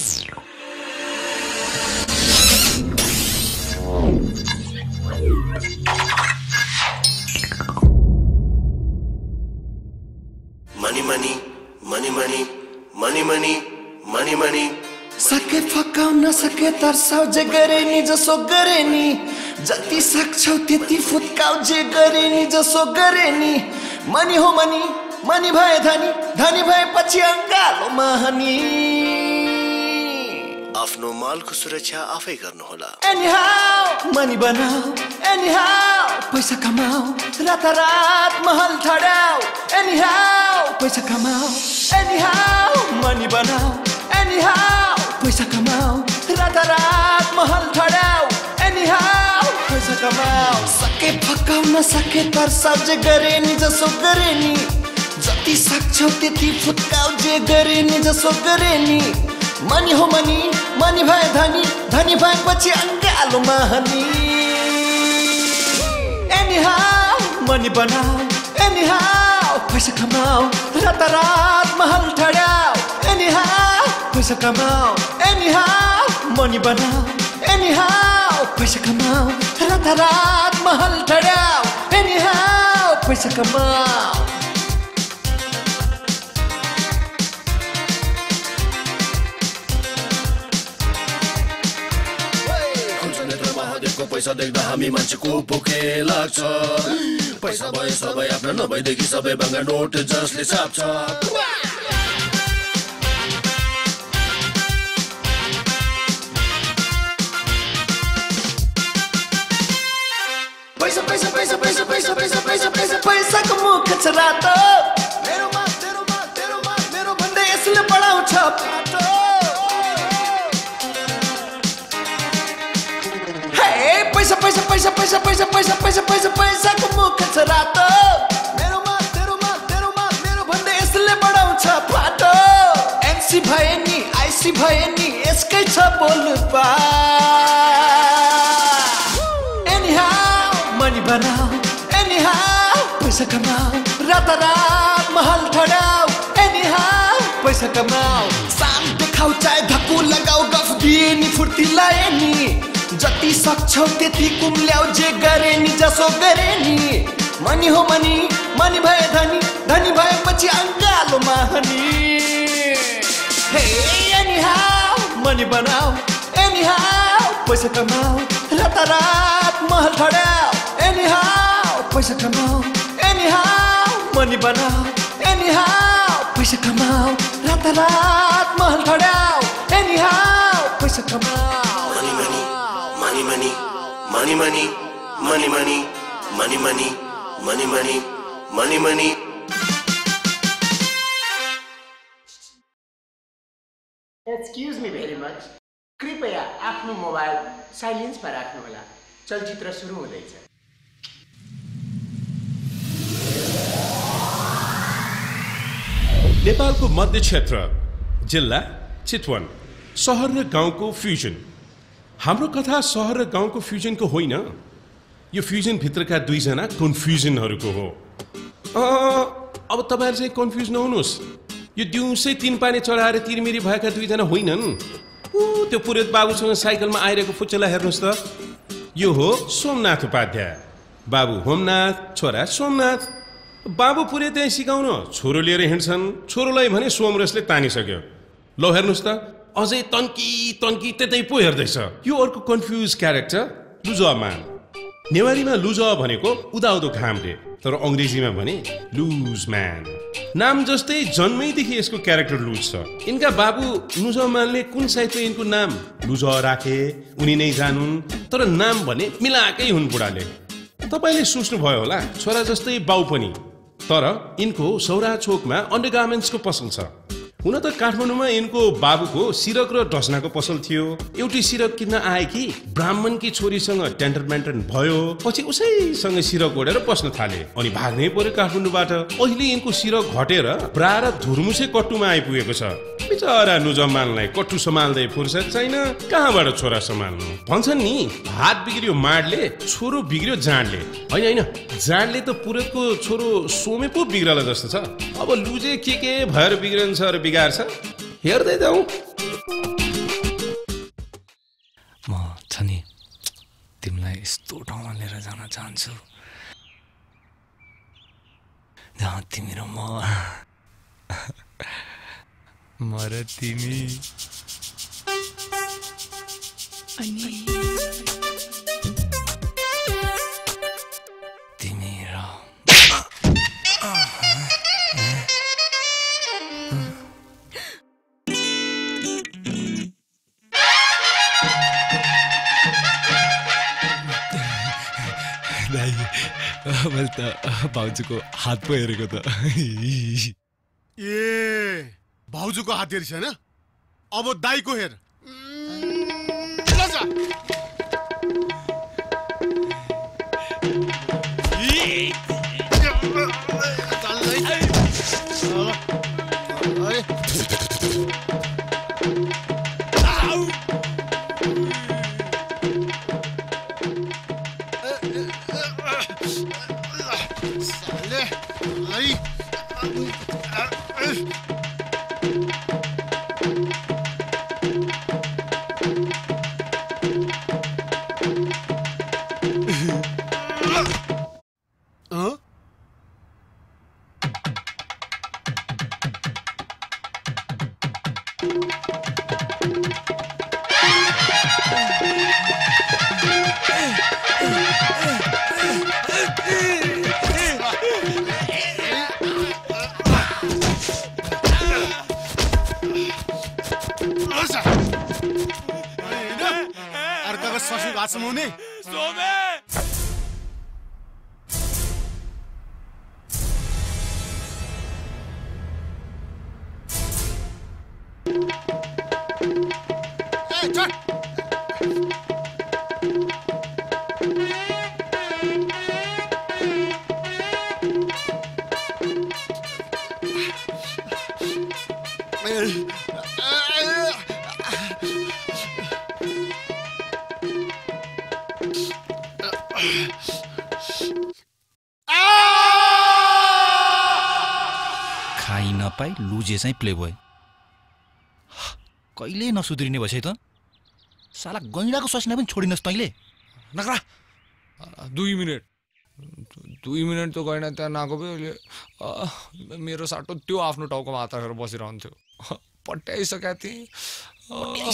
Money, जे जसो गरेनी जति सक्छौ त्यति फुत्काउ जे गरेनी जसो गरे नि। मनी हो मनी मनी भए धनी धनी भएपछि अङ्गालोमा हनी आफ्नो मालको सुरक्षा आफै गर्नुहोला। Anyhow, money बनाऊ। Anyhow, पैसा कमाऊ। रातारात महल ठडाऊ Anyhow, पैसा कमाऊ। Anyhow, money बनाऊ। Anyhow, पैसा कमाऊ। रातारात महल ठडाऊ Anyhow, पैसा कमाऊ। सके फकाउन सके तर्साउ जे गरे नि जसो गरे नि। जति सक्छौ त्यति फुत्काउ जे गरे नि जसो गरे नि। मनी हो मनी। मानि भए धनी धनी भएपछि अङ्ग आलुमा हनी एनी हाउ मनी बनाऊ एनी हाउ पैसा कमाऊ रातारात महल ठड्याऊ एनी हाउ पैसा कमाऊ एनी हाउ मनी बनाऊ एनी हाउ पैसा कमाऊ रातारात महल ठड्याऊ एनी हाउ पैसा कमाऊ पैसा देख्दा हामी मान्छेको पोके लाग्छ। पैसा भए सबै आफ्नो नभएदेखि सबै बाङ्गा नोट जसले छाप्छ। पैसा पैसा पैसा पैसा पैसा पैसा पैसा पैसा पैसाको मुख छ रातो। पैसा पैसा पैसा पैसा पैसा पैसा पैसा पैसाको मुख छ रातो मेरोमा तेरोमा तेरोमा मेरो यसले बढाउँछ पाटो एमसी भए नि आइसी यसकै छ पा money बनाऊ पैसा कमाऊ रातारात महल ठडाऊ Anyhow, पैसा कमाऊ साम देखाऊ चाहे धक्कु लगाऊ गफ दिए नि फुर्ती लाए नि जति सक्छौ त्यति कुम्ल्याऊ जे गरे नि जसो गरे नि। मनी हो मनी मनी भए धनी धनी भएपछि अङ्गालोमा हनी हे anyhow, मनी बनाऊ Anyhow, पैसा कमाऊ रातारात महल ठडाऊ Anyhow, पैसा कमाऊ Anyhow, मनी बनाऊ Anyhow, पैसा कमाऊ रातारात महल ठडाऊ Anyhow, पैसा कमाऊ। Money money money money money money money money money money money excuse me very much कृपया आफ्नो मोबाइल साइलेन्समा राख्नुहोला चलचित्र सुरु हुँदैछ नेपालको मध्य क्षेत्र जिल्ला चितवन सहर र गाउँको फ्युजन हाम्रो कथा सहर र गाउँको फ्युजनको होइन। यो फ्युजनभित्रका दुईजना कन्फ्युजनहरूको हो। अब तपाईँहरू चाहिँ कन्फ्युज नहुनुहोस्। यो दिउँसै तिन पानी चढाएर तिरमिरी भएका दुईजना होइनन्। ऊ त्यो पुरेत बाबुसँग साइकलमा आइरहेको फुच्चेलाई हेर्नुहोस् त। यो हो सोमनाथ उपाध्याय। बाबु होमनाथ छोरा सोमनाथ। बाबु पुरे त्यहीँ सिकाउन छोरो लिएर हिँड्छन्। छोरोलाई भने सोमरसले तानिसक्यो। ल हेर्नुहोस् त। अझै तन्की तन्की त्यतै पो हेर्दैछ। यो अर्को कन्फ्युज क्यारेक्टर लुजमान नेवारीमा लुज भनेको उदाउँदो घामले तर अङ्ग्रेजीमा भने लुज म्यान नाम जस्तै जन्मैदेखि यसको क्यारेक्टर लुज छ। यिनका बाबु लुजमानले कुन साहित्य यिनको नाम? लुज राखे उनी नै जानुन् तर नाम भने मिलाएकै हुन् बुढाले। तपाईँले सोच्नुभयो होला छोरा जस्तै बाउ पनि। तर यिनको सौरा चोकमा अन्डरगार्मेन्ट्सको पसल छ। हुन त काठमाडौँमा यिनको बाबुको सिरक र डसनाको पसल थियो। एउटी सिरक किन्न आए कि ब्राह्मणकी छोरीसँग टेन्टर मेन्टन भयो पछि उसैसँग सिरक ओढेर बस्न थाले। अनि भाग्नै पर्यो काठमाडौँबाट। अहिले यिनको सिरक घटेर ब्रा र धुर्मुसे कट्टुमा आइपुगेको छ। बिचरा नुजम्मानलाई कट्टु सम्हाल्दै फुर्सद छैन कहाँबाट छोरा सम्हाल्नु? भन्छन् नि हात बिग्रियो माडले छोरो बिग्रियो जाँडले। होइन होइन जाँडले त पुरतको छोरो सोमे पो बिग्रला जस्तो छ। अब लुजे के के भएर बिग्रन्छ र बिगार्छ हेर्दै जाउँ म छ नि तिमीलाई यस्तो ठाउँमा लिएर जान चाहन्छु जहाँ तिमी र म म र तिमी मैले त भाउजूको हात पो हेरेको त। ए भाउजूको हात हेर्छ होइन? अब दाईको हेर। खाइ नपाई लुजे चाहिँ प्ले बोय कहिले नसुध्रिने भएछ है त? साला गैँडाको स्वास्ना पनि छोडिनस् तैँले। नक्रा। दुई मिनट। दुई मिनट त गएन त्यहाँ नआएको पो मेरो साटो त्यो आफ्नो टाउकोमा हात राखेर बसिरहन्थ्यो। पट्याइसकेका थिएँ।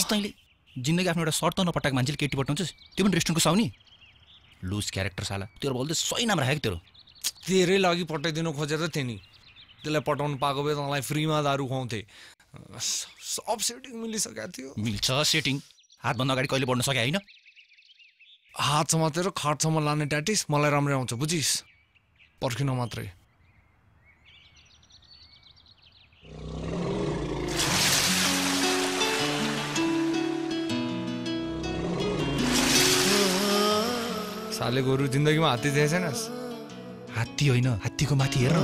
तैँले। जिन्दगी आफ्नो एउटा सर्ट त नपटाएको मान्छेले केटी पठाउँछस् त्यो पनि रेस्टुरेन्टको साउनी। लुज क्यारेक्टर साला। तेरो बोल्दै सही नाम राखेको तेरो? तेरै लागि पठाइदिनु खोजेर थिएँ नि त्यसलाई पठाउनु पाएको भए तँलाई फ्रीमा दारू खुवाउँथेँ सब सेटिङ मिलिसकेको थियो मिल्छ सेटिङ हातभन्दा अगाडि कहिले बढ्न सके होइन हात समातेर खाटसम्म लाने ट्याटिस मलाई राम्रै आउँछ बुझिस्? पर्खिन मात्रै। साले गोरु जिन्दगीमा हात्ती देखेको छैनस् हात्ती होइन हात्तीको माथि हेर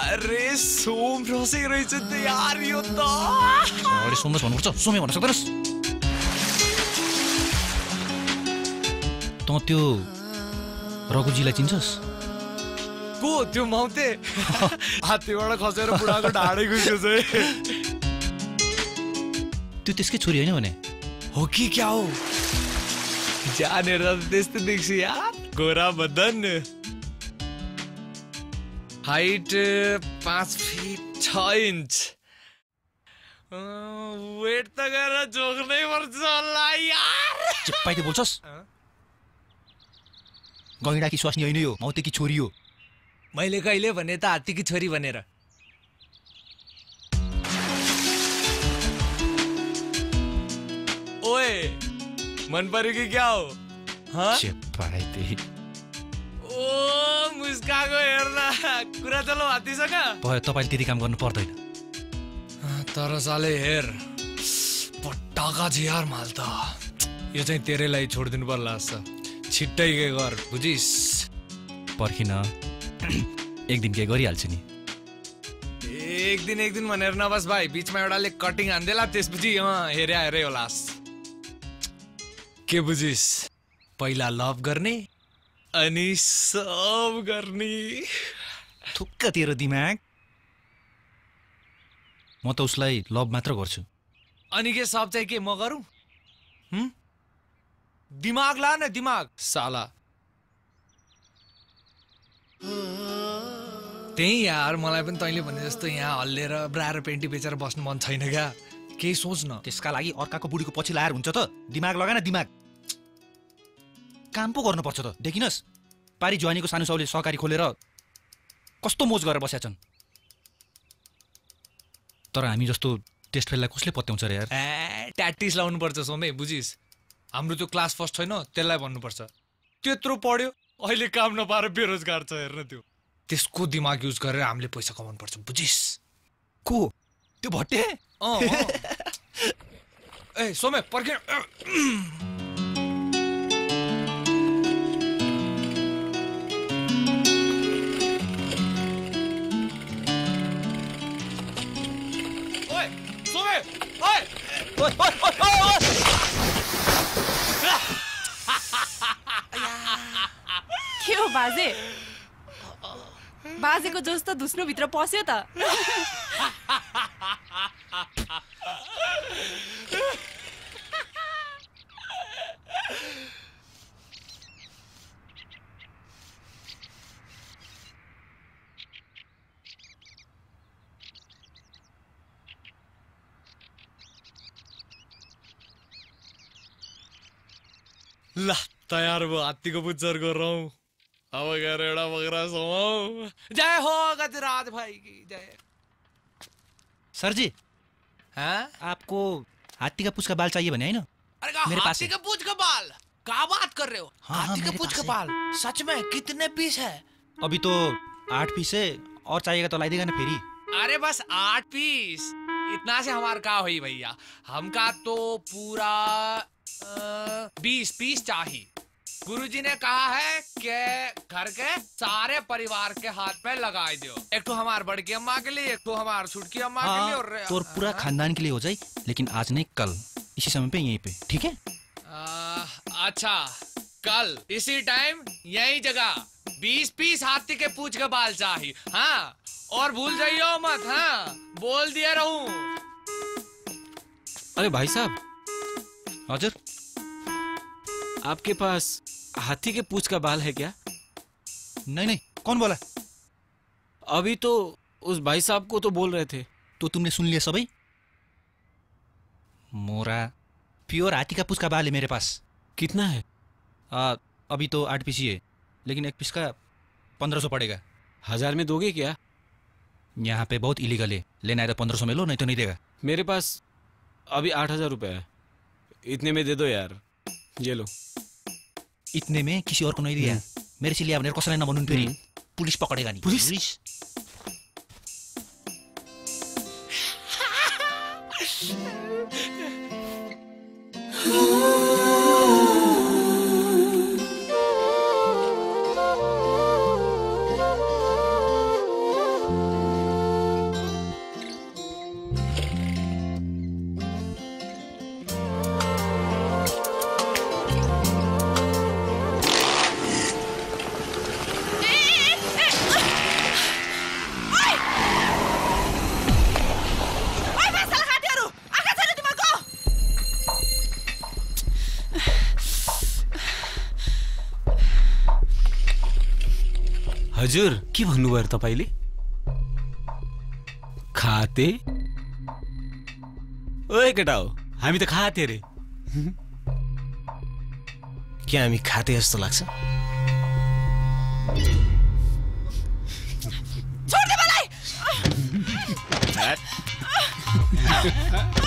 अरे सोम रसे रहेछ त यार यो त। अगाडि सोम्नुहोस् भन्नुपर्छ सोमे भन्न सक्दैनस्। तँ त्यो रघुजीलाई चिन्छस्? को त्यो माउते? हात्तीबाट खसेर बुढाको ढाडै चाहिँ त्यो त्यसकै छोरी होइन भने? हो कि क्या हो? जानेर त्यस्तो देख्छु यार गोरा बदन। हाइट पाँच फिट छ इन्च। वेट त गरेर जोख्नै पर्छ होला यार। चिप्पाइते बोल्छस्। गैँडा कि स्वास्नी होइन यो माउते कि छोरी हो। मैले कहिले भने त हात्तीकी छोरी भनेर। ओए मन पर्यो कि क्या हो? हाँ? चिप्पाइते ओ मुस्काको हेर्न कुरा चलो हात्तीसँग भयो तपाईँले त्यति काम गर्नु पर्दैन। तर साले हेर पट्टाका छ यार माल त। यो चाहिँ तेरै लागि छोडिदिनु पर्ला जस्तो। छिट्टै के गर बुझिस? पर्खिन। एक दिन के गरिहाल्छु नि। एक दिन एक दिन भनेर नबस भाइ बिचमा एउटाले कटिङ हान्देला त्यसपछि हेरे हेरे होलास के बुझिस? पहिला लभ गर्ने अनि सब गर्ने। थुक्क तेरो दिमाग। म त उसलाई लभ मात्र गर्छु। अनि के सब चाहिँ के म गरौँ? दिमाग ला न दिमाग साला। त्यही यार मलाई पनि तैँले भने जस्तो यहाँ हल्लिएर ब्रा र पेन्टी बेचेर बस्नु मन छैन क्या। केही सोच न त्यसका लागि अर्काको बुढीको पछि लाएर हुन्छ त। दिमाग लगाएन दिमाग। काम पो गर्नुपर्छ त। देखिनस्। पारी ज्वानीको सानो साउले सहकारी खोलेर कस्तो मोज गरेर बसेका छन्। तर हामी जस्तो टेस्ट फेललाई कसले पत्याउँछ रे यार? ए ट्याटिस लाउनुपर्छ सोमे बुझिस। हाम्रो त्यो क्लास फर्स्ट छैन त्यसलाई भन्नुपर्छ। त्यत्रो पढ्यो अहिले काम नपाएर बेरोजगार छ हेर्न त्यो। त्यसको दिमाग युज गरेर हामीले पैसा कमाउनु पर्छ बुझिस। को? त्यो भट्टे? अँ। ए सोमे पर्खिन। सोमे ओए के हो बाजे? बाजेको जोस त धुस्नुभित्र पस्यो त। ल तयार भयो हात्तीको पुच्छर गरौँ अब गएर एउटा बगरा समाऊ जय हो गजराज भाई की जय। सर जी हाँ? आपको हाथी का पूछ का बाल चाहिए भने होइन अरे का मेरे पास हाथी का पूछ का बाल? क्या बात कर रहे हो? हाँ, हाँ, हाथी का पूछ का बाल? सच में कितने पीस है? अभी तो आठ पीस है और चाहिएगा तो लाई देगा ना फेरी। अरे बस आठ पीस। इतना से हमार का हुई भैया? हमका तो पूरा बीस पीस चाहिए गुरुजी ने कहा है कि घर के सारे परिवार के हाथ पे लगा दो एक तो हमारे बड़की अम्मा के लिए एक तो हमारे छुटकी अम्मा के लिए हाँ और तोर पूरा खानदान के लिए हो जाए लेकिन आज नहीं कल। इसी समय पे यहीं पे ठीक है? आ, अच्छा। कल इसी टाइम यही जगह। बीस पीस हाथी के पूछ के बाल चाहिए हाँ और भूल जाइयो मत हाँ बोल दिया रहूँ। अरे भाई साहब हाजिर आपके पास हाथी के पूछ का बाल है क्या? नहीं नहीं कौन बोला? अभी तो उस भाई साहब को तो बोल रहे थे। तो तुमने सुन लिया सबै मोरा प्योर हाथी का पूछ का बाल है मेरे पास। कितना है? आ, अभी तो आठ पीस ही है लेकिन एक पीस का पंद्रह सौ पड़ेगा। हज़ार में दोगे क्या? यहाँ पे बहुत इलीगल है लेना है तो पंद्रह सौ में लो नहीं तो नहीं देगा। मेरे पास अभी आठ हज़ार रुपये है। इतने में दे दो यार ये लो। इतने में किसी और को नहीं दिया। मेरे से लिया भनेर कसैलाई नि फेरि पुलिस पकडेगा नहीं। पुलिस? ओइ तपाईँले? खाते? ओए केटा हो हामी त खाते रे। के हामी खाते जस्तो लाग्छ? मलाई!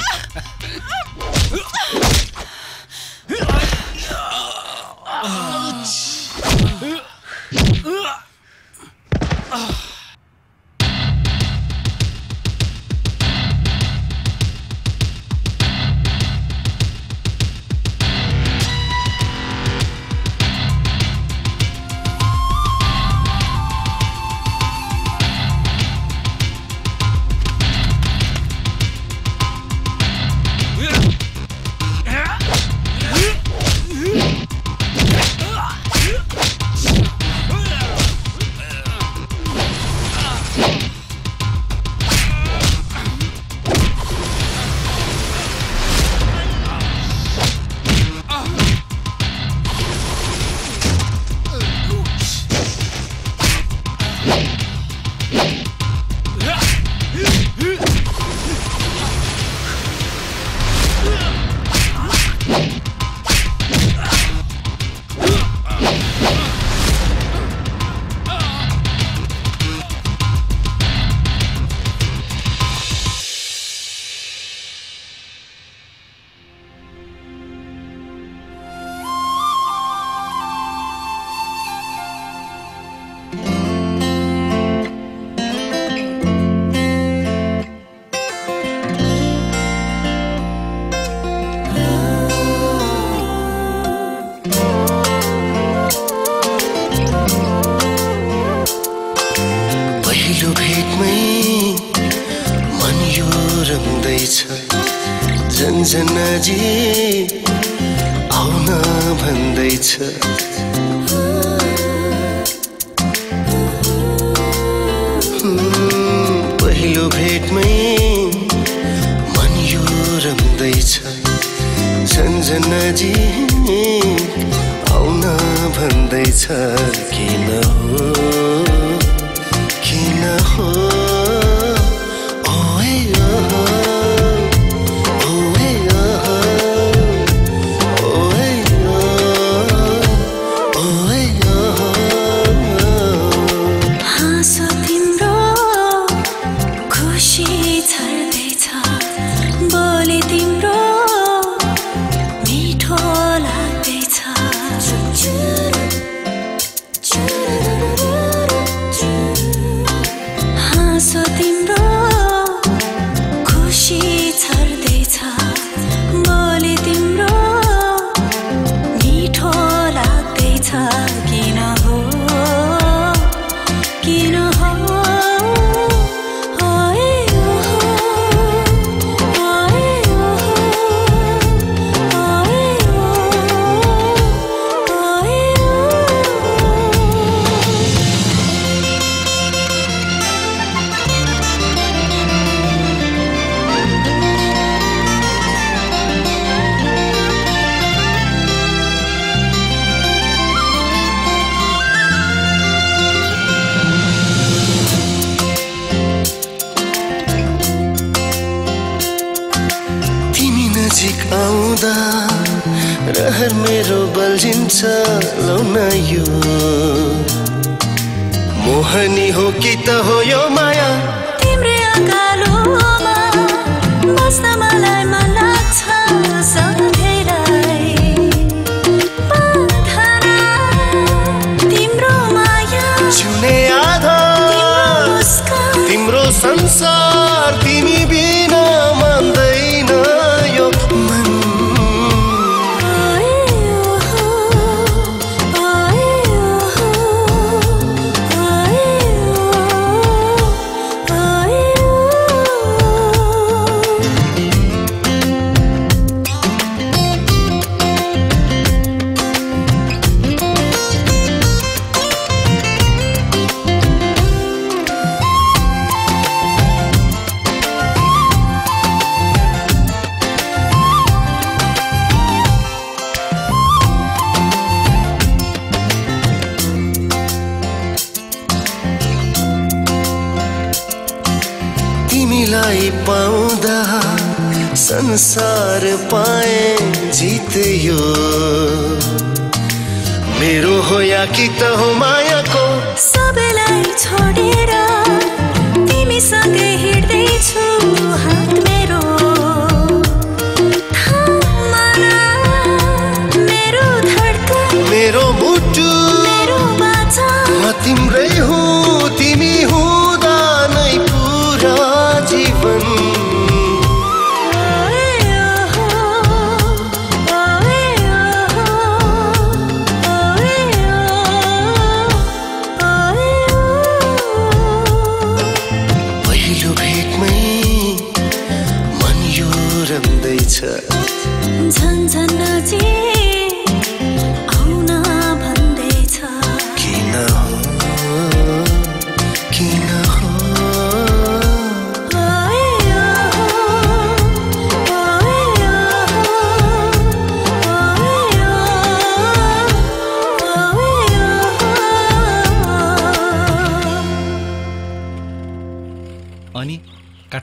झन् झन्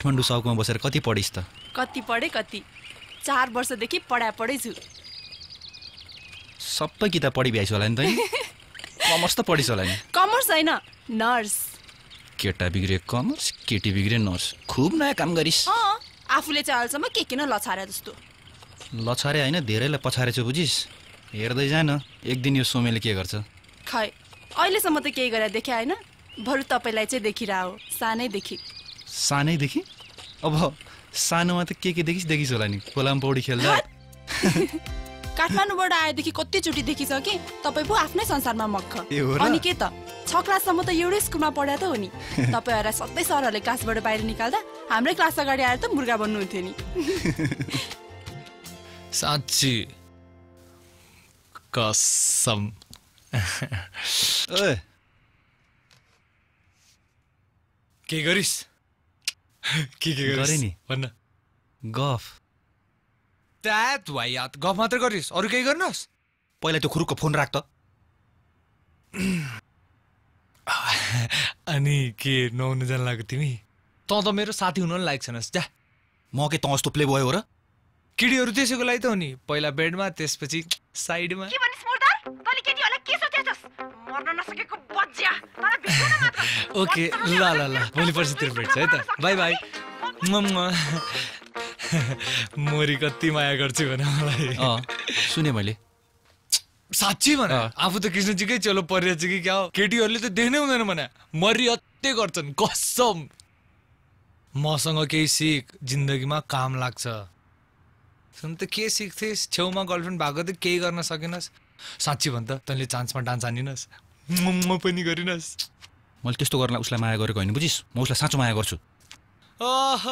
काठमाडौँ साउकमा बसेर कति पढिस् त? कति पढे कति। चार वर्षदेखि पढा पढै छु। सबै किताब पढि भ्याइस् होला नि त कमर्स त पढिस् होला नि। कमर्स होइन नर्स। केटा बिग्रे कमर्स केटी बिग्रे नर्स। खुब नयाँ काम गरिस्। आफूले चाहिँ अहिलेसम्म के किन लछारे जस्तो। लछारे होइन धेरैलाई पछारेछु बुझिस्। हेर्दै जान एक दिन यो सोमेले के गर्छ? खै अहिलेसम्म त केही गरेर देखे होइन बरु तपाईँलाई चाहिँ देखिरह हो सानैदेखि। सानैदेखि? अब सानोमा त के के देखिस् देखिस् होला नि। खोलामा पौडी खेल्दा। काठमाडौँबाट आएदेखि कतिचोटि देखिसकेँ तपाईँ पो आफ्नै संसारमा मक्ख र? अनि के त? छ क्लाससम्म त एउटै स्कुलमा पढाए त हो नि। तपाईँहरूलाई सधैँ सरहरूले क्लासबाट बाहिर निकाल्दा हाम्रै क्लास अगाडि आएर त मुर्गा बन्नुहुन्थ्यो नि। साँच्ची। कसम। के गरिस्? के के गरेँ नि। भन्न। गफ। त्यात भाइ याद गफ मात्रै गरिस् अरू केही गर्नुहोस् पहिला त्यो खुरुकको फोन राख त। अनि के नहुनु जान लाग्यो तिमी? तँ त मेरो साथी हुनु लायक छैनस् जा। म के तँ जस्तो प्ले भयो हो र? केटीहरू त्यसैको लागि त हो नि। पहिला बेडमा त्यसपछि साइडमा। तैँले केटीहरूलाई के सोचेछस् मर्न नसकेको बज्या न मात्र ओके ल ल ल भोलि पर्सितिर भेट्छ है त बाई बाई मोरी कति माया गर्छु भने मलाई अँ सुने मैले साँच्ची भने आफू त कृष्णजीकै चेलो परिरहेछ कि क्या हो केटीहरूले त देख्नै हुँदैन भने मरि हत्ते गर्छन् कसम मसँग केही सिक जिन्दगीमा काम लाग्छ सुन त के सिक्थेस् छेउमा गर्लफ्रेन्ड भएको त केही गर्न सकेनस् साँच्ची भन् त तैँले चान्समा डान्स हानिनस्। म पनि गरिनस्। मैले त्यस्तो गर्न उसलाई माया गरेको होइन बुझिस्? म उसलाई साँचो माया गर्छु। अह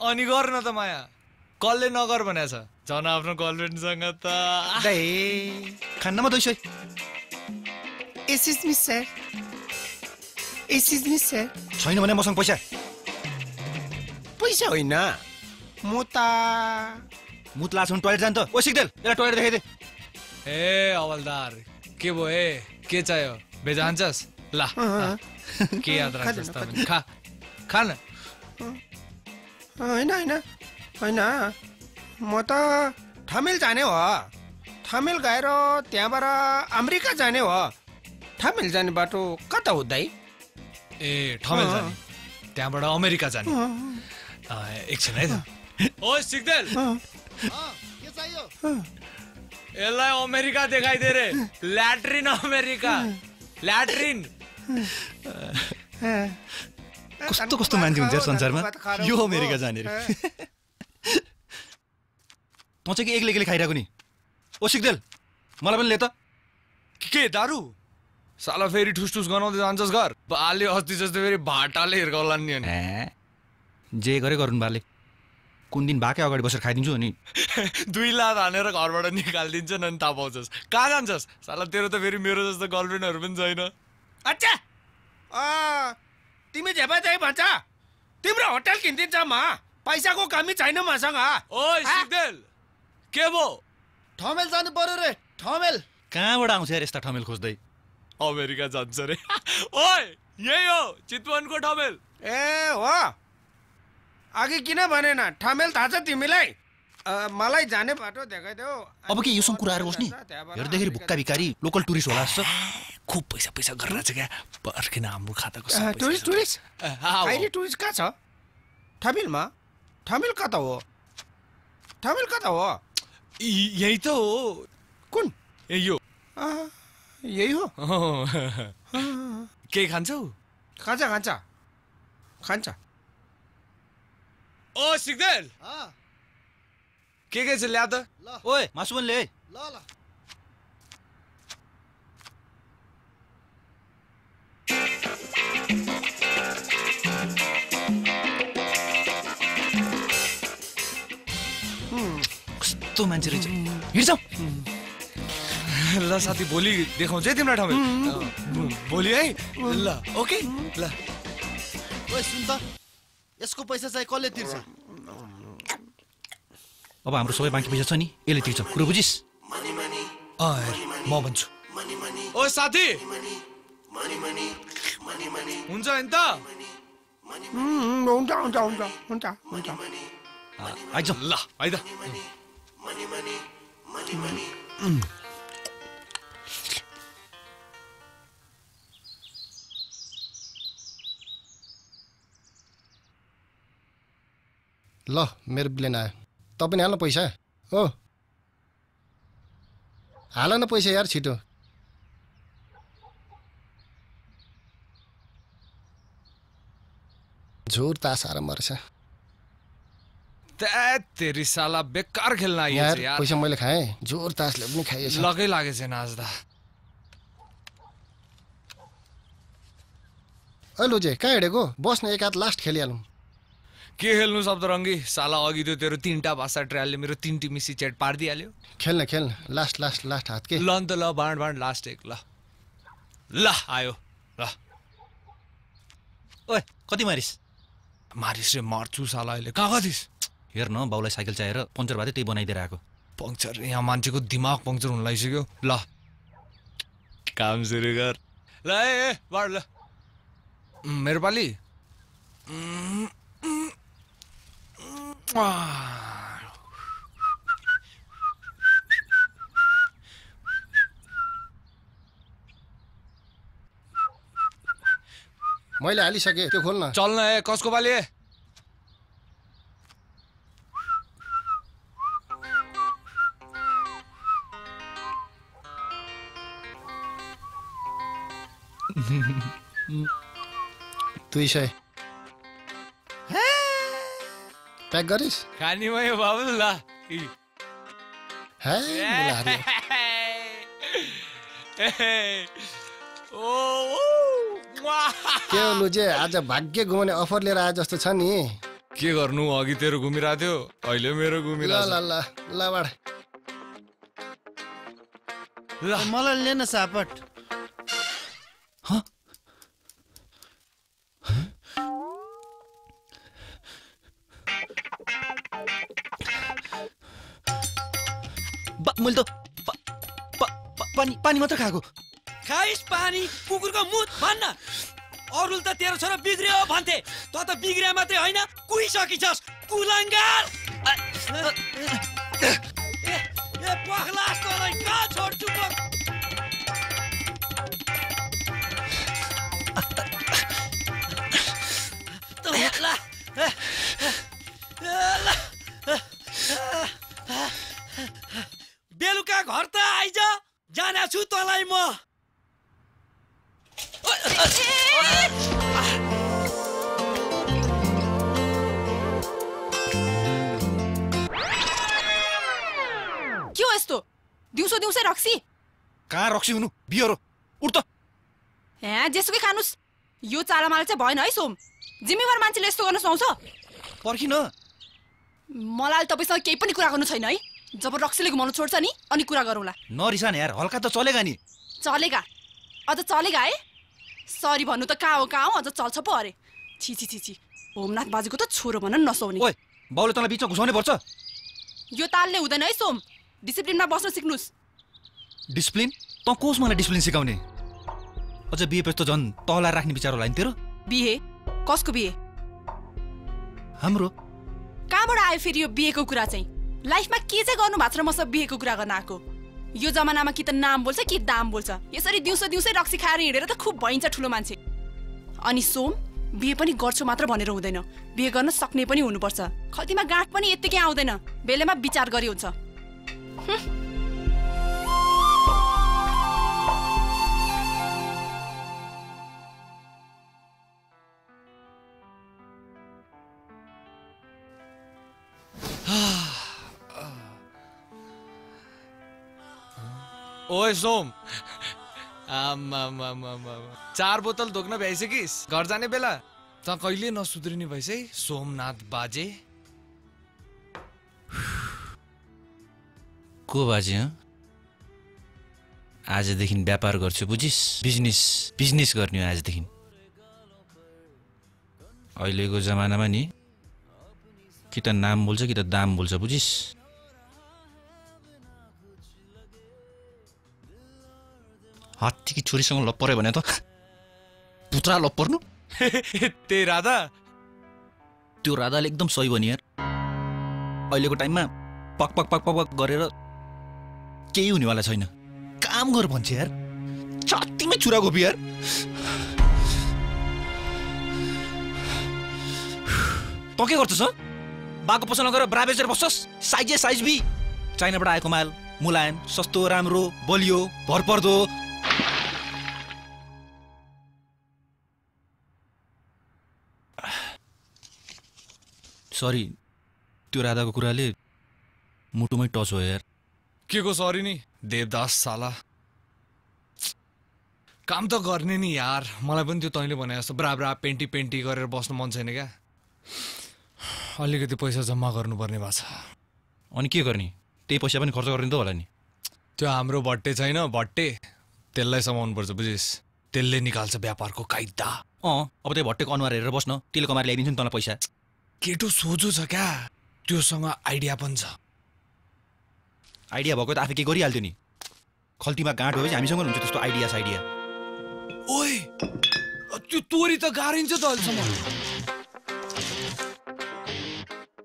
अनि गर न त माया। कसले नगर भनेको छ झन् आफ्नो गर्लफ्रेन्डसँग त। खान्नमा दैसै excuse me sir excuse me sir छैन भने मसँग पैसा। पैसा होइन। म त मुत लाग्छ भने टोइलेट जान्छ। ओ सिक्देल यसलाई टोइलेट देखाइदे। ए हवलदार के भयो ए के चाहियो बेजान्छस् ला ला। के याद राख्छस् त? खा खा न होइन होइन होइन म त ठमेल जाने हो ठमेल गएर त्यहाँबाट अमेरिका जाने हो ठमेल जाने बाटो कता हो दाइ ए ठमेल जाने त्यहाँबाट अमेरिका जाने अँ, एकछिन है त ओ सिक्देल यसलाई अमेरिका देखाइदे रे ल्याट्रिन अमेरिका ल्याट्रिन कस्तो कस्तो मान्छे हुन्छ संसारमा यो अमेरिका जाने रे तँ चाहिँ के एक्लै एक्लै खाइरहेको नि ओ सिक्देल मलाई पनि ले त के दारू साला फेरि ठुस ठुस गनाउँदै जान्छस् घर बाले अस्ति जस्तो फेरि भाटाले हिर्काउलान् नि जे गरे गरून् बाले कुन दिन भाकै अगाडि बसेर खाइदिन्छु अनि दुई लात हानेर घरबाट निकालिदिन्छन् अनि थाहा पाउँछस् कहाँ जान्छस्? साला तेरो त फेरि मेरो जस्तो गर्लफ्रेन्डहरू पनि छैन। अच्छा अँ, तिमी झेपा चाहिँ भन्छ। तिम्रो होटल किनिदिन्छ म। पैसाको कमी छैन मसँग। के भो? ठमेल जानु पर्यो रे ठमेल। कहाँबाट आउँछ यार यस्ता ठमेल खोज्दै? अमेरिका जान्छ रे। ओइ यही हो चितवनको ठमेल। ए हो। अघि किन भनेन ठमेल थाहा छ तिमीलाई? मलाई जाने बाटो देखाइदेऊ। अब के यो सब कुराहरू होस् नि? हेर्दाखेरि भुक्का भिकारी लोकल टुरिस्ट होला जस्तो। खुब पैसा पैसा गरेर चाहिँ क्या। पर्खिन हाम्रो खाताको सब अँ, पैसा टुरिस्ट छ। टुरिस्ट अहिले। टुरिस्ट कहाँ छ? ठमेलमा? ठमेल कता हो? ठमेल कता हो? यही त हो। कुन? यही हो। यही हो? अँ। के खान्छौ? खान्छ खान्छ खान्छ। ओ सिक्देल के के छ ल्या त? ओए मासु पनि ले कस्तो मान्छे रहेछ। हिँड्छौ। ल साथी भोलि देखाउँछ है तिमीलाई ठाउँ भोलि है। ल ओके। ल। ओए सुन त। यसको पैसा चाहिँ कसले तिर्छ? अब हाम्रो सबै बाँकी पैसा छ नि यसले तिर्छ। कुरो बुझिस्? म भन्छु। ओ साथी! हुन्छ होइन त? हुन्छ हुन्छ हुन्छ हुन्छ हुन्छ। आइज। ल है त। ल मेरो प्लेन आयो। तपाईँ हाल्नु पैसा? हो। हाल न पैसा यार छिटो। झोर तास आएर मर्छ। तेरी साला बेकार खेल्न यार यार। पैसा मैले खाएँ। जोर तासले पनि खाइएछ। लगै लागेछ नाच्दा अहिले जे कहाँ हिँडेको? बस्न एक हात लास्ट खेलिहालौँ। के खेल्नु शब्दरङ्गी साला अघि त्यो तेरो तिनवटा भाषा ट्रायलले मेरो तिन टिमिसी चेट पारिदिइहाल्यो। खेल्न खेल्न। लास्ट लास्ट लास्ट हात के? ल अन्त ल बाँड बाँड लास्ट एक ल। ल आयो। ल। ओए कति मारिस? मारिस रे मार्छु साला अहिले। कहाँ कतिस हेर न बाउलाई साइकल चाहिएर पङ्चर भए त्यही बनाइदिएर आएको। पङ्क्चर यहाँ मान्छेको दिमाग पङ्क्चर हुन लागिसक्यो। ल। काम सुरु गर। ल ए बाँड ल। मेरो पालि। मैले हालिसकेँ त्यो खोल्न। चल्न ए कसको ए? दुई सय। प्याक गरिस् खानीमा यो बाबु ल। के हो लुजे आज भाग्य घुमाउने अफर लिएर आए जस्तो छ नि। के गर्नु अघि तेरो घुमिरहेको थियो अहिले मेरो ल घुमिरहेको ल ल ल बाड। मलाई लिएन सापट। मैले त पानी पानी मात्र खाएको। खाइस पानी कुकुरको मुत भन्न। अरूले त तेरो छोरा बिग्रियो भन्थे। त त बिग्रिया मात्रै होइन कुहिसकिछस् कुलङ्गार। ए ए पखला तँलाई कहाँ छोड्छु घर त आइज। जाने छु तँलाई म। के हो यस्तो? दिउँसो दिउँसै रक्सी? कहाँ रक्सी हुनु? बियर हो उठ त। हे जेसुकै खानुस्। यो चालामाला चाहिँ भएन है सोम। जिम्मेवार मान्छेले यस्तो गर्न सुहाउँछ पर्खिन। मलाई तपाईँसँग केही पनि कुरा गर्नु छैन है। जब रक्सीले घुमाउनु छोड्छ नि अनि कुरा गरौँला। नरिसान यार हल्का त चलेगा नि। चलेगा। अझ चलेगा है? सरी भन्नु त कहाँ हो कहाँ हो? अझ चल्छ पो अरे। छि छि छि छि। होमनाथ बाजेको त छोरो भन न नसोउने ओए बाउले तँलाई बिचमा घुसाउनै पर्छ? यो तालले हुँदैन है सोम। डिसिप्लिनमा बस्न सिक्नुहोस् डिसिप्लिन? तँ कोस मलाई डिसिप्लिन सिकाउने? अझ बिहे पछि त झन् तँलाई राख्ने विचार होला नि तेरो। बिहे? कसको बिहे? हाम्रो। कहाँबाट आयो फेरि यो बिहेको कुरा चाहिँ? लाइफमा के चाहिँ गर्नु भएको छ र मसँग बिहेको कुरा गर्न आएको? यो जमानामा कि त नाम बोल्छ कि दाम बोल्छ। यसरी दिउँसो दिउँसै रक्सी खाएर हिँडेर त खुब भइन्छ ठुलो मान्छे। अनि सोम बिहे पनि गर्छु मात्र भनेर हुँदैन। बिहे गर्न सक्ने पनि हुनुपर्छ। खल्तीमा गाँठ पनि यत्तिकै आउँदैन। बेलामा विचार गरी हुन्छ। ओए सोम। चार बोतल धोक्न भ्याइसकिस्। घर जाने बेला त कहिले नसुध्रिने भइस है? सोमनाथ बाजे। को बाजे हँ आजदेखि व्यापार गर्छु बुझिस्? बिजनेस बिजनेस गर्ने हो आजदेखि। अहिलेको जमानामा नि कि त नाम बोल्छ कि त दाम बोल्छ बुझिस्? हात्तीकी छोरीसँग लप्पऱ्यो भने त पुत्रा लप्पर्नु त्यही राधा। त्यो राधाले एकदम सही नि यार। अहिलेको टाइममा पक पक पक पक पक गरेर केही हुनेवाला छैन। काम गर भन्छ यार। छातीमै छुरा गोपी यार। तँ के गर्छस् बाको पसल लगेर ब्रा बेचेर बस्छस्? Size A size B. चाइनाबाट आएको माल मुलायम सस्तो राम्रो बलियो भरपर्दो सरी त्यो राधाको कुराले मुटुमै टच हो यार। के को सरी नि? देवदास साला। काम त गर्ने नि यार। मलाई पनि त्यो तैँले भने जस्तो ब्रा ब्रा पेन्टी पेन्टी गरेर बस्नु मन छैन क्या। अलिकति पैसा जम्मा गर्नुपर्ने भएको छ। अनि के गर्ने? त्यही पैसा पनि खर्च गर्ने त होला नि। त्यो हाम्रो भट्टे छैन भट्टे त्यसलाई समाउनु पर्छ बुझिस् त्यसले निकाल्छ व्यापारको कायदा। अँ अब त्यो भट्टेको अनुहार हेरेर बस्न। त्यसले कमाएर ल्याइदिन्छ नि तँलाई पैसा। केटो सोझो छ क्या। त्योसँग आइडिया पनि छ। आइडिया भएको त आफै के गरिहाल्थ्यो नि? खल्तीमा गाँठ भएपछि हामीसँग हुन्छ त्यस्तो आइडिया साइडिया ओए त्यो तोरी त गाह्रिन्छ त अहिलेसम्म।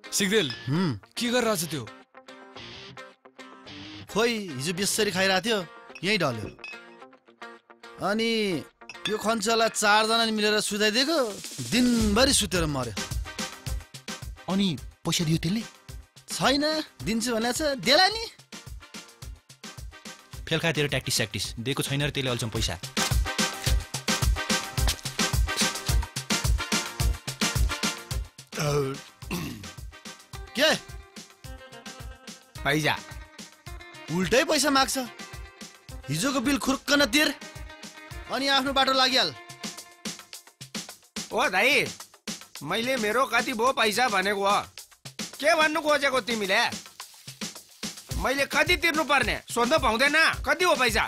सिग्देल के गरिरहेछ त्यो? खोइ हिजो बेसरी खाइरहेको थियो। यहीँ ढल्यो अनि यो खन्चलाई चारजना मिलेर सुताइदिएको दिनभरि सुतेर मर्यो। अनि पैसा दियो त्यसले? छैन दिन्छु भनेको छ देला नि। फेल खायो तेरो ट्याक्टिस स्याक्टिस दिएको छैन र त्यसले अहिलेसम्म पैसा। के? पैसा। उल्टै पैसा माग्छ। हिजोको बिल खुर्क न तिर। अनि आफ्नो बाटो लागिहाल। ओ दाइ मैले मेरो कति भयो पैसा भनेको हो। के भन्नु खोजेको तिमीले? मैले कति तिर्नु पर्ने सोध्नु पाउँदैन। कति हो पैसा?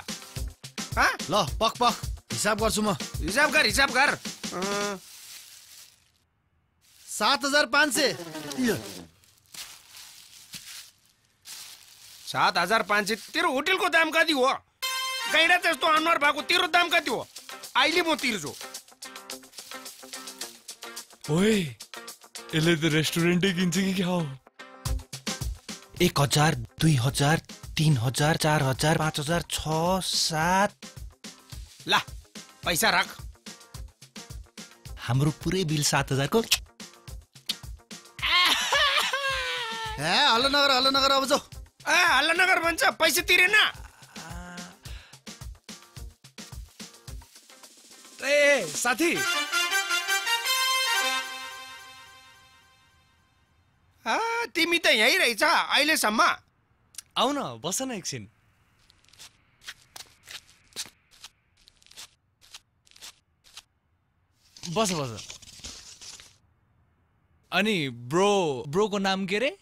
हँ? ल पक पक हिसाब गर्छु म। हिसाब गर हिसाब गर। सात हजार पाँच सय। सात हजार पाँच सय तेरो होटेलको दाम कति हो? तेरो दाम कति हो अहिले म तिर्छु ओए यसले त रेस्टुरेन्टै किन्छ कि क्या हो एक हजार दुई हजार तिन हजार चार हजार पाँच हजार छ सात ला पैसा राख हाम्रो पुरै बिल सात हजारको ए हल्ला नगर हल्ला नगर अब जाऊ ए हल्ला नगर भन्छ पैसा तिरेन ए साथी। तिमी त यहीँ रहेछ अहिलेसम्म। आउ न बस न एकछिन। बस बस। अनि ब्रो ब्रोको नाम के रे?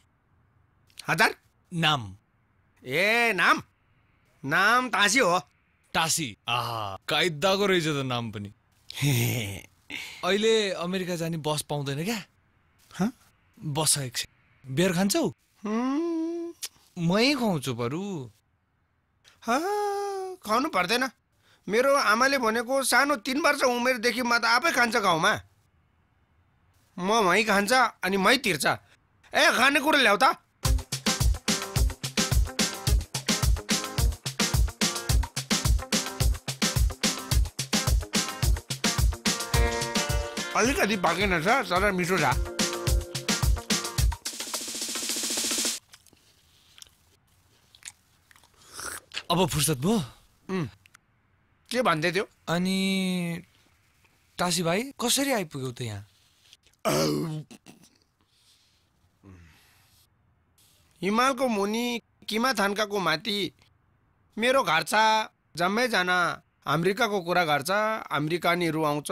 हजार। नाम। ए नाम। नाम तासी हो। टासी। आहा कायदाको रहेछ त नाम पनि। अहिले अमेरिका जाने बस पाउँदैन क्या? बस एकछिन बियर खान्छौ? मै खुवाउँछु बरु। हा, खुवाउनु पर्दैन। मेरो आमाले भनेको सानो तिन वर्ष उमेरदेखि म त आफै खान्छ गाउँमा म मै खान्छ अनि मै तिर्छ। ए खानेकुरो ल्याउ त। अलिकति पाकेन छ तर मिठो छ अब फुर्सद भयो के भन्दै थियो अनि टासी भाइ कसरी आइपुग्यौ त यहाँ हिमालको मुनि किमा थान्काको माथि मेरो घर छ जम्मैजना अमेरिकाको कुरा गर्छ अमेरिकानीहरू आउँछ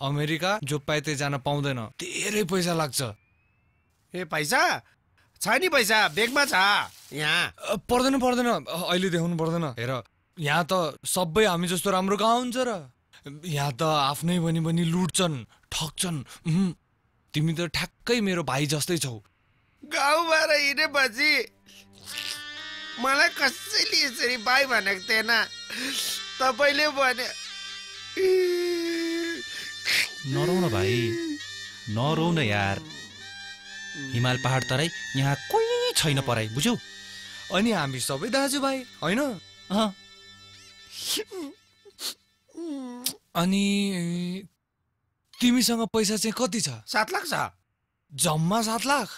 अमेरिका जो पाए त्यही जान पाउँदैन। धेरै पैसा लाग्छ। ए पैसा? छ नि पैसा बेगमा छ। यहाँ। पर्दैन पर्दैन। अहिले देखाउनु पर्दैन। हेर यहाँ त सबै हामी जस्तो राम्रो कहाँ हुन्छ र? यहाँ त आफ्नै भनी भनी लुट्छन् ठग्छन्। तिमी त ठ्याक्कै मेरो भाइ जस्तै छौ। गाउँबाट हिँडेपछि मलाई कसैले यसरी भाइ भनेको थिएन। तपाईँले भने नरौ न भाइ। नरौ न यार। हिमाल पहाड तराई यहाँ कोही छैन पराई बुझ्यौ? अनि हामी सबै दाजुभाइ होइन? अँ, अनि तिमीसँग पैसा चाहिँ कति छ? सात लाख छ। जम्मा सात लाख?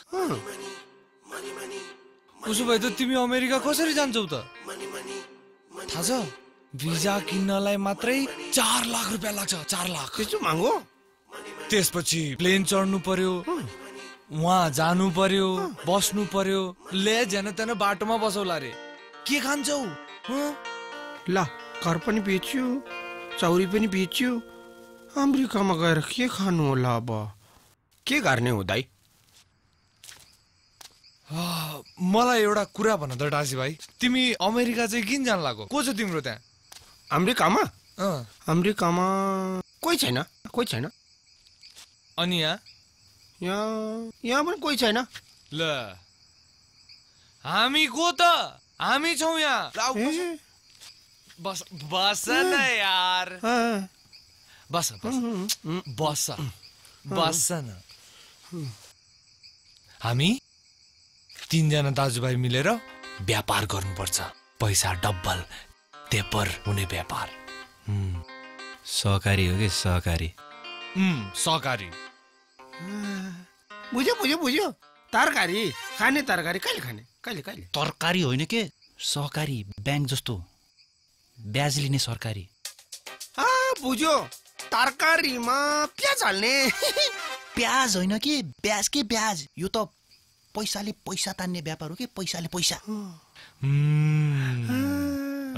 उसो भए त तिमी अमेरिका कसरी जान्छौ त? थाहा छ भिजा किन्नलाई मात्रै चार लाख रुपियाँ लाग्छ चार लाख। त्यस्तो महँगो? त्यसपछि प्लेन चढ्नु पर्यो उहाँ जानु पर्यो बस्नु पर्यो। ले झेन तेन बाटोमा बसौला रे। के खान्छौ? हँ? ल घर पनि बेच्यो चौरी पनि बेच्यो अमेरिकामा गएर के खानु होला अब? के गर्ने हो दाइ मलाई एउटा कुरा भन त डासी भाइ। तिमी अमेरिका चाहिँ किन जान लाग्यो को छ तिम्रो त्यहाँ? अमेरिकामा? अमेरिकामा कोही छैन कोही छैन। अनि यहाँ? यहाँ यहाँ पनि कोही छैन। ल। हामी को त? हामी छौ यहाँ। बस बस न यार। बस बस बस बस न। हामी तिनजना दाजुभाइ मिलेर व्यापार गर्नुपर्छ। पैसा डब्बल तेपर हुने व्यापार। सहकारी हो कि सहकारी? सहकारी। बुझ्यो बुझ्यो बुझ्यो। तरकारी खाने तरकारी कहिले खाने? कहिले कहिले? तरकारी होइन के? सहकारी ब्याङ्क जस्तो। ब्याज लिने सरकारी। आ बुझ्यो। तरकारीमा प्याज हाल्ने। ब्याज होइन कि? ब्याज के ब्याज? यो त पैसाले पैसा तान्ने व्यापार हो कि? पैसाले पैसा।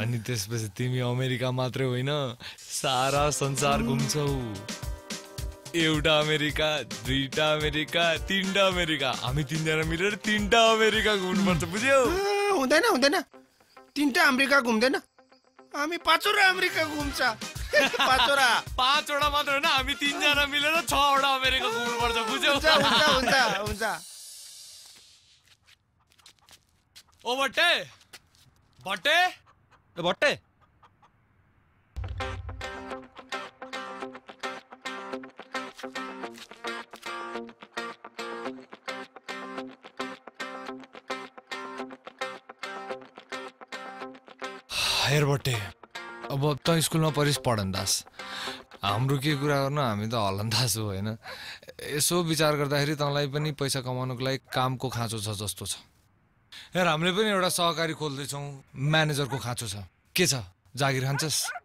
अनि त्यसपछि तिमी अमेरिका मात्रै होइन सारा संसार घुम्छौ। एउटा अमेरिका दुईटा अमेरिका तिनटा अमेरिका। हामी तिनजना मिलेर तिनटा अमेरिका घुम्नुपर्छ बुझ्यौ? हुँदैन हुँदैन। तिनवटा अमेरिका घुम्दैन। हामी पाँचवटा अमेरिका घुम्छ। पाँचवटा। पाँचवटा मात्र होइन हामी तिनजना मिलेर छवटा अमेरिका घुम्नुपर्छ बुझ्यौ? हुन्छ हुन्छ हुन्छ हुन्छ। ओ भट्टे भट्टे भट्टे हेर भट्टे अब त स्कुलमा परिस पढन दास। हाम्रो के कुरा गर्नु हामी त हलन्दाज हो होइन? यसो विचार गर्दाखेरि तँलाई पनि पैसा कमाउनुको लागि कामको खाँचो छ जस्तो छ। हेर हामीले पनि एउटा सहकारी खोल्दैछौँ म्यानेजरको खाँचो छ। के छ? जागिर खान्छस्?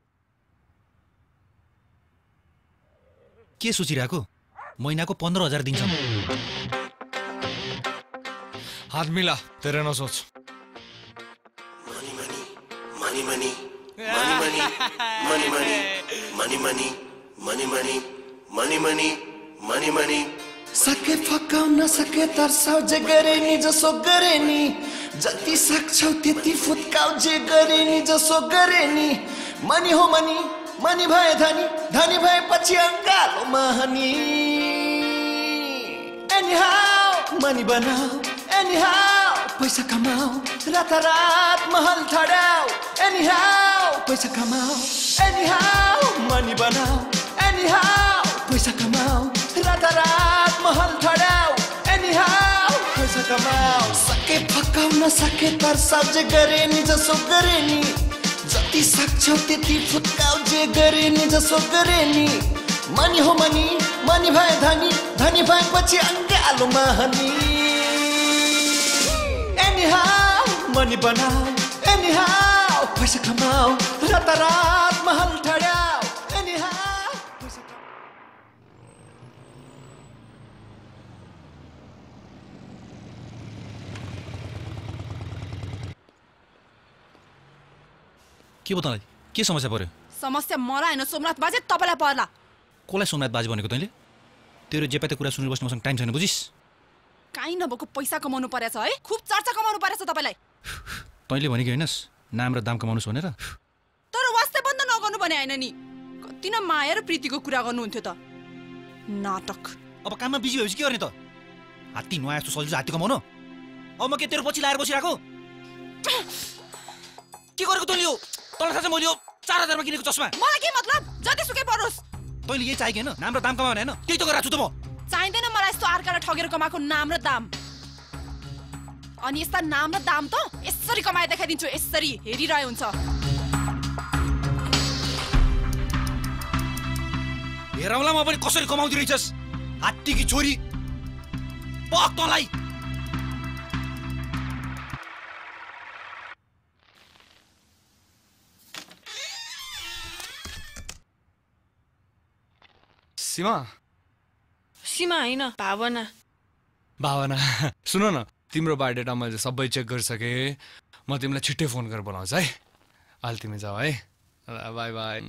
के सोचिरहेको महिनाको पन्ध्र हजार दिन्छौँ हात मिला धेरै नसोच सके फकाउन सके तर्साउ जे गरे नि जसो गरे नि जति सक्छौ त्यति फुत्काउ जे गरे नि जसो गरे नि मनी हो मनी मनी भए धनी धनी भएपछि अङ्गालोमा हनी एनीहाउ मनी बनाऊ एनीहाउ पैसा कमाऊ रातारात महल ठडाऊ एनीहाउ पैसा कमाऊ एनीहाउ मनी बनाऊ एनीहाउ पैसा कमाऊ रातारात महल ठडाऊ एनीहाउ पैसा कमाऊ सके फकाउन सके तर्साउ जे गरे नि जसो गरे नि। जति सक्छौ त्यति फुत्काउ जे गरे नि जसो गरे नि। मनी हो मनी मनी भए धनी धनी भएपछि अङ्गालोमा हनी। एनीहाउ मनी बनाऊ एनीहाउ पैसा कमाऊ रातारात। के भयो तँलाई? के समस्या पर्यो समस्या मलाई होइन सोमनाथ बाजे तपाईँलाई पर्ला। कसलाई सोमनाथ बाजे भनेको तैँले? तेरो जे पाते कुरा सुनेर बस्नु मसँग टाइम छैन बुझिस्? काहीँ नभएको पैसा कमाउनु परेछ है? खुब चर्चा कमाउनु परेछ तपाईँलाई। तैँले भनेको होइनस् नाम र दाम कमाउनुहोस् भनेर। तर वास्ते बन्द नगर्नु भने होइन नि। कति न माया र प्रीतिको कुरा गर्नुहुन्थ्यो त। नाटक। अब काममा बिजी भएपछि के गर्ने त? हात्ती नुहाए जस्तो सजिलो हात्ती कमाउनु। अब म के तेरो पछि लाएर बसिरहेको? के गरेको तैँले हो तँलाई थाहा छ मैले यो चार हजारमा किनेको चस्मा। मलाई के मतलब? जतिसुकै परोस्। तैँले यही चाहिएको होइन नाम र दाम कमाउने होइन त्यही त गरेर छु त म। चाहिँदैन मलाई यस्तो अर्कालाई ठगेर कमाएको नाम र दाम। अनि यस्ता नाम र दाम त यसरी कमाए देखाइदिन्छु यसरी हेरिरहे हुन्छ। हेरौँला म पनि कसरी कमाउँदै रहेछस्। हात्तीकी छोरी पक तँलाई। सीमा? सीमा होइन भावना। भावना। सुन न तिम्रो बायोडेटा मैले सबै चेक गरिसकेँ म तिमीलाई छिट्टै फोन गरेर बोलाउँछु है। अहिले तिमी जाऊ है। Bye bye.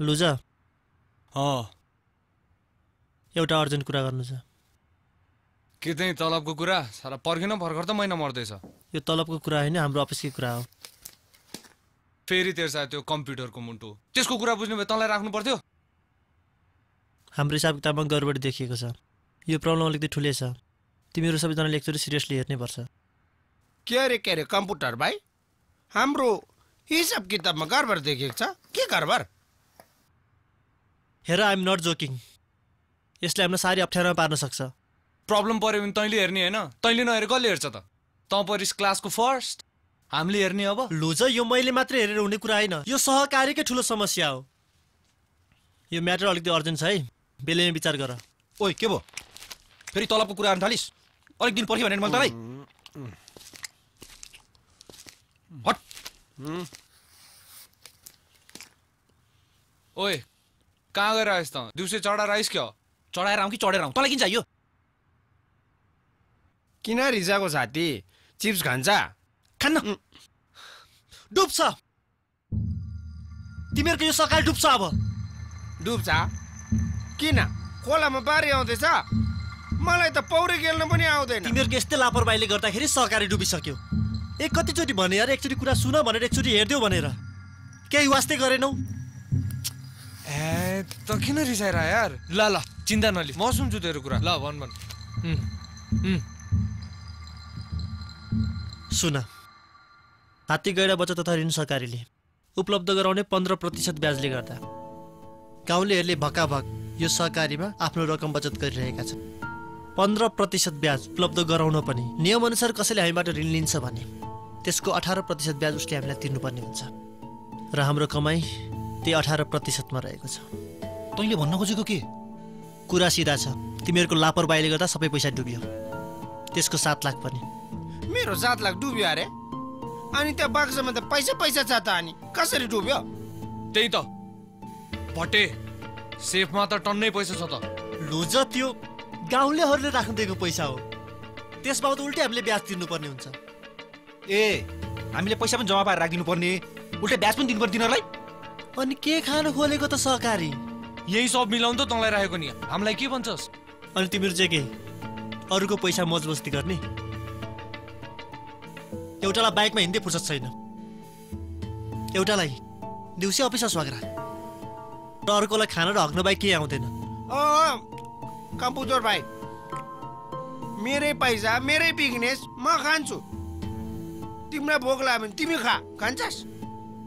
लुजा। अँ। एउटा अर्जेन्ट कुरा गर्नु छ। के त्यही तलबको कुरा? सारा पर्खेन भर्खर त महिना मर्दैछ। यो तलबको कुरा होइन हाम्रो अफिसकै कुरा हो। फेरि तेर्सा त्यो कम्प्युटरको मुन्टो। त्यसको कुरा बुझ्ने भए तँलाई राख्नु पर्थ्यो? हाम्रो हिसाब किताबमा गडबडी देखिएको छ। यो प्रब्लम अलिकति ठुलै छ। तिमीहरू सबैजनाले एकचोटि सिरियसली हेर्नै पर्छ। के अरे के अरे कम्प्युटर भाइ? हाम्रो हिसाब किताबमा गडबड देखिएको छ। के गडबड? हेर आइएम नट जोकिङ यसले हामीलाई साह्रै अप्ठ्यारोमा पार्न सक्छ। प्रब्लम पऱ्यो भने तैँले हेर्ने होइन। तैँले नहेर कसले हेर्छ त? तँ परिस क्लासको फर्स्ट हामीले हेर्ने अब। लुज यो मैले मात्रै हेरेर हुने कुरा होइन। यो सहकारीकै ठुलो समस्या हो? यो म्याटर अलिकति अर्जेन्ट छ है। बेलैमा विचार गर। ओइ के भयो? फेरि तलबको कुरा गर्नु थालिस्। अलिक दिन पर्खियो भने मैले तँलाई। हट। ओए कहाँ गएर आइस् त? दिउँसो चढाएर आइस् क्या? चढाएर आउँ कि चढेर आउँ? तँलाई किन चाहियो? किन रिसाको साथी? चिप्स खान्छ? खान्न डुब्छ तिमीहरूको यो सकाल डुब्छ अब डुब्छ किन खोलामा बारी आउँदैछ मलाई त पौडी खेल्न पनि आउँदैन तिमीहरूको यस्तै लापरवाहीले गर्दाखेरि सहकारी डुबिसक्यो एक कतिचोटि भने यार एकचोटि कुरा सुन भनेर एकचोटि हेरिदेऊ भनेर केही वास्तै गरेनौ ए त किन रिसाएर यार ल ल चिन्ता नलि म सुन्छु तेरो कुरा ल भन भन। सुन हात्ती गैडा बचत तथा ऋण सहकारीले उपलब्ध गराउने पन्ध्र प्रतिशत ब्याजले गर्दा गाउँलेहरूले भक्काभक यो सहकारीमा आफ्नो रकम बचत गरिरहेका छन्। पन्ध्र प्रतिशत ब्याज उपलब्ध गराउन पनि नियमअनुसार कसैले हामीबाट ऋण लिन्छ भने त्यसको अठार प्रतिशत ब्याज उसले हामीलाई तिर्नुपर्ने हुन्छ। र हाम्रो कमाइ त्यही अठार प्रतिशतमा रहेको छ। तैँले भन्न खोजेको के? कुरा सिधा छ। तिमीहरूको लापरवाहीले गर्दा सबै पैसा डुब्यो। त्यसको सात लाख पनि। मेरो सात लाख डुब्यो अरे? अनि त्यो बाक्समा त पैसा पैसा छ त अनि कसरी डुब्यो? त्यही त। भटे सेफमा त टन्नै पैसा छ त। लुज त्यो गाउँलेहरूले राख्नु दिएको पैसा हो। त्यसबाबत उल्टै हामीले ब्याज तिर्नुपर्ने हुन्छ। ए हामीले पैसा पनि जम्मा पारेर राखिदिनु पर्ने उल्टै ब्याज पनि दिनुपर्ने तिनीहरूलाई? अनि के खानु खोलेको त सहकारी यही सब मिलाउनु त तँलाई राखेको नि। हामीलाई के भन्छस्? अनि तिमीहरू चाहिँ के? अरूको पैसा मजबस्ती गर्ने? एउटालाई बाइकमा हिँड्दै फुर्सद छैन। एउटालाई दिउँसै अफिसमा स्वागरा र अर्कोलाई खाना र हग्न बाइक केही आउँदैन। कम्प्युटर भाइ मेरै पैसा मेरै बिजनेस म खान्छु। तिमीलाई भोक लाग्यो भने तिमी खा खान्छस्?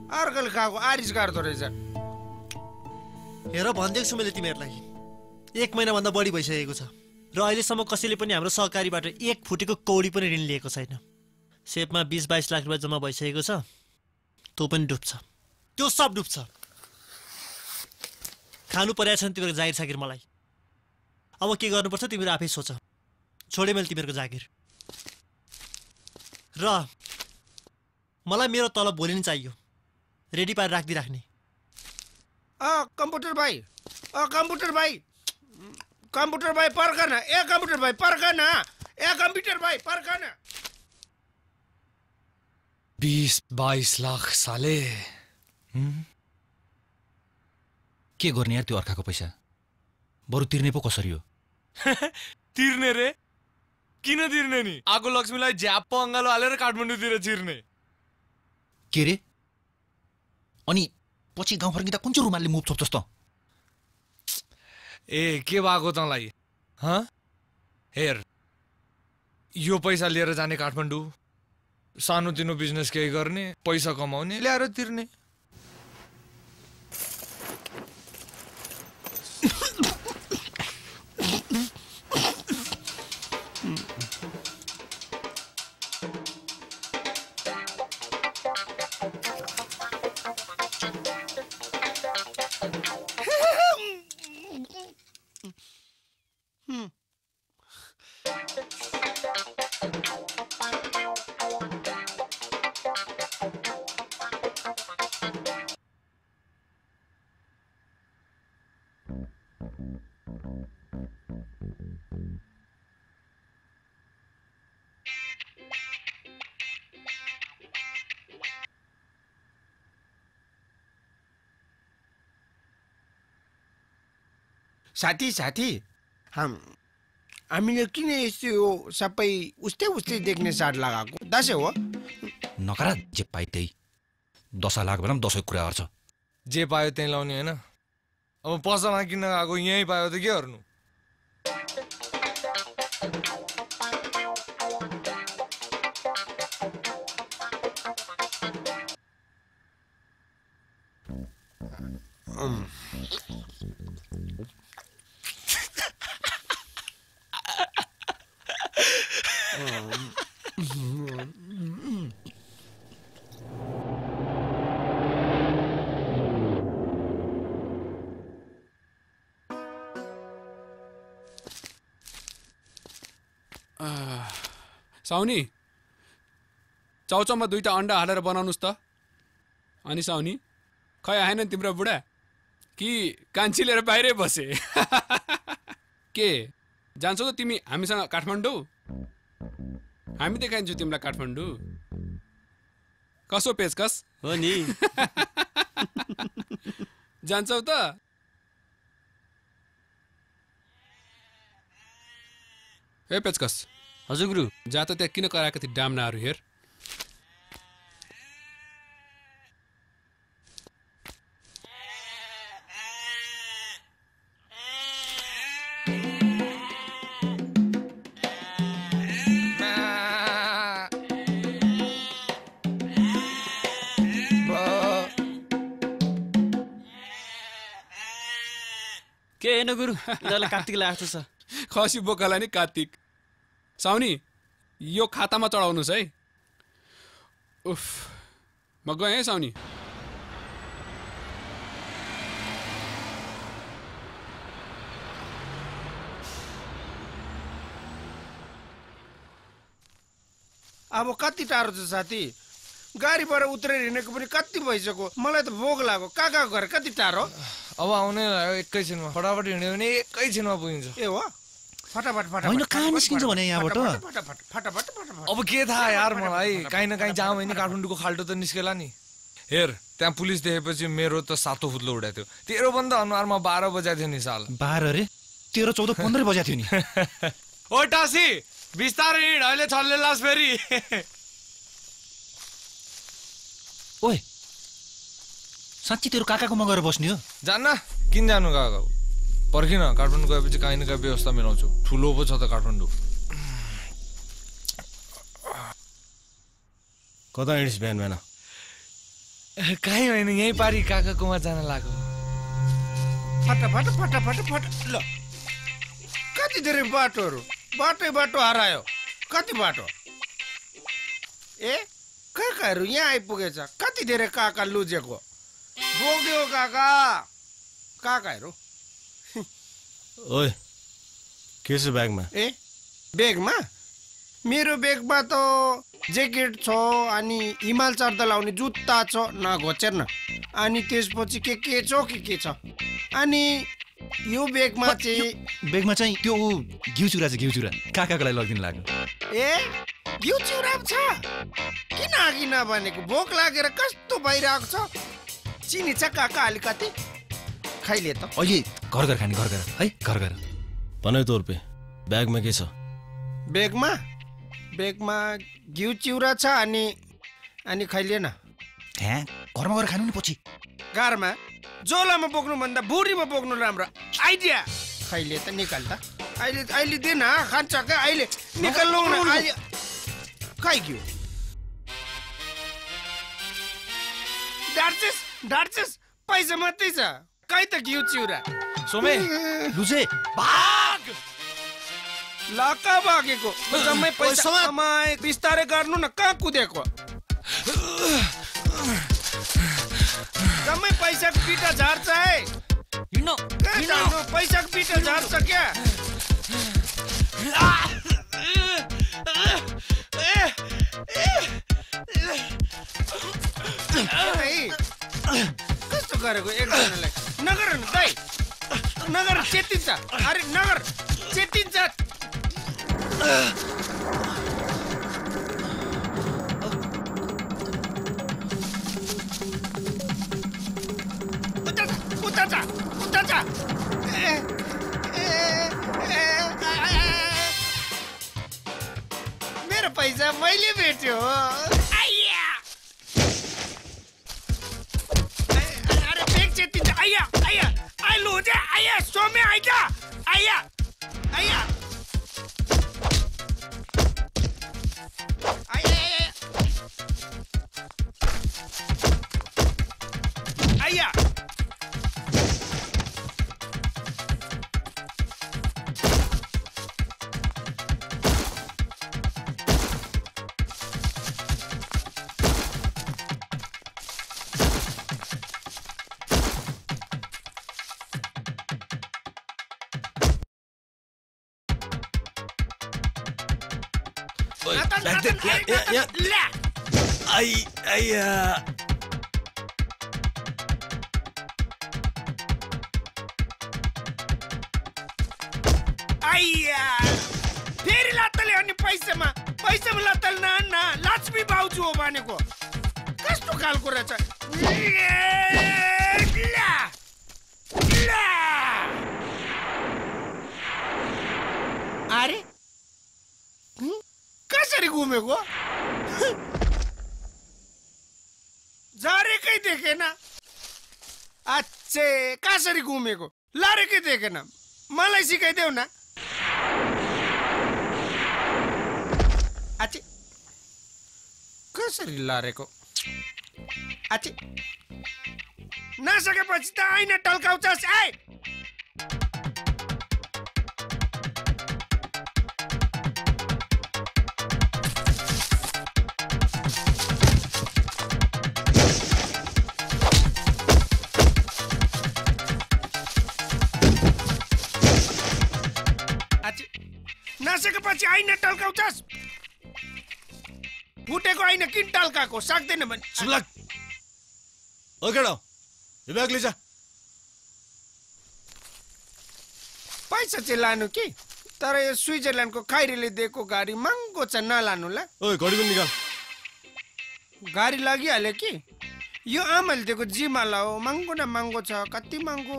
अर्कोले खाएको आरिस गर्दो रहेछ। हेर भनिदिएको छु मैले तिमीहरूलाई। एक महिनाभन्दा बढी भइसकेको छ। र अहिलेसम्म कसैले पनि हाम्रो सहकारीबाट एक फुटेको कौडी पनि ऋण लिएको छैन। सेपमा बिस बाइस लाख रुपियाँ जम्मा भइसकेको छ। त्यो पनि डुब्छ। त्यो सब डुब्छ। खानु परेको छ नि तिमीहरूको जागिर सागिर मलाई। अब के गर्नुपर्छ तिमीहरू आफै सोच। छोडे मैले तिमीहरूको जागिर। र मलाई मेरो तलब भोलि नै चाहियो। रेडी पारेर राखिदिइराख्ने। अँ कम्प्युटर भाइ। अँ कम्प्युटर भाइ। कम्प्युटर भाइ पर्ख न ए कम्प्युटर भाइ पर्ख न ए कम्प्युटर भाइ पर्ख न बिस बाइस लाख साले? के गर्ने यार त्यो अर्काको पैसा? बरु तिर्ने पो कसरी हो? तिर्ने रे? किन तिर्ने नि? आगो लक्ष्मीलाई झ्याप्प अङ्गालो हालेर काठमाडौँतिर छिर्ने के रे? अनि पछि गाउँ फर्किँदा कुन चाहिँ रुमालले मुभ छोप्छस् त? ए के भएको तँलाई? हँ? हेर यो पैसा लिएर जाने काठमाडौँ सानोतिनो बिजनेस केही गर्ने पैसा कमाउने ल्याएर तिर्ने। साथी साथी। हाम हामीले किन यस्तो यो सबै उस्तै उस्तै देख्ने साट लगाएको? दसैँ हो। नकरा जे पाइ त्यही। दशा लाग्यो भने पनि दसैँको कुरा गर्छ। जे पायो त्यहीँ लाउने होइन। अब पसलमा किन्न गएको यहीँ पायो त के गर्नु? साउनी चाउचाउमा दुईवटा अन्डा हालेर बनाउनुहोस् त। अनि साउनी खै आएन तिम्रो बुढा? कि कान्छी लिएर बाहिरै बसे? के? जान्छौ त तिमी हामीसँग काठमाडौँ? हामी देखाइदिन्छौँ तिमीलाई काठमाडौँ। कसो पेचकस हो नि। जान्छौ त। ए पेचकस हजुर गुरु जा त त्यहाँ किन कराएका थिए डाम्नाहरू हेर। के होइन गुरु? यिनीहरूलाई कार्तिकलाई आएको छ। खसी बोकालाई नि कार्तिक साउनी यो खातामा चढाउनुहोस् है। उफ म गएँ है साउनी। अब कति टाढो छ साथी? गाडीबाट उत्रेर हिँडेको पनि कति भइसक्यो? मलाई त भोक लाग्यो। कहाँ कहाँ गएर कति टाढो? अब आउनै लाग्यो एकैछिनमा फटाफट हिँड्यो भने एकैछिनमा पुगिन्छ। ए हो? होइन, कहाँ निस्किन्छ भने यहाँबाट? अब के थाहा यार मलाई? काहीँ न काहीँ जाम होइन काठमाडौँको खाल्टो त निस्केला नि। हेर त्यहाँ पुलिस देखेपछि मेरो त सातो फुत्लो उडाएको थियो। तेरो पनि त अनुहारमा बाह्र बजाएको थियो नि साल। बाह्र रे? तेह्र चौध पन्ध्र बजेको थियो नि। ओ टासी बिस्तारै हिँड अहिले छल्ले लास फेरि। ओए साँच्ची तेरो काकाकोमा गएर बस्ने हो। जान्न किन जानु गएको पर्खिन काठमाडौँ गएपछि काहीँ न काहीँ व्यवस्था मिलाउँछु। ठुलो पो छ त काठमाडौँ। कता हिँड्स बिहान बिहान? काहीँ होइन यहीँ पारि काकाकोमा जान लाग्यो। फटाफट फटाफट फट ल। कति धेरै बाटोहरू बाटै बाटो हरायो। कति बाटो? ए काकाहरू यहाँ आइपुगेछ। कति धेरै काका लुजेको? बोक्यो काका। काकाहरू? ओए के छ ब्यागमा? ए ब्यागमा? मेरो ब्यागमा त ज्याकेट छ अनि हिमाल चढ्दा लाउने जुत्ता छ। नघोचेर न। अनि त्यसपछि के के छ के के छ? अनि यो ब्यागमा चाहिँ बेगमा चाहिँ त्यो ऊ घिउ चुरा छ घिउ चुरा काकाको लागि लगिदिनु लाग्यो। ए घिउ चिउरा छ? किन अघि नभनेको भोक लागेर कस्तो भइरहेको छ? चिनी छ काका अलिकति। खाइले त। अहिले घर घर खाने घर घर। है घर घर। भन तोर पे ब्यागमा के छ? ब्यागमा? ब्यागमा घिउ चिउरा छ अनि अनि खैले न। ह्या घरमा गएर खानु नि पछि। घरमा झोलामा बोक्नुभन्दा बुढीमा बोक्नु राम्रो आइडिया। खैले त निकाल त। अहिले अहिले दिन खान्छ क्या अहिले निकाल्नु खै घिउ। डाँड्छेस् डाँड्छेस् पैसा मात्रै छ। खै त घिउ चिउरा सोमे लुजे भाग लक्का भागेको जम्मै पैसा कमाए बिस्तारै गर्नु न कहाँ कुदेको जम्मै पैसाको पिटा झार्छ है कहाँ जानु पैसाको पिटा झार्छ क्या ए, कस्तो गरेको एकजनालाई? नगर न दाइ। नगर चेतिन्छ। अरे नगर चेतिन्छ। मेरो पैसा मैले भेट्यो। आइया अरे- अरे बेग चेतिन्छ आइया आइया आइ लोजे आइया सोमे फेरि अनि पैसामा पैसामा लत्तल न लक्ष्मी बाउजू हो भनेको कस्तो खालको रहेछ ए, ल्या! ल्या! अरे हं? कसरी घुमेको? झरेकै देखेन। अच्छे कसरी घुमेको? लडेकै देखेन। मलाई सिकाइदेऊ न। आचे कसरी लडेको आचे नसकेपछि त आइन टल्काउँछस् आइ नसकेपछि आइन टल्काउँछस्। फुटेको आइन किन टल्काएको? सक्दैन भने। सुब्लाक ओ केटा यो ब्याग लिजा। पैसा चाहिँ लानु कि? तर यो स्विजरल्यान्डको खैरीले दिएको गाडी महँगो छ नलानु ल ओइ घडी पनि निकाल। गाडी लागिहाल्यो कि? यो आमाले दिएको जिमाला हो महँगो न महँगो छ। कति महँगो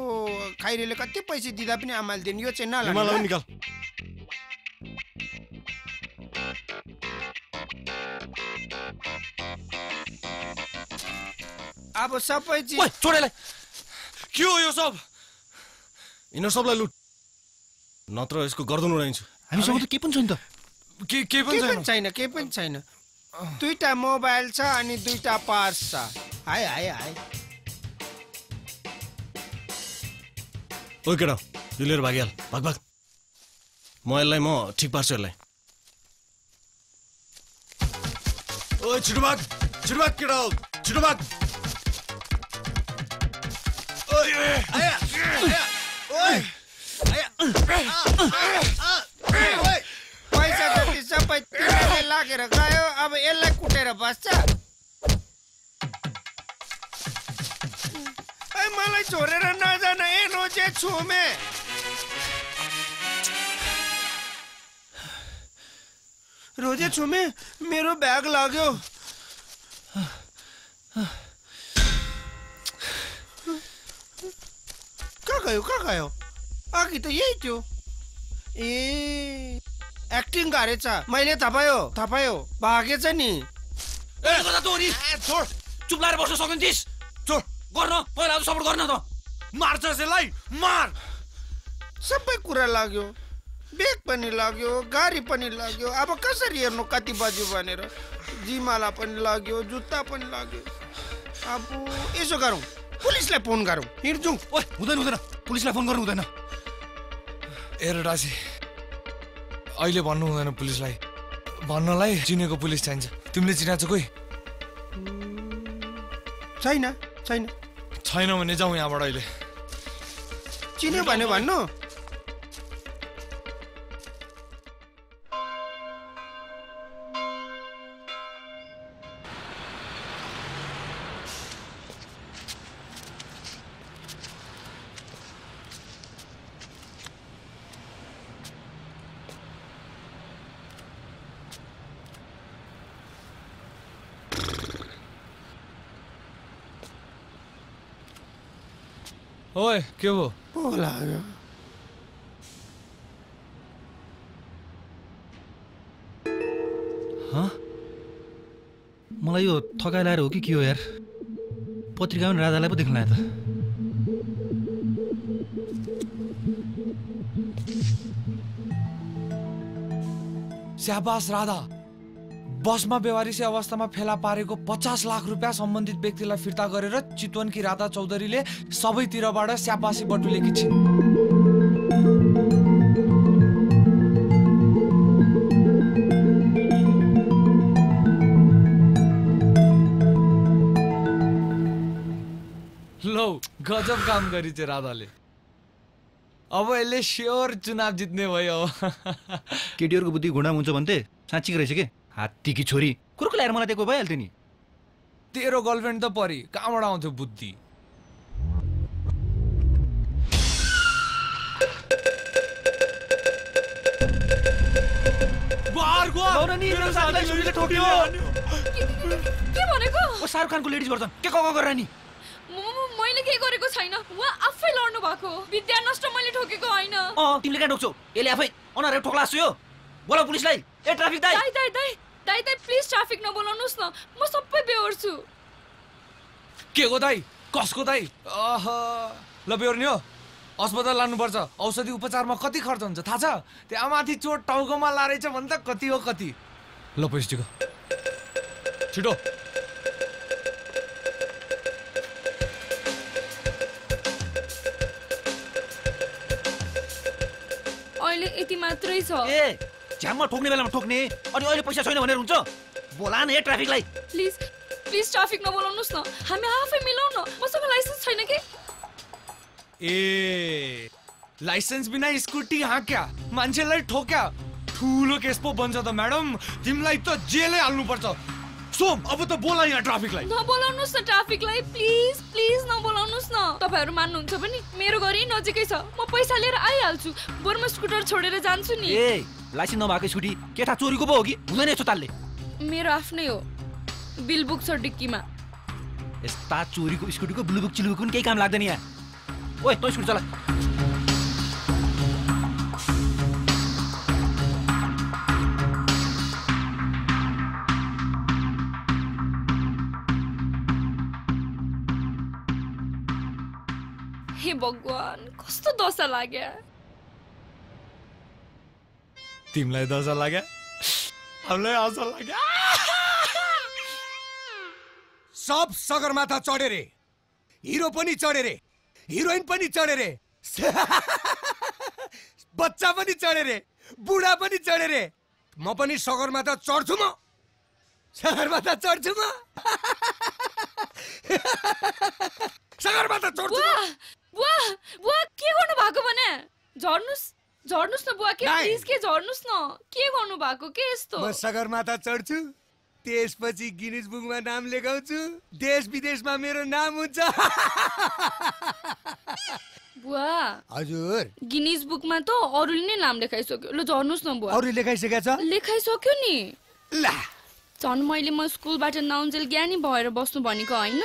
खैरीले कति पैसा दिँदा पनि आमाले दिनु यो चाहिँ नलानु निकाल। अब सबै चिज ओइ छोडेलाई के हो यो सब? यिनीहरू सबलाई लुट नत्र यसको गर्दन उडाइन्छ हामीसँग त केही पनि छैन त। के केही पनि छैन। केही पनि छैन। दुईटा मोबाइल छ अनि दुईटा पर्स छ। हाय हाय हाय। ओइ केटा यो लिएर भागिहाल। भाग भाग। म यसलाई म ठिक पार्छु यसलाई। ओइ छिटो भाग छिटो भाग केटा छिटो भाग ओइ ओइ आया आया ओइ पैसा जति सबै तिमीले लागेर गयो अब यसलाई कुटेर बस्छ ए, मलाई छोडेर नजान ए रोजे छुमे रोजे छुमे मेरो ब्याग लाग्यो। कहाँ गयो कहाँ गयो? अघि त यही थियो। ए एक्टिङ गरेछ। मैले थाहा पायो थाहा पायो भागेछ नि। ए कता तँ नि छोड चुप लाएर बस्न सकिन्थिस्। छोड। गर्न पहिला सपोर्ट गर्न त। मार्छ यसलाई मार। सबै कुरा लाग्यो। ब्याग पनि लाग्यो गाडी पनि लाग्यो। अब कसरी हेर्नु कति बज्यो भनेर? जिमाला पनि लाग्यो जुत्ता पनि लाग्यो। अब यसो गरौँ। पुलिसलाई फोन गरौँ। हिँड्छौँ। ओइ हुँदैन हुँदैन। पुलिसलाई फोन गर्नु हुँदैन। हेर राजी अहिले भन्नु हुँदैन पुलिसलाई। भन्नलाई चिनेको पुलिस चाहिन्छ। तिमीले चिनाएको छ कोही? छैन छैन। छैन भने जाउँ यहाँबाट अहिले। चिन्यो भने भन्नु। ओए के हो? पो लाग्यो हँ? मलाई यो थकाइ लाएर हो कि के हो यार? पत्रिकामा पनि राजालाई पो देख्न लाग्यो त। स्याबास राधा। बसमा बेवारिसी अवस्थामा फेला पारेको पचास लाख रुपियाँ सम्बन्धित व्यक्तिलाई फिर्ता गरेर चितवनकी राधा चौधरीले सबैतिरबाट स्याबासी बटुलेकी छिन्। लौ गजब काम गरी चाहिँ राधाले। अब यसले स्योर चुनाव जित्ने भयो। केटीहरूको बुद्धि घुँडा हुन्छ भन्थे साँच्चीको रहेछ के? हात्तीकी छोरी। कुरोको ल्याएर मलाई दिएको भइहाल्थ्यो नि। तेरो गर्लफ्रेन्ड त परि कहाँबाट आउँथ्यो बुद्धि? शाहरुख खानको लेडिज गर्छन्। के कक गरेर नि मैले गरेको छैन? उहाँ आफै लड्नु भएको। विद्या नष्ट मैले ठोकेको होइन। अँ तिमीले कहाँ ठोक्छौ? यसले आफै अनारे ठोक्ला जस्तो यो। बोला पुलिसलाई। ए ट्राफिक दाइ दाइ दाइ दाइ दाइ प्लिज ट्राफिक नबोलाउनुहोस् न। म सबै बेहोर्छु। के हो दाइ कसको दाइ अह ल बेहोर्ने हो। अस्पताल लानुपर्छ। औषधि उपचारमा कति खर्च हुन्छ? थाहा छ? त्यहाँ माथि चोट टाउकोमा लारेछ भने त कति हो कति? ल पैसा छिटो। अहिले यति मात्रै छ। ए झ्याममा ठोक्ने बेलामा ठोक्ने। अनि अहिले पैसा छैन भनेर हुन्छ? बोला न ए ट्राफिकलाई। प्लिज प्लिज ट्राफिक नबोलाउनुहोस् न। हामी आफै मिलाउँ न। मसँग लाइसेन्स छैन कि? ए लाइसेन्स बिना स्कुटी हाँक्या मान्छेलाई ठोक्या। ठुलो केस पो बन्छ त म्याडम। तिमीलाई त जेलै हाल्नुपर्छ। सोम अब त बोला यहाँ ट्राफिकलाई। नबोलाउनुहोस् न ट्राफिकलाई प्लिज प्लिज नबोलाउनुहोस् न। तपाईँहरू मान्नुहुन्छ भने मेरो घर नजिकै छ। म पैसा लिएर आइहाल्छु। बरु म स्कुटर छोडेर जान्छु नि। ए लाइसेन्स नभएको स्कुटी केटा चोरीको पो हो कि? हुँदैन यस्तो तालले। मेरो आफ्नै हो। बिल बुक छ डिक्कीमा। यस्ता चोरीको स्कुटीको ब्लुबुक चिलुबुक पनि केही काम लाग्दैन यहाँ। ओए तँ स्कुटी चला हे भगवान कस्तो दशा लाग्यो? तिमीलाई दशा लाग्यो? हामीलाई आशा लाग्यो? सब सगरमाथा चढे रे। हिरो पनि चढे रे। हिरोइन पनि चढे रे। बच्चा पनि चढे रे। बुढा पनि चढे रे। म पनि सगरमाथा चढ्छु म। सगरमाथा चढ्छु म। सगरमाथा चढ्छु बुवा। बुवा के गर्नु भएको भने? झर्नुहोस् झर्नुहोस् न बुवा के। प्लिज के झर्नुहोस् न? के गर्नु भएको? के यस्तो? म सगरमाथा चढ्छु त्यसपछि गिनिज बुकमा नाम लेखाउँछु देश विदेशमा मेरो नाम हुन्छ। बुवा हजुर। गिनिज बुकमा त अरूले नै नाम लेखाइसक्यो। ल झर्नुहोस् न बुवा। अरू लेखाइसकेका छ? लेखाइसक्यो नि। ला। झन् मैले म स्कुलबाट नाउन्जेल ज्ञानी भएर बस्नु भनेको होइन।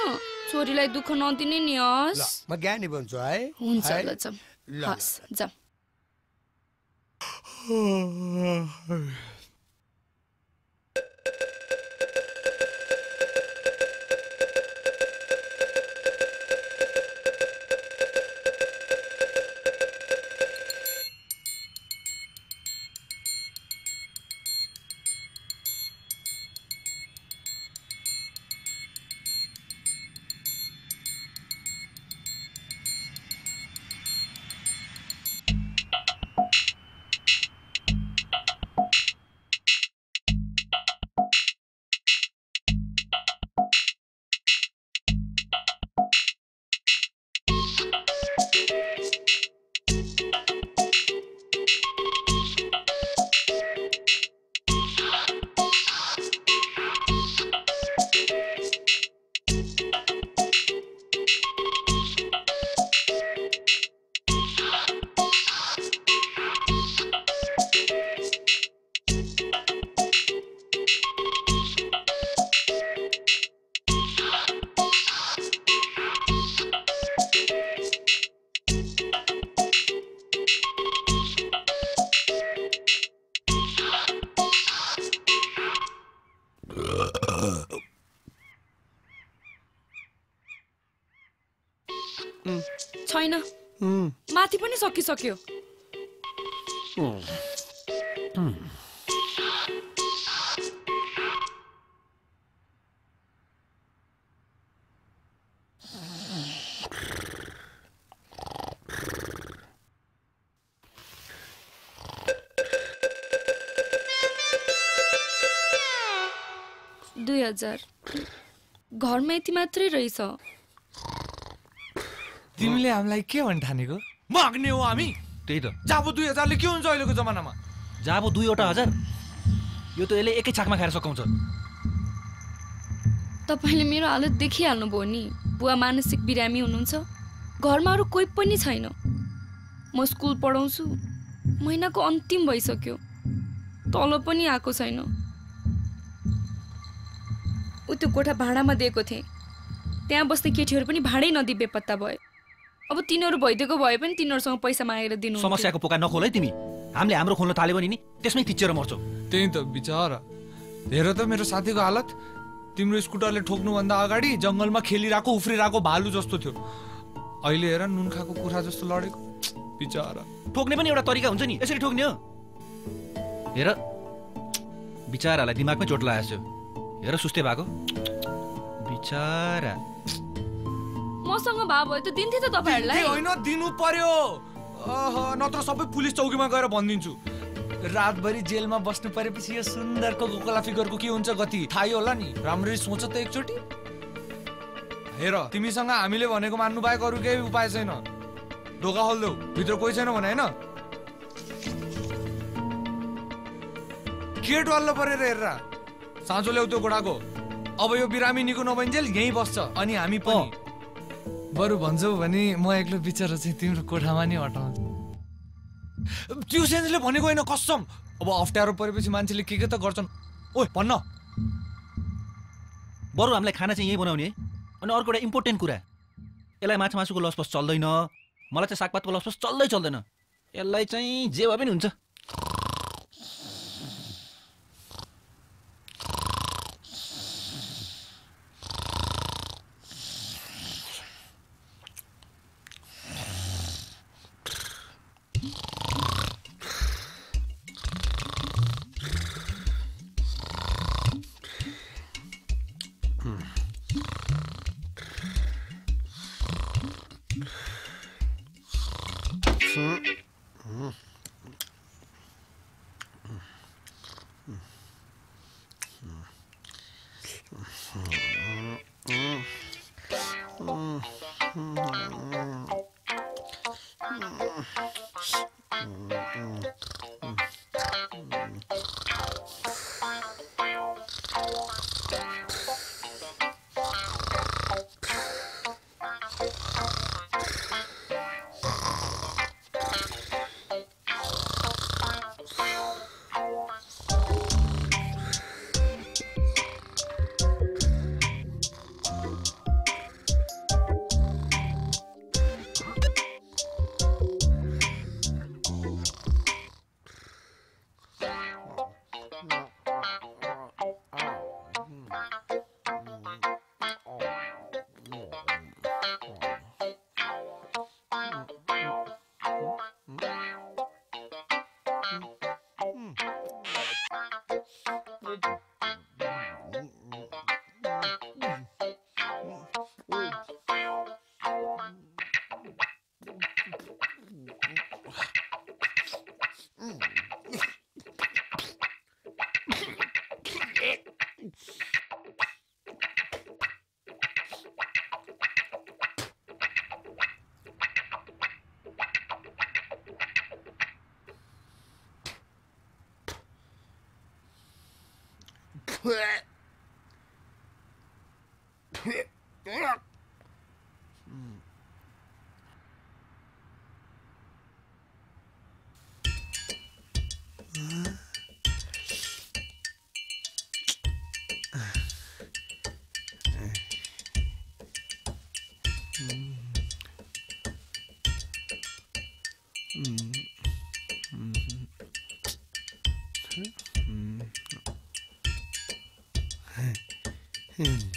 छोरीलाई दुःख नदिने नि ल हस् म ज्ञानी भन्छु है। हुन्छ? ल जाऊँ। ल, हस् जाऊँ। घरमा यति मात्रै रहेछ। तिमीले हामीलाई के भन् ठानेको? माग्ने हो हामी। त्यही त। जाबो दुई हजारले के हुन्छ अहिलेको जमानामा? जाबो दुईवटा हजार? यो त यसले एकै छाकमा खाएर सकाउँछ। तपाईँले मेरो हालत देखिहाल्नुभयो नि। बुवा मानसिक बिरामी हुनुहुन्छ। घरमा अरू कोही पनि छैन। म स्कुल पढाउँछु। महिनाको अन्तिम भइसक्यो। तल पनि आएको छैन। ऊ त्यो कोठा भाडामा दिएको थिएँ। त्यहाँ बस्ने केटीहरू पनि भाडै नदिई बेपत्ता भए। अब तिनीहरू भइदिएको भए पनि तिनीहरूसँग पैसा मागेर दिनु समस्याको पोका नखोल है तिमी। हामीले हाम्रो खोल्न थाल्यो भने नि त्यसमै थिचेर मर्छौ। त्यही त बिचरा। हेर त मेरो साथीको हालत। तिम्रो स्कुटरले ठोक्नुभन्दा अगाडि जङ्गलमा खेलिरहेको उफ्रिरहेको भालु जस्तो थियो। अहिले हेर नुन खाएको कुखुरा जस्तो लडेको। बिचरा। ठोक्ने पनि एउटा तरिका हुन्छ नि। यसरी ठोक्ने हो। हेर। बिचारालाई दिमागमै चोट लागेको छ। हेर सुस्तै भएको। बिचारा। मसँग भए भयो त दिन्थे त तपाईँहरूलाई। होइन दिनु पर्यो। नत्र सबै पुलिस चौकीमा गएर भनिदिन्छु। रातभरि जेलमा बस्नु परेपछि यो सुन्दरको गोकला फिगरको के हुन्छ गति? थाहै होला नि। राम्ररी सोच त एकचोटि। हेर तिमीसँग हामीले भनेको मान्नु बाहेक अरू केही उपाय छैन। ढोका खोलिदेऊ भित्र कोही छैन भने होइन। के डल्लो परेर हेरेर। साँझो ल्याउ त्यो गोडाको अब यो बिरामी निको नभइन्जेल यहीँ बस्छ अनि हामी पनि। बरु भन्छौ भने म एक्लो बिचरा चाहिँ तिम्रो कोठामा नि हटाउँछु त्यो सेन्सले भनेको होइन कसम। अब अप्ठ्यारो परेपछि मान्छेले के के त गर्छन्। ओइ भन्न। बरु हामीलाई खाना चाहिँ यहीँ बनाउने है। अनि अर्को एउटा इम्पोर्टेन्ट कुरा। यसलाई माछा मासुको लसपस चल्दैन। मलाई चाहिँ सागपातको लसपस चल्दै चल्दैन। यसलाई चाहिँ जे भए पनि हुन्छ। 음.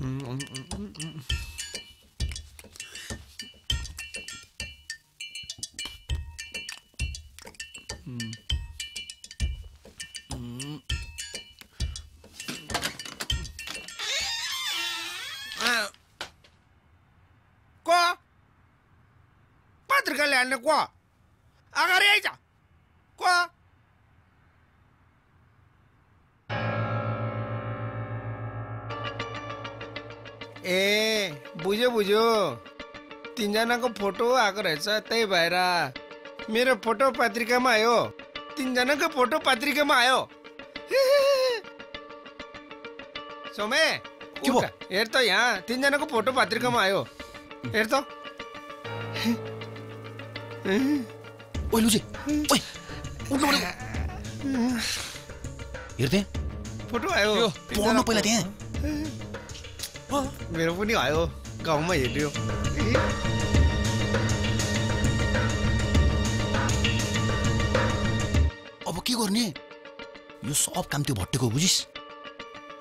음, 음, 음, 음. 음. 아. 과. 빠들 갈래 안내 과. 아가리 아이자. 과. ए बुझ्यो बुझ्यो। तिनजनाको फोटो आएको रहेछ त्यही भएर मेरो फोटो पत्रिकामा आयो। तिनजनाको फोटो पत्रिकामा आयो। सोमे। हेर त यहाँ तिनजनाको फोटो पत्रिकामा आयो। हेर त। फोटो आयो। पहिला त्यहाँ। मेरो पनि आयो गाउँमा हेऱ्यो अब के गर्ने यो सब काम त्यो भट्टेको बुझिस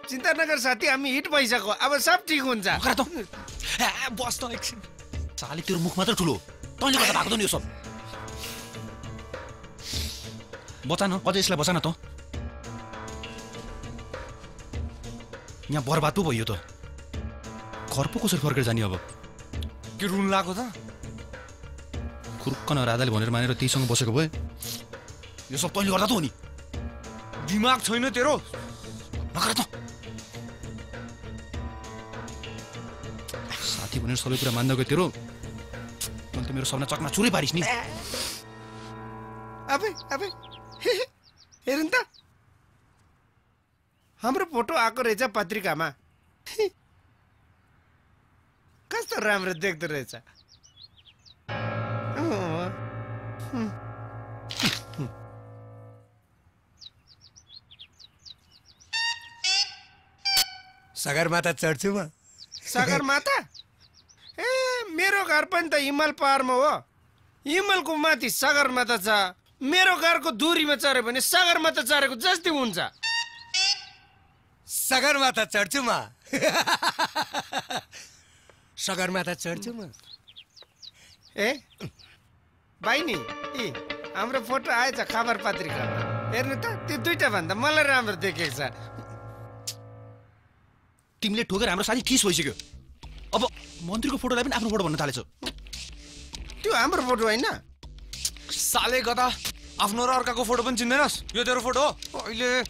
चिन्ता नगर साथी हामी हिट भइसक्यो अब सब ठिक हुन्छ बस त एकछिन साले तेरो मुख मात्र ठुलो तैँले गर्दा भएको त नि यो सब बचा न अझै यसलाई बचा न त यहाँ बर्बाद पो भयो त घर पो कसरी फर्केर जाने अब। के रुन लाग्यो त? खुर्कन राधाले भनेर मानेर त्यहीसँग बसेको भए। यो सब तैँले गर्दा त हो नि। दिमाग छैन तेरो। त। साथी भनेर सबै कुरा मान्दा गयो तेरो। मैले त मेरो सपना चकमा चुरै पारिस नि। अबे अबे हेर नि त। हाम्रो फोटो आएको रहेछ पत्रिकामा। कस्तो राम्रो देख्दो रहेछ। सगरमाथा चढ्छु म। सगरमाथा ए मेरो घर पनि त हिमाल पहाडमा हो। हिमालको माथि सगरमाथा छ। मेरो घरको दूरीमा चढ्यो भने सगरमाथा चढेको जस्तै हुन्छ। सगरमाथा चढ्छु म। सगरमाथा चढ्छु म। ए? बहिनी ए हाम्रो फोटो आएछ खबर पत्रिकामा। हेर्नु त त्यो दुइटा भन्दा मलाई राम्रो देखेको छ। तिमीले ठोकेर हाम्रो साथी ठिस भइसक्यो? अब मन्त्रीको फोटोलाई पनि आफ्नो फोटो भन्न थालेछ। त्यो हाम्रो फोटो होइन। साले गदा आफ्नो र अर्काको फोटो पनि चिन्दैनस्। यो तेरो फोटो हो। अहिले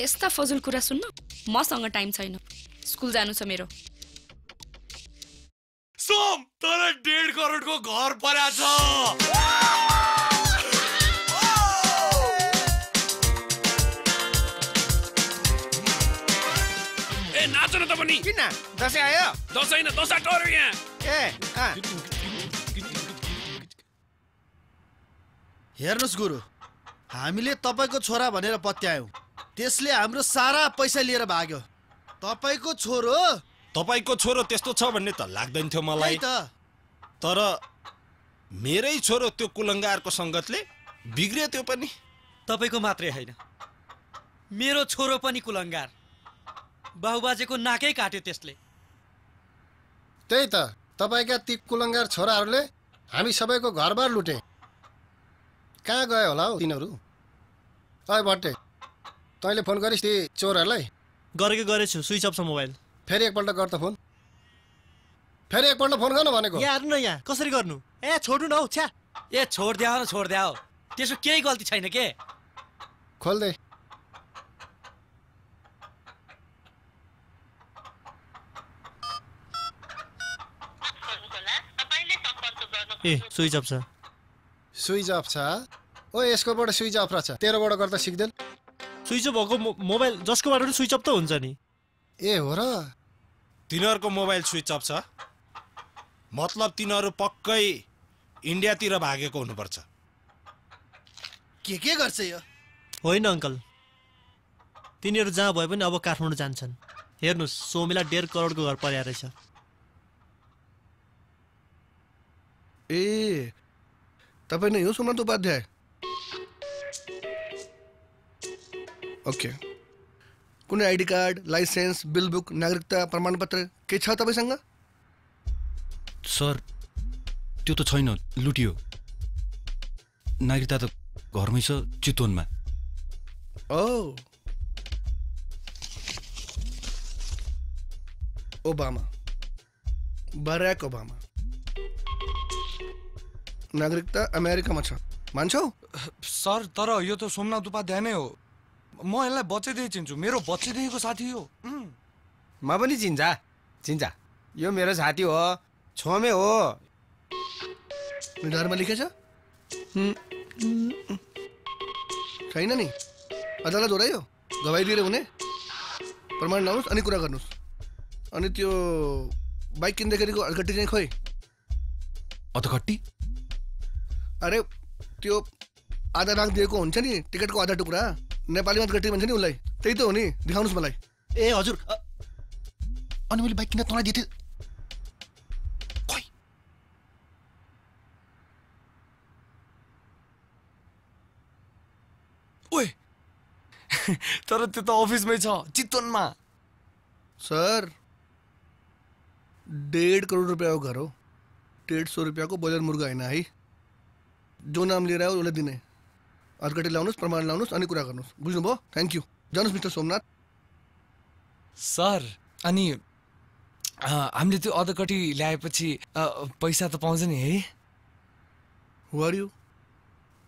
यस्ता फजुल कुरा सुन्न मसँग टाइम छैन। स्कुल जानु छ मेरो। सोम तर डेढ करोडको घर परेको छ। ए नाच न त पनि। किन? दसैँ आयो? दसैँ न दसैँ टर्यो यहाँ। ए अँ। हेर्नुहोस् गुरु हामीले तपाईँको छोरा भनेर पत्यायौँ। त्यसले हाम्रो सारा पैसा लिएर भाग्यो। तपाईँको छोरो? तपाईँको छोरो त्यस्तो छ भन्ने त लाग्दैन थियो मलाई। त। तर मेरै छोरो त्यो कुलङ्गारको सङ्गतले बिग्रियो त्यो पनि। तपाईँको मात्रै होइन। मेरो छोरो पनि कुलङ्गार। बाहुबाजेको नाकै काट्यो त्यसले। त्यही त। तपाईँका ती कुलङ्गार छोराहरूले हामी सबैको घरबार लुटे। कहाँ गयो होला हौ तिनीहरू? अय भट्टे तैँले फोन गरिस् ती चोरहरूलाई। गरेको गरेछु स्विच अफ छ मोबाइल फेरि एकपल्ट गर त फोन। फेरि एकपल्ट फोन गर्नु भनेको। यहाँ हेर्नु न यहाँ कसरी गर्नु? ए छोड्नु न हौ छ्या। ए छोडिदिया न छोडिदिया हो त्यसो केही गल्ती छैन के? खोल्दे ए स्विच अफ छ। स्विच अफ छ। ओ यसकोबाट स्विच अफ रहेछ। तेरोबाट गर्दा सिक्दैन। स्विच अफ भएको मोबाइल जसकोबाट पनि स्विच अफ त हुन्छ नि। ए हो र। तिनीहरूको मोबाइल स्विच अफ छ। मतलब तिनीहरू पक्कै इन्डियातिर भागेको हुनुपर्छ। के के गर्छ यो? होइन अङ्कल। तिनीहरू जहाँ भए पनि अब काठमाडौँ जान्छन्। हेर्नुहोस् सोमिला डेढ करोडको घर पर्या रहेछ। ए तपाईँ नै हो सोमनाथ उपाध्याय? ओके। कुनै ID card licence bill book नागरिकता प्रमाणपत्र केही छ तपाईँसँग? सर त्यो त छैन लुटियो। नागरिकता त घरमै छ चितवनमा। ओ ओबामा। Barack Obama. नागरिकता अमेरिकामा छ। मान्छौ? सर तर यो त सोमनाथ उपाध्याय नै हो। म यसलाई बच्चैदेखि चिन्छु। मेरो बच्चैदेखिको साथी हो। म पनि चिन्छ चिन्छ यो मेरो साथी हो। छोमे हो। निधारमा लेखेछ? हुँ, छैन नि। अदालत हो र यो। गवाई दिएर हुने। प्रमाण लाउनुहोस् अनि कुरा गर्नुहोस्। अनि त्यो बाइक किन्दाखेरिको अधकट्टी चाहिँ खोइ। अधकट्टी? अरे त्यो आधा लाख दिएको हुन्छ नि। टिकटको आधा टुक्रा। नेपालीमा अधकट्टी भन्छ नि उसलाई। त्यही त हो नि देखाउनुहोस् मलाई। ए हजुर। अनि मैले बाइक किन्न तँलाई दिएको थिएँ। ओए। तर त्यो त अफिसमै छ चितवनमा। सर डेढ़ करोड़ रुपियाँको घर हो। डेढ़ सौ रुपियाँको ब्रोइलर मुर्गा होइन है। जो नाम लिएर आयो उसलाई दिने। अधकट्टी लाउनुहोस् प्रमाण लाउनुहोस् अनि कुरा गर्नुहोस्। बुझ्नुभयो? थ्याङ्क यू जानुहोस् मिस्टर सोमनाथ। सर अनि हामीले त्यो अधकटी ल्याएपछि पैसा त पाउँछ नि है? आर यू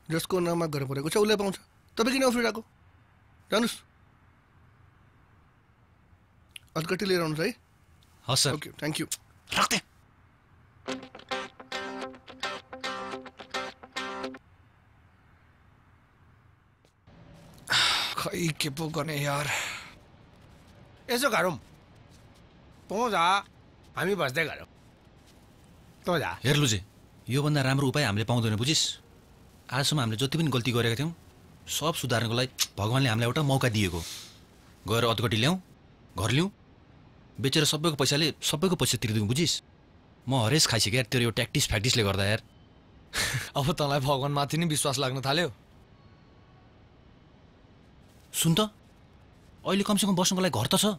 जसको नाममा घर परेको छ उसलाई पाउँछ। तपाईँ किन उफ्रिरहेको जानुहोस्। अधकट्टी लिएर आउनुहोस् है? हस् सर। ओके थ्याङ्क यू खै के पो गर्ने यार। यसो गरौँ। तँ जा हामी बस्दै गरौँ। तँ जा। हेर लुजे योभन्दा राम्रो उपाय हामीले पाउँदैन बुझिस्। आजसम्म हामीले जति पनि गल्ती गरेका थियौँ सब सुधार्नको लागि भगवान्ले हामीलाई एउटा मौका दिएको। गएर अधकटी ल्याउँ घर ल्याउँ बेचेर सबैको पैसाले सबैको पैसा तिरिदिउँ बुझिस्। म हरेस खाइसकेँ यार तेरो यो ट्याक्टिस फ्याक्टिसले गर्दा यार। अब तँलाई भगवान्माथि नै विश्वास लाग्न थाल्यो। सुन त। अहिले कमसेकम बस्नुको लागि घर त छ।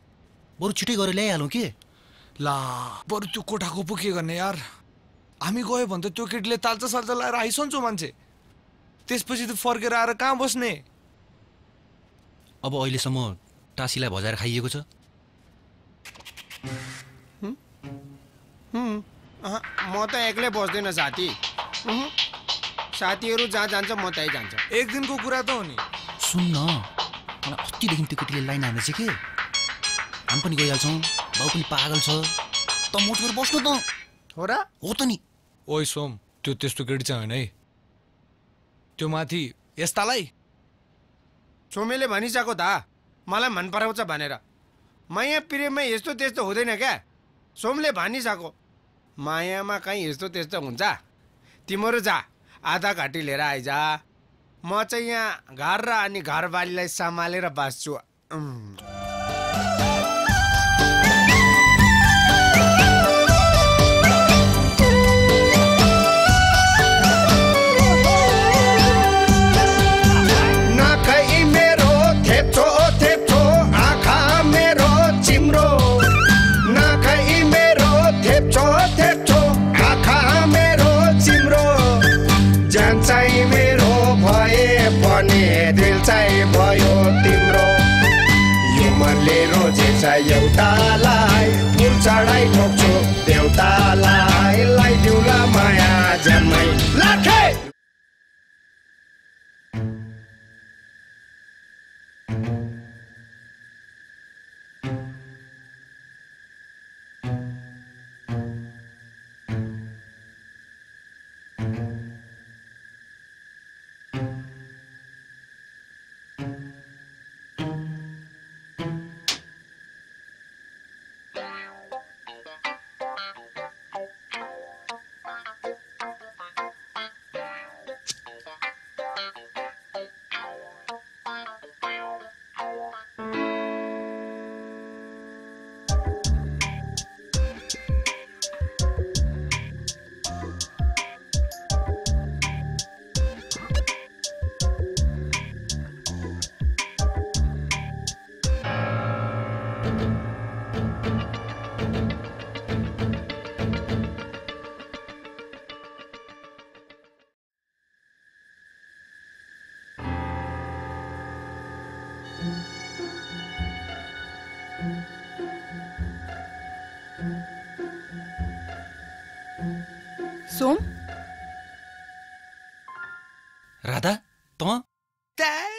बरु छिटै गरेर ल्याइहालौँ के? ला बरु त्यो कोठाको पो के गर्ने यार? हामी गयो भने त त्यो केटीले ताल्चा साल्चा लाएर आइसन्छौँ मान्छे। त्यसपछि त फर्केर आएर कहाँ बस्ने? अब अहिलेसम्म टासीलाई भजाएर खाइएको छ। म त एक्लै बस्दैन साथी। साथीहरू जहाँ जान्छ म त्यहीँ जान्छ। एक दिनको कुरा त हो नि। सुन न मलाई अस्तिदेखि त्यो केटीले लाइन हानेछ के? हामी पनि गइहाल्छौँ बाउ पनि पागल छ। त मोट गरेर बस्नु त। हो र? हो त नि। ओइ सोम त्यो त्यस्तो केटी चाहिँ होइन है। त्यो माथि यस्तालाई। छोमेले भनिसक्यो त मलाई मन पराउँछ भनेर। माया प्रेममा यस्तो त्यस्तो हुँदैन क्या। सोमले भनिसक्यो। मायामा कहीँ यस्तो त्यस्तो हुन्छ। तिमीहरू जा। आधा घाँटी लिएर आइज। म चाहिँ यहाँ घर र अनि घरवालीलाई सम्हालेर बस्छु। एउटालाई फुल चढाइ ठोक्छु।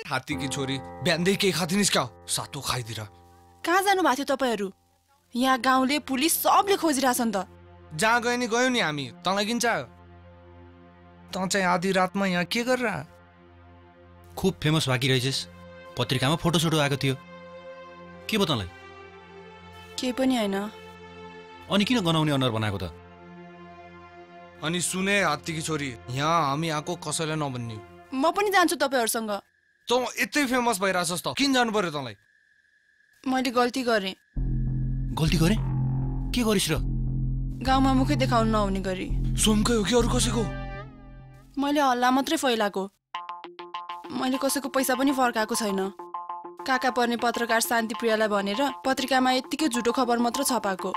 हात्तीकी छोरी बिहानदै केही खाँदिनिस् क्या सातो खाइदिएर। कहाँ जानु भएको थियो तपाईँहरू? यहाँ गाउँले पुलिस सबले खोजिरहेछन् त। जहाँ गयो नि गयो नि हामी। तँलाई किन्छ? तँ चाहिँ आधी रातमा यहाँ के गरेर? खुब फेमस बाँकी रहेछस् पत्रिकामा फोटोसोटो आएको थियो। के भयो तँलाई? केही पनि होइन। अनि किन गनाउने अनुहार बनाएको त? अनि सुने हात्तीकी छोरी यहाँ हामी आएको कसैलाई नभन्ने म पनि जान्छु तपाईँहरूसँग। तँ यतै फेमस भइरहेछस् त। किन जानु पर्यो तँलाई? मैले गल्ती गरेँ। गल्ती गरेँ? के गरिस् र? गाउँमा मुखै देखाउनु नहुने गरी। सोमकै हो कि अरू कसैको? मैले हल्ला मात्रै फैलाएको। मैले कसैको पैसा पनि फर्काएको छैन। काका पर्ने पत्रकार शान्ति प्रियालाई भनेर पत्रिकामा यत्तिकै झुटो खबर मात्र छपाएको।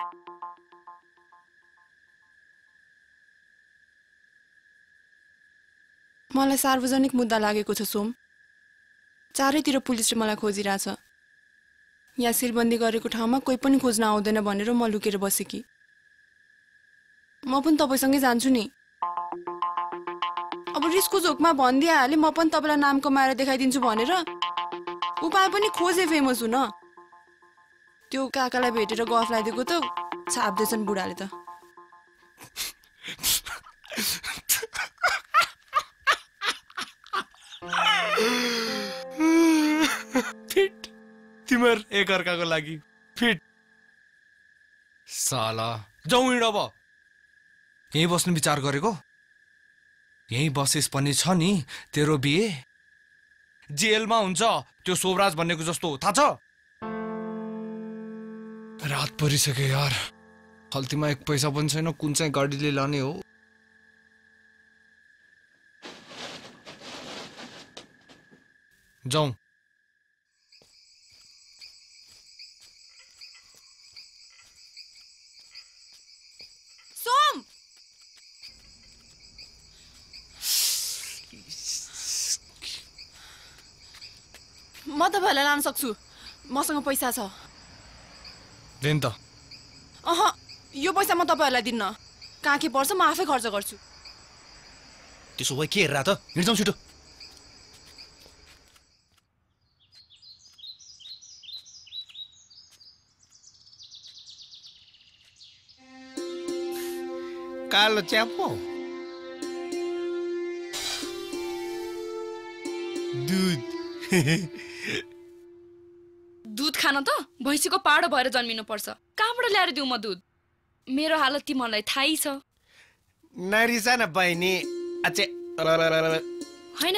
मलाई सार्वजनिक मुद्दा लागेको छ सोम। चारैतिर पुलिसले मलाई खोजिरहेछ। यहाँ सिरबन्दी गरेको ठाउँमा कोही पनि खोज्न आउँदैन भनेर म लुकेर बसेकी म पनि तपाईँसँगै जान्छु नि। अब रिसको झोकमा भनिदिइहालेँ म पनि तपाईँलाई नाम कमाएर देखाइदिन्छु भनेर। उपाय पनि खोजे फेमस हुन। त्यो काकालाई भेटेर गफ लगाइदिएको त छाप्दैछन् बुढाले त। फिट। तिमीहरू एकअर्काको लागि फिट। साला जाउँ हिँड अब। यहीँ बस्नु विचार गरेको? यहीँ बसेस पनि छ नि तेरो बिहे? जेलमा हुन्छ त्यो सोभराज भन्नेको जस्तो थाहा छ? रात परिसक्यो यार। खल्तीमा एक पैसा पनि छैन कुन चाहिँ गाडीले लाने हो? जाउँ सोम म तपाईँहरूलाई लान सक्छु। मसँग पैसा छ। देन त। अह यो पैसा म तपाईँहरूलाई दिन्न। कहाँ के पर्छ म आफै खर्च गर्छु। त्यसो भए के हेरेर त? हिँड्छौँ छिटो। दुध दुध खान त भैँसीको पाडो भएर जन्मिनुपर्छ। कहाँबाट ल्याएर दिउँ म दुध? मेरो हालत तिमीहरूलाई थाहै छ। नरिसा बहिनी अचे होइन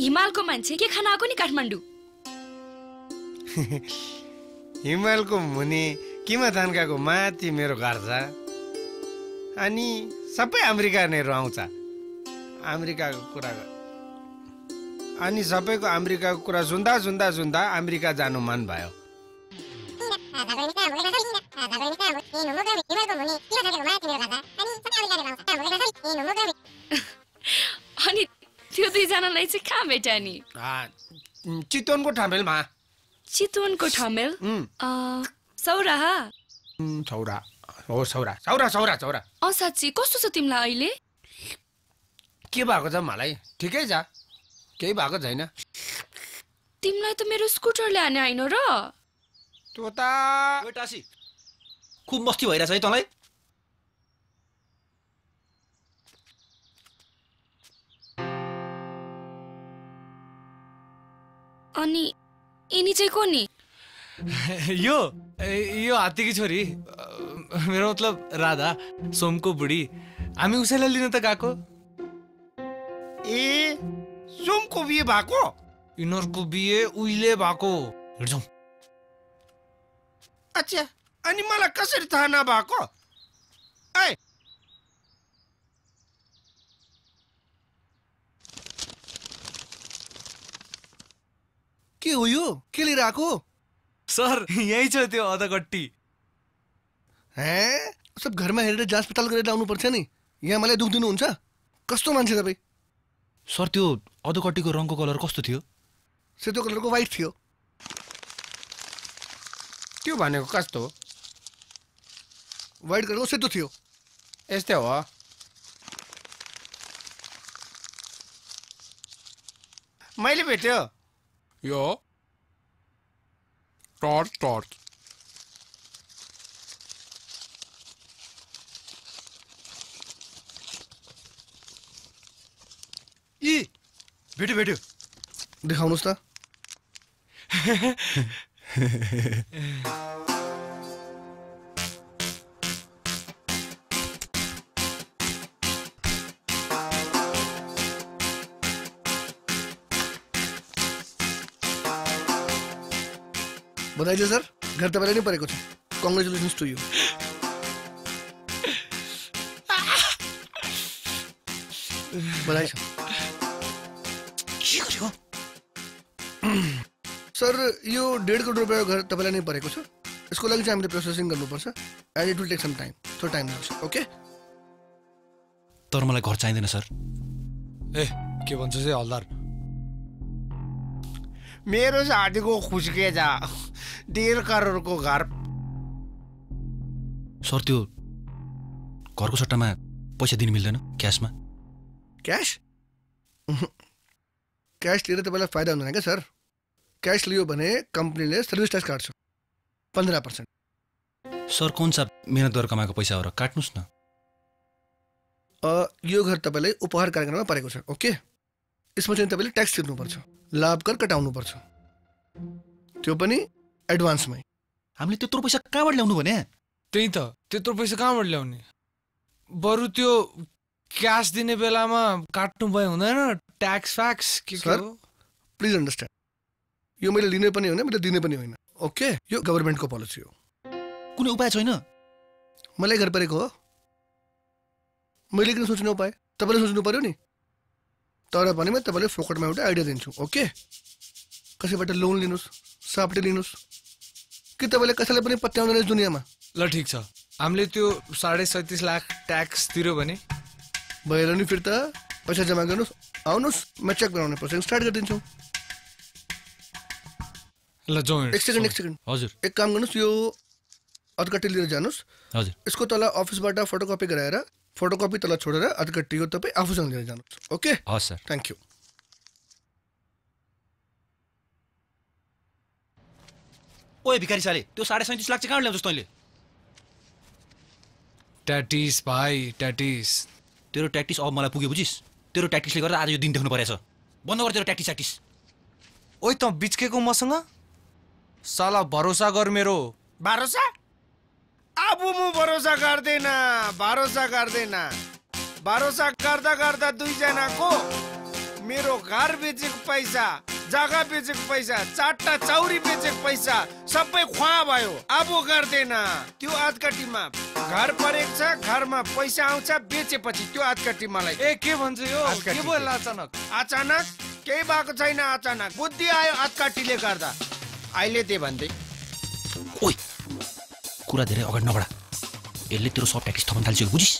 हिमालको मान्छे के खान आएको नि काठमाडौँ? हिमालको मुनि किमथान्काको माथि मेरो घर छ? अनि सबै अमेरिकानेहरू आउँछ। अमेरिकाको कुरा अनि सबैको अमेरिकाको कुरा सुन्दा सुन्दा सुन्दा अमेरिका जानु मन भयो। अनि त्यो दुईजनालाई चाहिँ कहाँ भेट्या नि आ, चितवनको ठमेलमा। चितवनको ठमेल? सौराहा? छौरा हो सौरा सौरा सौरा सौरा। अँ साँच्ची कस्तो छ तिमीलाई अहिले? के भएको छ मलाई? ठिकै छ। केही भएको छैन। तिमीलाई त मेरो स्कुटर ल्याउने होइन र। त्यो त टासी खुब मस्ती भइरहेछ है तँलाई। अनि यिनी चाहिँ को नि? यो ए, यो हात्तीकी छोरी मेरो मतलब राधा सोमको बुढी। हामी उसैलाई लिन त गएको। ए सोमको बिहे भएको? यिनीहरूको बिहे उहिले भएको। हिँड्छौँ। अच्छा अनि मलाई कसरी थाहा नभएको? ऐ के हो यो? के लिएर आएको? सर यहीँ छ त्यो अधकट्टी ए सब घरमा हेरेर जाँच पताल गरेर आउनुपर्छ नि। यहाँ मलाई दुख दिनुहुन्छ। कस्तो मान्छे तपाईँ? सर त्यो अधकट्टीको रङको कलर कस्तो थियो? सेतो कलरको वाइट थियो। त्यो भनेको कस्तो वाइट कलरको सेतो थियो। यस्तै हो। मैले भेट्यो। यो टर्च टर्च यी भेट्यो भेट्यो देखाउनुहोस् त बधाई छ सर। घर तपाईँलाई नै परेको छ। कङ्ग्रेचुलेसन्स टु यु बधाई छ। सर यो डेढ करोड रुपियाँ घर तपाईँलाई नै परेको छ। यसको लागि चाहिँ हामीले प्रोसेसिङ गर्नुपर्छ। And it will take some time थोरै टाइम लाग्छ ओके तर मलाई घर चाहिँदैन सर। ए के भन्छ चाहिँ हल्दार? मेरो साथीको खुस्के जा डेढ करोडको घर। सर त्यो घरको सट्टामा पैसा दिनु मिल्दैन क्यासमा। क्यास? क्यास लिएर तपाईँलाई फाइदा हुँदैन क्या सर? क्यास लियो भने कम्पनीले सर्भिस ट्याक्स काट्छ। पन्ध्र पर्सेन्ट। सर कुन सा मिहिनेत गरेर कमाएको पैसा हो र काट्नुहोस् न। यो घर तपाईँलाई उपहार कार्यक्रममा परेको छ ओके? यसमा चाहिँ तपाईँले ट्याक्स तिर्नुपर्छ। लाभ कर कटाउनुपर्छ। त्यो पनि एडभान्समै। हामीले त्यत्रो पैसा कहाँबाट ल्याउनु भने? त्यही त त्यत्रो पैसा कहाँबाट ल्याउने? बरु त्यो क्यास दिने बेलामा काट्नु भए हुँदैन। ट्याक्स फ्याक्स के के सर प्लिज अन्डरस्ट्यान्ड। यो मैले लिने पनि होइन मैले दिने पनि होइन। ओके? यो गभर्मेन्टको पोलिसी हो। कुनै उपाय छैन? मलाई घर परेको हो। मैले किन सोच्नु उपाय? तपाईँले सोच्नु पर्यो नि। तर पनि म तपाईँले फोकटमा एउटा आइडिया दिन्छु ओके? कसैबाट लोन लिनुहोस् सापटे लिनुहोस्। कि तपाईँले कसैलाई पनि पत्याउँदैन दुनियाँमा? ल ठिक छ। हामीले त्यो साढे सैँतिस लाख ट्याक्स तिर्यो भने? भएर नि फिर्ता पैसा जम्मा गर्नुहोस् आउनुहोस् म चेक बनाउने प्रोसेस स्टार्ट गरिदिन्छु। ल जाउँ एक सेकेन्ड एक सेकेन्ड। हजुर। एक काम गर्नुहोस् यो अधकट्टी लिएर जानुहोस् हजुर। यसको तल अफिसबाट फोटोकपी गराएर फोटोकपी तल छोडेर अधकट्टीको तपाईँ आफूसँग लिएर जानुहोस् ओके? हस् सर। थ्याङ्क यू ओए भिखारी साले त्यो साढे सैँतिस लाख चाहिँ कहाँबाट ल्याउँछस् तैँले? ट्याटिस भाइ ट्याटिस तेरो ट्याक्टिस अब मलाई पुग्यो बुझिस्? तेरो ट्याक्टिसले गर्दा आज यो दिन देख्नु परेछ। बन्द गर तेरो ट्याक्टिस ट्याक्टिस ओइ त बिच्केको मसँग? साला भरोसा गर मेरो। भरोसा? अब म भरोसा गर्दैन भरोसा गर्दैन। भरोसा गर्दा गर्दा दुईजनाको मेरो घर बेचेको पैसा जग्गा बेचेको पैसा चारवटा चौरी बेचेको पैसा सबै खुवा भयो। अब गर्दैन। त्यो आधकट्टीमा घर परेको छ घरमा पैसा आउँछ बेचेपछि त्यो आधकट्टी मलाई। ए के भन्छ यो? के भयो अचानक अचानक केही भएको छैन अचानक बुद्धि आयो आधकट्टीले गर्दा। अहिले त्यही भन्दै। ओइ कुरा धेरै अगाडि नबढा। यसले तेरो सब ट्याक्टिस थप्न थालिसक्यो बुझिस्?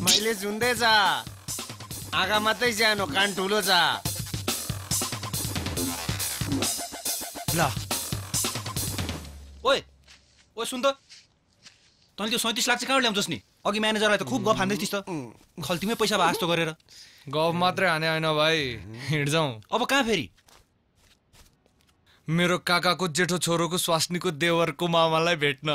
मैले सुन्दैछ आँखा मात्रै सानो कान ठुलो छ ल। ओए ओए सुन त। तैँले त्यो सैँतिस लाख चाहिँ कहाँबाट ल्याउँछस् नि? अघि म्यानेजरलाई त खुब गफ हान्दै थिइस् त। खल्तीमै पैसा भए जस्तो गरेर। गफ मात्रै हाने होइन भाइ। हिँड जाउँ अब कहाँ फेरि? मेरो काकाको जेठो छोरोको स्वास्नीको देवरको मामालाई भेट्न।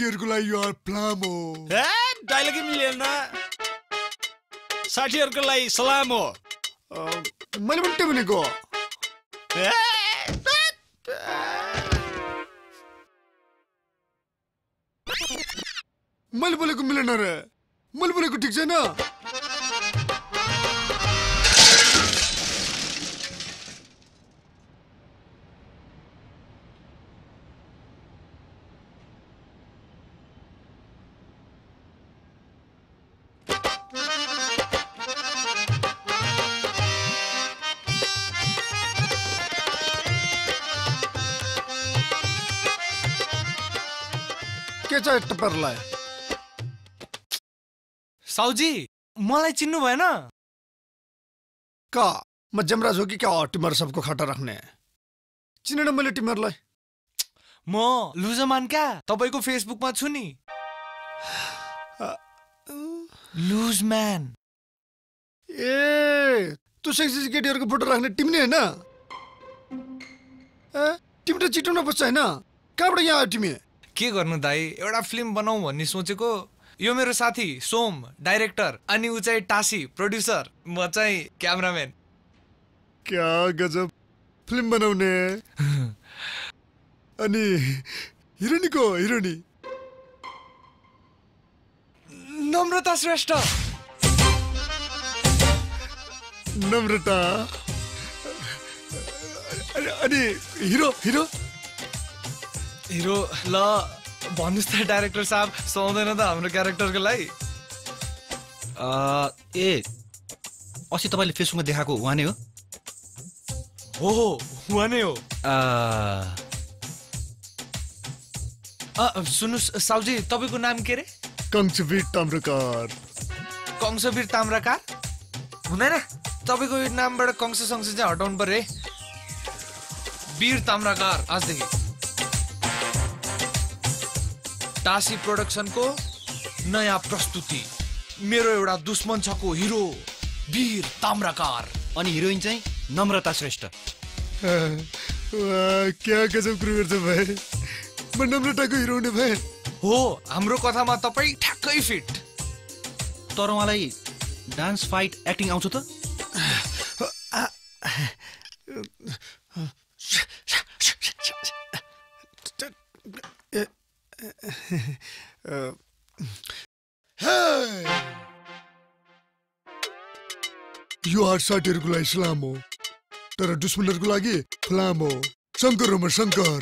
साथीहरूको लागि यो फ्लाम हो ए डाइलगै मिलेन साथीहरूको लागि सलाम हो मैले पनि त्यो टप्परलाई साउजी मलाई चिन्नु भएन। का? म जमराज हो कि क्या हो टिमर सबको खाटा राख्ने? चिनेन मैले टिमरलाई। म लुजमान क्या तपाईँको फेसबुकमा छु नि। लुज म्यान ए तँ सेक्सी केटीहरूको फोटो राख्ने टिम नै होइन? ए टिम त चिटाउन बस्छ होइन? कहाँबाट यहाँ आयो तिमी के गर्नु दाई? एउटा फिल्म बनाऊ भन्ने सोचेको यो मेरो साथी सोम डाइरेक्टर अनि ऊ चाहिँ टासी प्रड्युसर म चाहिँ क्यामराम्यान। क्या गजब? फिल्म बनाउने। अनि हिरोनीको हिरोनी नम्रता श्रेष्ठ। नम्रता। अनि- हिरो हिरो। हिरो ल भन्नुहोस् त डाइरेक्टर साहब सुहाउँदैन त हाम्रो क्यारेक्टरको लागि। ए अस्ति तपाईँले फेसबुकमा देखाएको उहाँ नै हो? हो हो उहाँ नै हो। अ, सुन्नुहोस् साउजी तपाईँको नाम के अरे कङ्सवीर ताम्रकार। कंसवीर ताम्राकार? हुँदैन। तपाईँको यो नामबाट कंस सङ्स चाहिँ हटाउनु पर्यो है। वीर ताम्राकार आजदेखि। टासी प्रोडक्सनको नयाँ प्रस्तुति मेरो एउटा दुश्मन छको हिरो वीर ताम्राकार अनि हिरोइन चाहिँ नम्रता श्रेष्ठ वाह, क्या गजब कुरो गर्छ भाइ म नम्रताको हिरो हुने भए हो हाम्रो कथामा तपाईँ ठ्याक्कै फिट तर उहाँलाई डान्स फाइट एक्टिङ आउँछ त यो हाट साथीहरूको लागि इस्लाम हो तर दुश्मनहरूको लागि फलाम हो शङ्कर शङ्कर।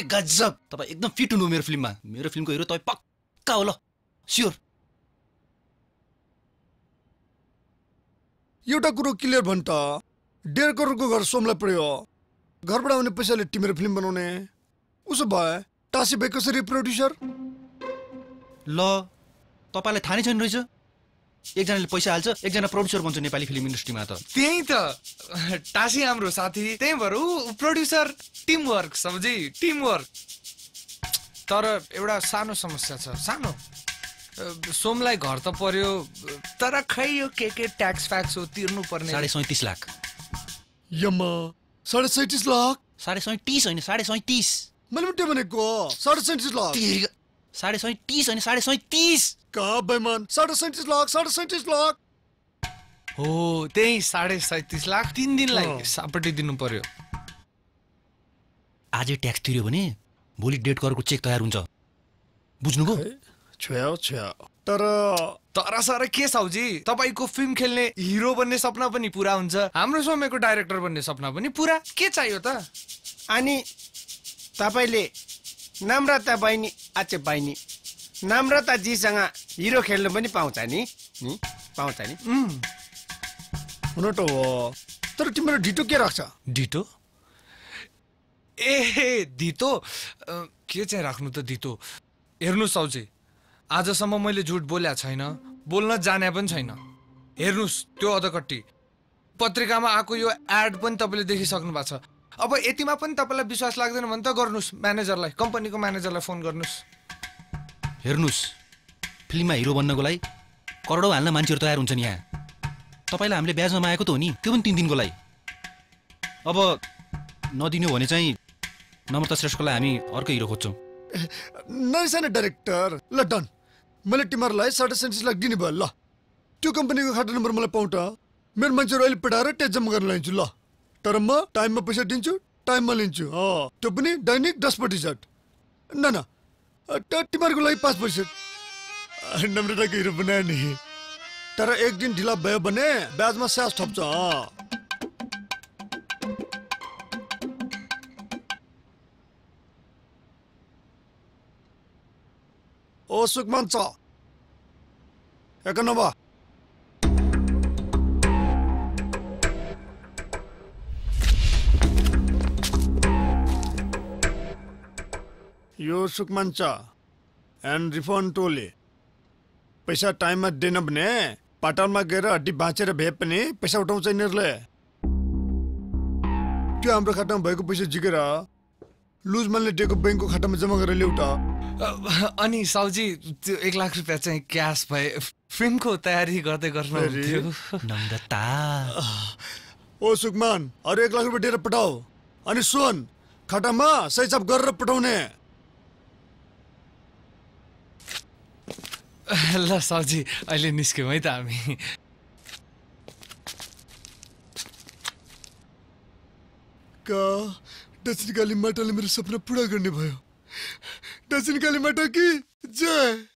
अरे गजब! तपाईँ एकदम फिट हुनु मेरो फिल्ममा। मेरो फिल्मको हिरो तपाईँ पक्का हो ल स्योर एउटा कुरो क्लियर भन् त। डेढ करोडको घर सोमलाई पऱ्यो। घरबाट आउने पैसाले टिमेर फिल्म बनाउने। उसो भए टासी भाइ कसरी प्रड्युसर ल तपाईँलाई थाहा नै छैन रहेछ? एकजनाले पैसा हाल्छ एकजना प्रड्युसर बन्छ नेपाली फिल्म इन्डस्ट्रीमा त। त्यही त। टासी हाम्रो साथी त्यही भएर ऊ प्रड्युसर टिम वर्क सम्झी? टिम वर्क तर एउटा सानो समस्या छ। सानो। सोमलाई घर त पर्यो तर खै यो के के ट्याक्स फ्याक्स हो तिर्नु पर्ने साढे सैँतिस लाख। यम्मा साढे सैँतिस लाख? साढे सैँतिस होइन साढे सैँतिस। मैले पनि त्यो भनेको साढे सैँतिस लाख। साढे सैँतिस होइन साढे सैँतिस कहाँ बेमान साढे सैँतिस लाख साढे सैँतिस लाख। हो त्यही साढे सैतिस लाख तिन दिनलाई सापट्टि दिनु पर्यो। आजै ट्याक्स तिर्यो भने भोलि डेढ करोडको चेक तयार हुन्छ। बुझ्नुभयो? छ्याउ छ्याउ। तर तर सर के साउजी तपाईँको फिल्म खेल्ने हिरो बन्ने सपना पनि पुरा हुन्छ। हाम्रो समयको डाइरेक्टर बन्ने सपना पनि पुरा। के चाहियो त? अनि तपाईँले नम्रता बहिनी आचे बहिनी। नम्रताजीसँग हिरो खेल्नु पनि पाउँछ नि? पाउँछ नि? हुन त हो। तर तिम्रो ढिटो के राख्छ? ढिटो? ए धितो के चाहिँ राख्नु त धितो हेर्नु साउजी आजसम्म मैले झुट बोल्या छैन। बोल्न जाने पनि छैन। हेर्नुहोस् त्यो अधकट्टी। पत्रिकामा आएको यो एड पनि तपाईँले देखिसक्नु भएको छ। अब यतिमा पनि तपाईँलाई विश्वास लाग्दैन भने त गर्नुहोस्। म्यानेजरलाई कम्पनीको म्यानेजरलाई फोन गर्नुहोस्। हेर्नुहोस् फिल्ममा हिरो बन्नको लागि करोडौँ हाल्न मान्छेहरू तयार हुन्छन् यहाँ। तपाईँलाई हामीले ब्याजमा मागेको त हो नि त्यो पनि तिन दिनको लागि। अब नदिनु भने चाहिँ नम्रता श्रेष्ठको लागि हामी अर्को हिरो खोज्छौँ। नरिसाने डाइरेक्टर। ल डन। मैले तिमीहरूलाई साढे सैँतिस लाख दिने भयो ल। त्यो कम्पनीको खाता नम्बर मलाई पाउँ त मेरो मान्छेहरू अहिले पठाएर ट्याक्स जम्मा गर्न लान्छु ल। तर म टाइममा पैसा दिन्छु टाइममा लिन्छु। त्यो पनि दैनिक दस प्रतिशत। न न तिमीहरूको लागि पाँच प्रतिशत। नम्रताको हिरो बनायो नि। तर एक दिन ढिला भयो भने ब्याजमा स्यास थप्छ ओ सुकमान छ। एक यो सुकमान छ एन्ड रिफन्ड टोले। पैसा टाइममा दिएन भने पाटनमा गएर हड्डी बाँचेर भए पनि पैसा उठाउँछ यिनीहरूले। त्यो हाम्रो खातामा भएको पैसा झिकेर लुजमानले दिएको ब्याङ्कको खातामा जम्मा गरेर ल्याउ त। अनि साउजी त्यो एक लाख रुपियाँ चाहिँ क्यास भए फिल्मको तयारी गर्दै नम्रता। ओ सुकमान अरू एक लाख रुपियाँ दिएर पठाऊ। अनि सुन खातामा सही छाप गरेर पठाउने। ल साउजी अहिले निस्क्यौँ है त हामी। का? दक्षिण काली माटाले मेरो सपना पुरा गर्ने भयो। दक्षिण काली माटा कि? जय!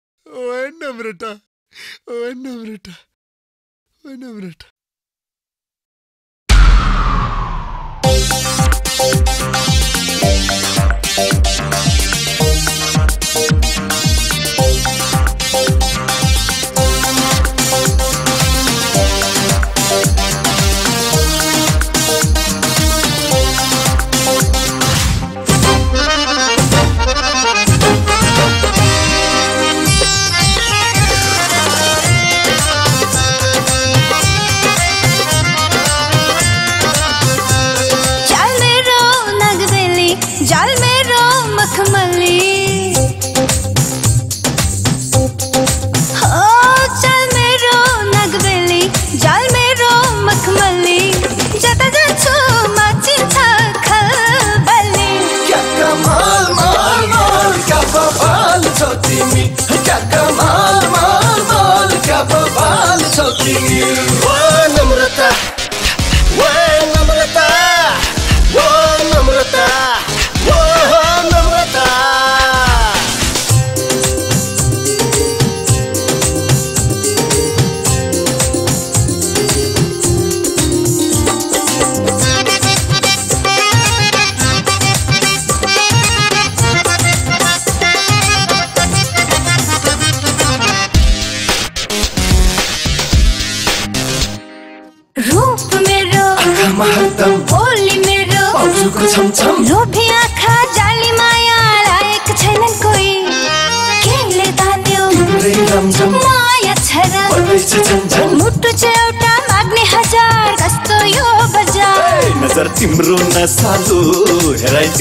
कमाल माल माल क्या बवाल छौ तिमी ओ नम्रता।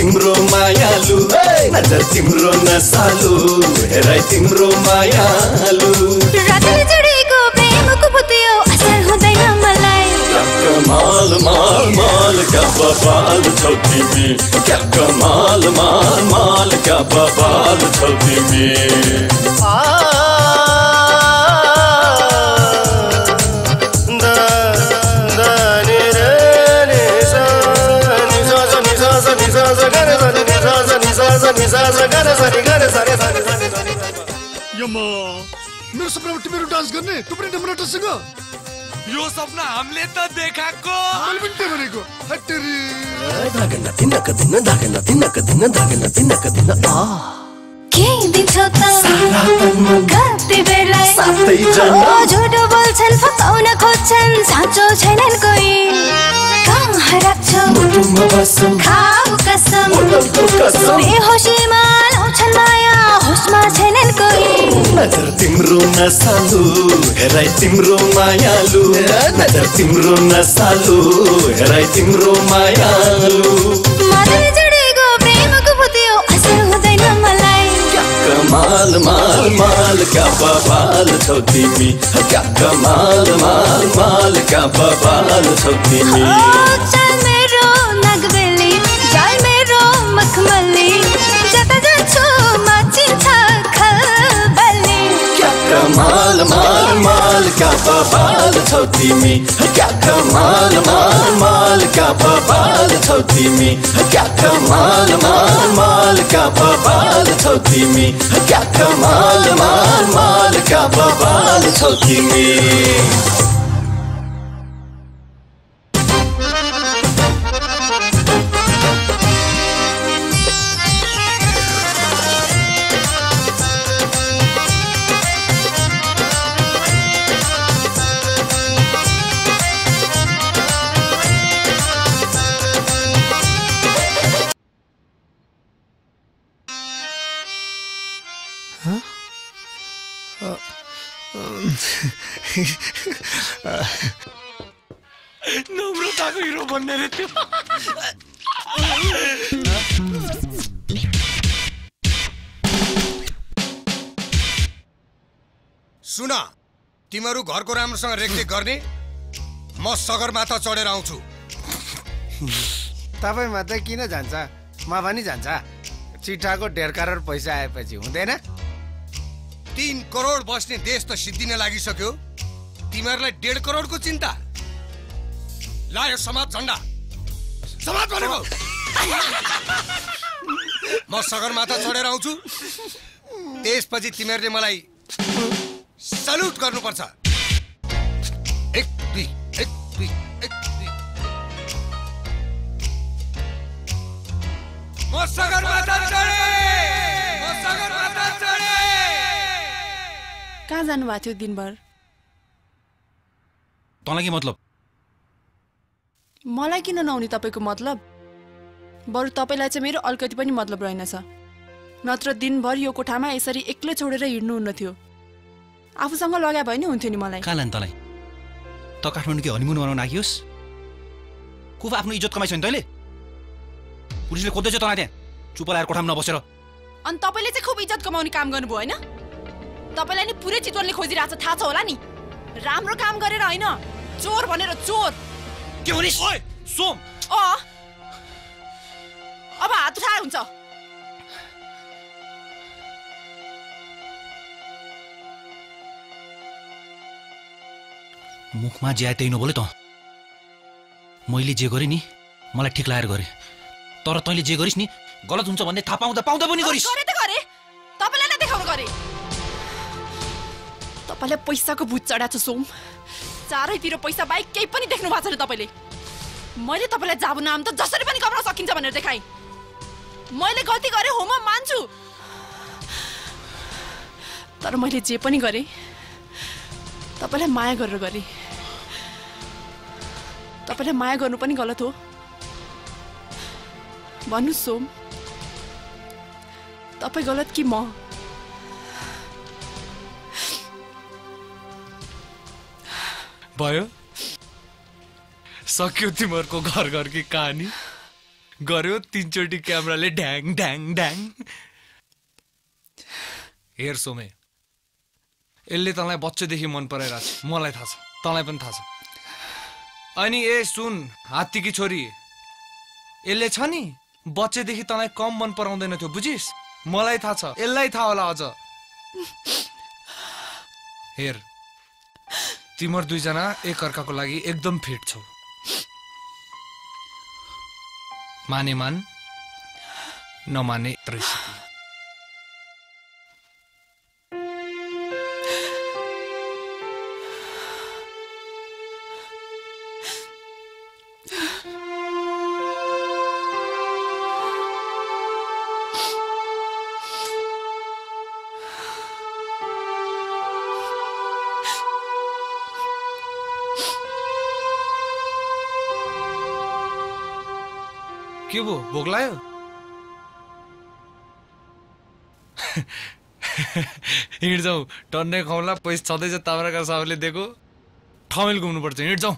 तिम्रो मायालु नजर तिम्रो नसालु हेराइ तिम्रो मायालु। रातले जोडिएको प्रेमको पुत्यो असर हुँदैन मलाई। क्या कमाल माल माल क्या बवाल छौ तिमी। क्या कमाल माल माल क्या बवाल छौ तिमी। यम्मा मेरो सपनामा तिमीहरू डान्स गर्ने। तँ पनि नम्रतासँग यो सपना हामीले त देखाएको। मैले पनि त्यही भनेको। हट्टेरी। धागन तिनक दिन धागन तिनक दिन धागन तिनक दिन आ के दिन्छौ त कति बेला जना। झुटो बोल्छन् फकाउन खोज्छन् साँचो छैनन् कोही। कहाँ राख्छौ मुटुमा बस्छन् खाऊ कसम। बेहोसीमा लाउँछन् माया होसमा छैनन् कोही नजर तिम्रो नसालु हेराइ तिम्रो मायालु नजर तिम्रो नसालु हेराइ तिम्रो मायालु मनै जडेको प्रेमको पुत्यो असर हुँदैन मलाई कमाल माल माल क्या बवाल छौ तिमी क्या कमाल माल माल क्या बवाल छौ तिमी कमाल माल माल क्या बवाल छौ तिमी क्या कमाल माल माल क्या बवाल छौ तिमी क्या कमाल माल माल क्या बवाल छौ तिमी क्या कमाल माल माल क्या बवाल छौ तिमी नम्रताको हिरो रे त्यो सुन तिमीहरू घरको राम्रोसँग रेखदेख गर्ने म सगरमाथा चढेर आउँछु। तपाईँ मात्रै किन जान्छ? म पनि जान्छ। चिठाको करोड पैसा आएपछि हुँदैन? तिन करोड बस्ने देश त सिद्धिन लागिसक्यो। तिमीहरूलाई डेढ करोडको चिन्ता। लायो समाज झन्डा। समाज भनेको? म सगरमाथा चढेर आउँछु। त्यसपछि तिमीहरूले मलाई सल्युट गर्नुपर्छ। एक दुई एक दुई एक दुई। म सगरमाथा चढे। कहाँ जानुभएको थियो दिनभर? तँलाई के मतलब? मलाई किन नहुने तपाईँको मतलब? बरु तपाईँलाई चाहिँ मेरो अलिकति पनि मतलब रहेनछ। नत्र दिनभर यो कोठामा यसरी एक्लै छोडेर हिँड्नुहुन्न थियो। आफूसँग लगाए भए नि हुन्थ्यो नि मलाई। कहाँ लाने तँलाई? त काठमाडौँ के हनिमुन बनाउन आगियोस् कुफ आफ्नो इज्जत कमाइछ नि तैँले? पुलिसले खोज्दैछ तँलाई त्यहाँ। चुप लाएर कोठामा नबसेर। अनि तपाईँले चाहिँ खुब इज्जत कमाउने काम गर्नुभयो होइन? तपाईँलाई नि पुरै चितवनले खोजिरहेको छ। थाहा छ होला नि। राम्रो काम गरेर होइन चोर भनेर चोर। के सोम। अँ। अब हात उठाए हुन्छ। मुखमा ज्या त्यही नबोले त। मैले जे गरेँ नि मलाई ठिक लागेर गरेँ। तर तैँले जे गरिस् नि गलत हुन्छ भन्ने थाहा पाउँदा पाउँदा पनि गरिस्। गरे त गरे। तपाईँलाई नै देखाउनु गरे। तपाईँलाई पैसाको भूत चढाएको छ सोम। चारैतिर पैसा बाहेक केही पनि देख्नु भएको छैन तपाईँले। मैले तपाईँलाई जाबु नाम त जसरी पनि कमाउन सकिन्छ भनेर देखाएँ। मैले गल्ती गरेँ हो म मान्छु। तर मैले जे पनि गरेँ तपाईँलाई माया गरेर गरेँ। तपाईँलाई माया गर्नु पनि गलत हो। भन्नुहोस् सोम। तपाईँ गलत कि म? भयो। सक्यो तिमीहरूको घर घरकी कहानी। गर्यो तिनचोटि क्यामेराले ढ्याङ ढ्याङ ढ्याङ। हेर सोमे यसले तँलाई बच्चोदेखि मन पराइरहेको छ मलाई थाहा छ तँलाई पनि थाहा छ। अनि ए सुन हात्तीकी छोरी। यसले छ नि बच्चेदेखि तँलाई कम मन पराउँदैन थियो बुझिस्? मलाई थाहा छ यसलाई थाहा होला अझ। हेर। तिमीहरू दुईजना एकअर्काको लागि एकदम फिट छौ। माने मान नमाने परिस्थिति भोक लाग्यो हिँड जाउँ टन्ने खाउँला पैसा छँदैछ ताम्राका साहबले दिएको। ठमेल घुम्नुपर्छ हिँड जाउँ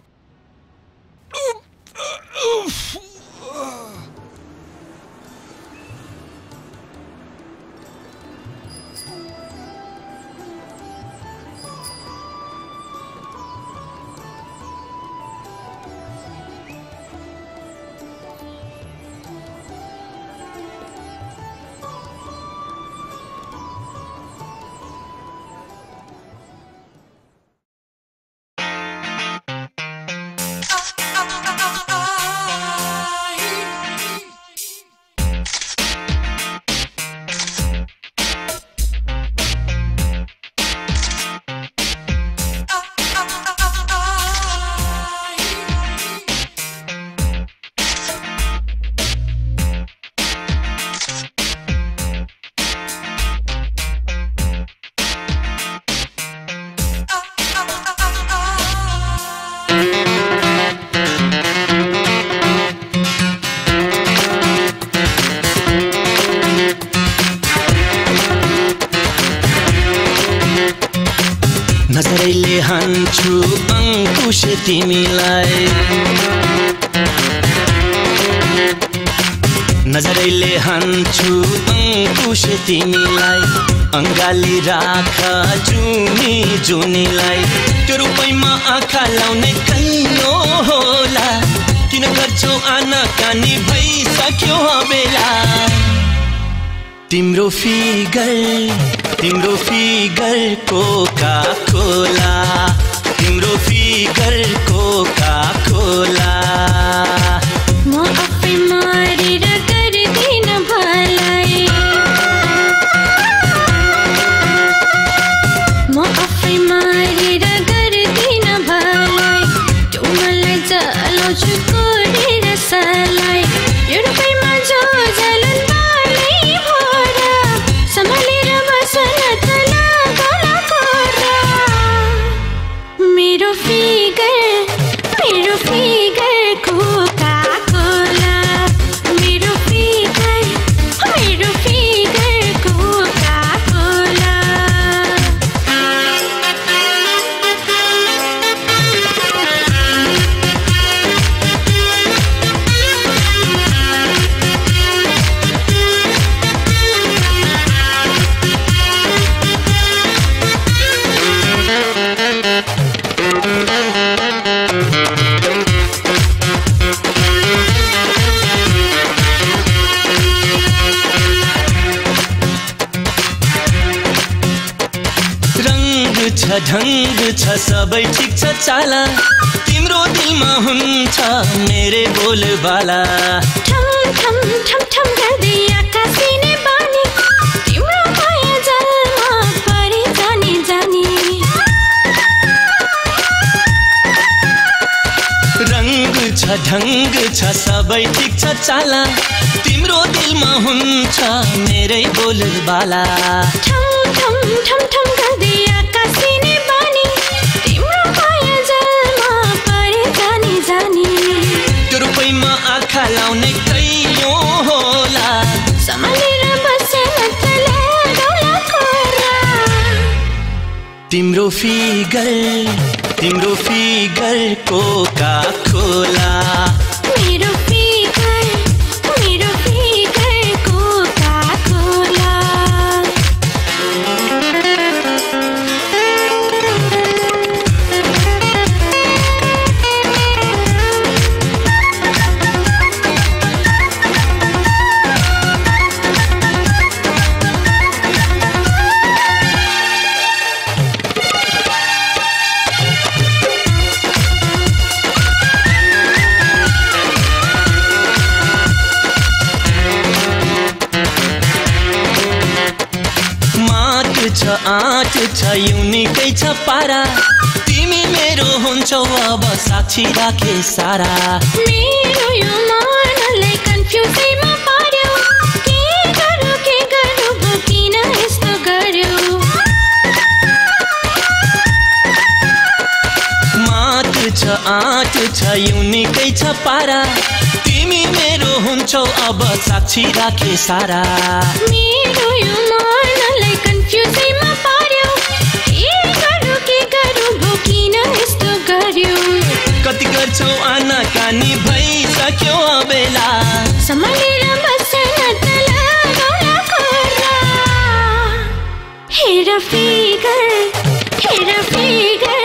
तिम्रो फिगर तिम्रो फिगर कोका कोला तिम्रो फिगर कोका सबै ठिक छ चाला। तिम्रो दिलमा हुन्छ मेरे बोलबाला ठम ठम ठम ठम गर्दै आकाशिने बानी। तिम्रो माया जलमा परि जाने जाने। रङ्ग छ ढङ्ग छ सबै ठिक छ चाला। तिम्रो दिलमा हुन्छ मेरै बोलबाला ठम रूपैमा आँखा लाउने कैयौँ होला सम्हालेर तिम्रो फिगर तिम्रो फिगर कोका खोला आँट छ युनिकै छ पारा। तिमी मेरो हुन्छौ अब साक्षी राखे सारा। मेरो यो मनलाई कन्फ्युजैमा पार्यो। के गरौँ के गरौँ भो किन यस्तो गर्यो? माट छ आँट छ युनिकै छ पारा। तिमी मेरो हुन्छौ अब साक्षी राखे सारा। मेरो यो कति गर्छौ आनाकानी भइसक्यो बेला। सम्हालेर बस्न त लगाउला कोरा। हेर फिगर हेर फिगर।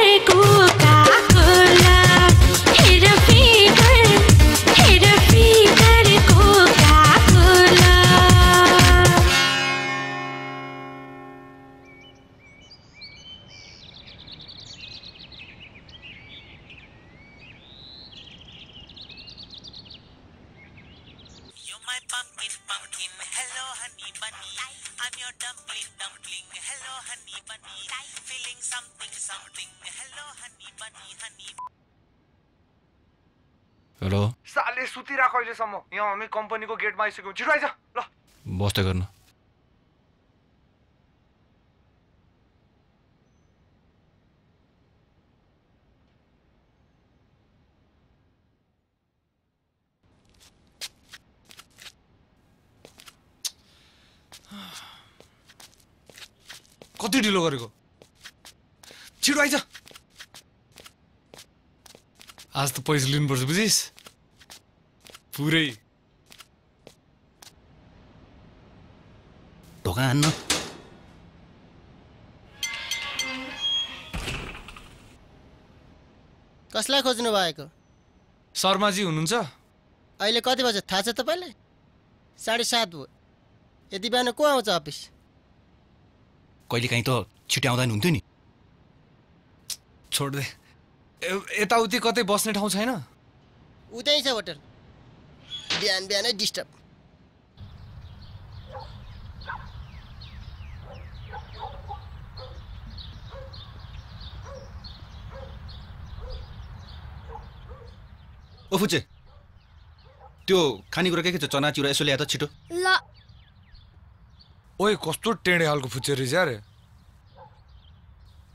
यहाँ हामी कम्पनीको गेटमा आइसक्यौँ। छिटो आइज ल। बस्दै गर्नु। कति ढिलो गरेको? छिटो आइज। आज त पैसा लिनुपर्छ बुझिस्। पुरै। ढोका हान्न। कसलाई खोज्नु भएको? शर्माजी हुनुहुन्छ? अहिले कति बजे? थाहा छ तपाईँलाई? साढे सात भयो। यति बिहान को आउँछ अफिस? कहिलेकाहीँ त छिटो आउँदा नि हुन्थ्यो नि। छोड्दे। यताउति कतै बस्ने ठाउँ छैन? उतै छ होटल। बिहान बिहानै डिस्टर्ब ओ फुचे त्यो खानेकुरा के के छ? चना चिउरा यसो ल्याए त छिटो। ल। ओए कस्तो टेढे खालको फुच्चे रहेछ अरे।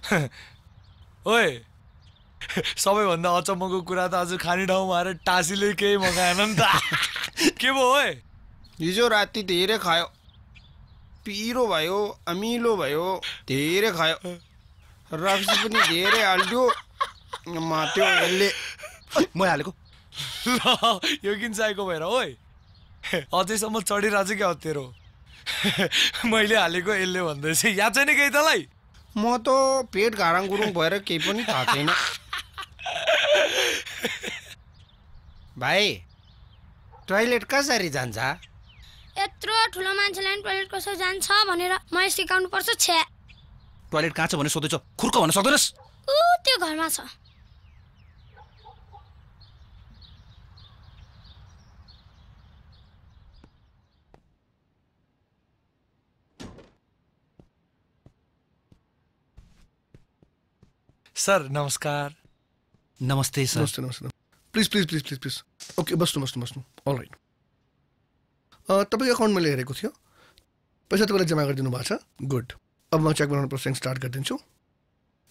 ओए सबैभन्दा अचम्मको कुरा त आज खाने ठाउँमा आएर टासीले केही मगाएन नि त। के भयो ओए? हिजो राति धेरै खायो। पिरो भयो अमिलो भयो धेरै खायो। रक्सी पनि धेरै हालिदियो माथ्यो यसले। म हालेको। ल यो किन चाहिएको भएर ओए? अझैसम्म चढिरहेको छ क्या हो तेरो मैले हालेको यसले भन्दैछ। याद छैन केही तँलाई? म त पेट घाराङ गुरुङ भएर केही पनि थाहा छैन। भाइ टोइलेट कसरी जान्छ? यत्रो ठुलो मान्छेलाई नि टोइलेट कसरी जान्छ भनेर मैले सिकाउनु पर्छ छ्या। टोइलेट कहाँ छ भने सोध्दैछ। खुर्क भन्न सक्दैनस्। ऊ त्यो घरमा छ। सर नमस्कार। नमस्ते सर नमस्ते नमस्ते please please please please please okay बस्नु बस्नु बस्नु. अल राइट तपाईँको अकाउन्टमा हेरेको थियो। पैसा तपाईँलाई जम्मा गरिदिनु भएको छ। गुड अब म चेक बनाउनु प्रोसेसिङ स्टार्ट गरिदिन्छु।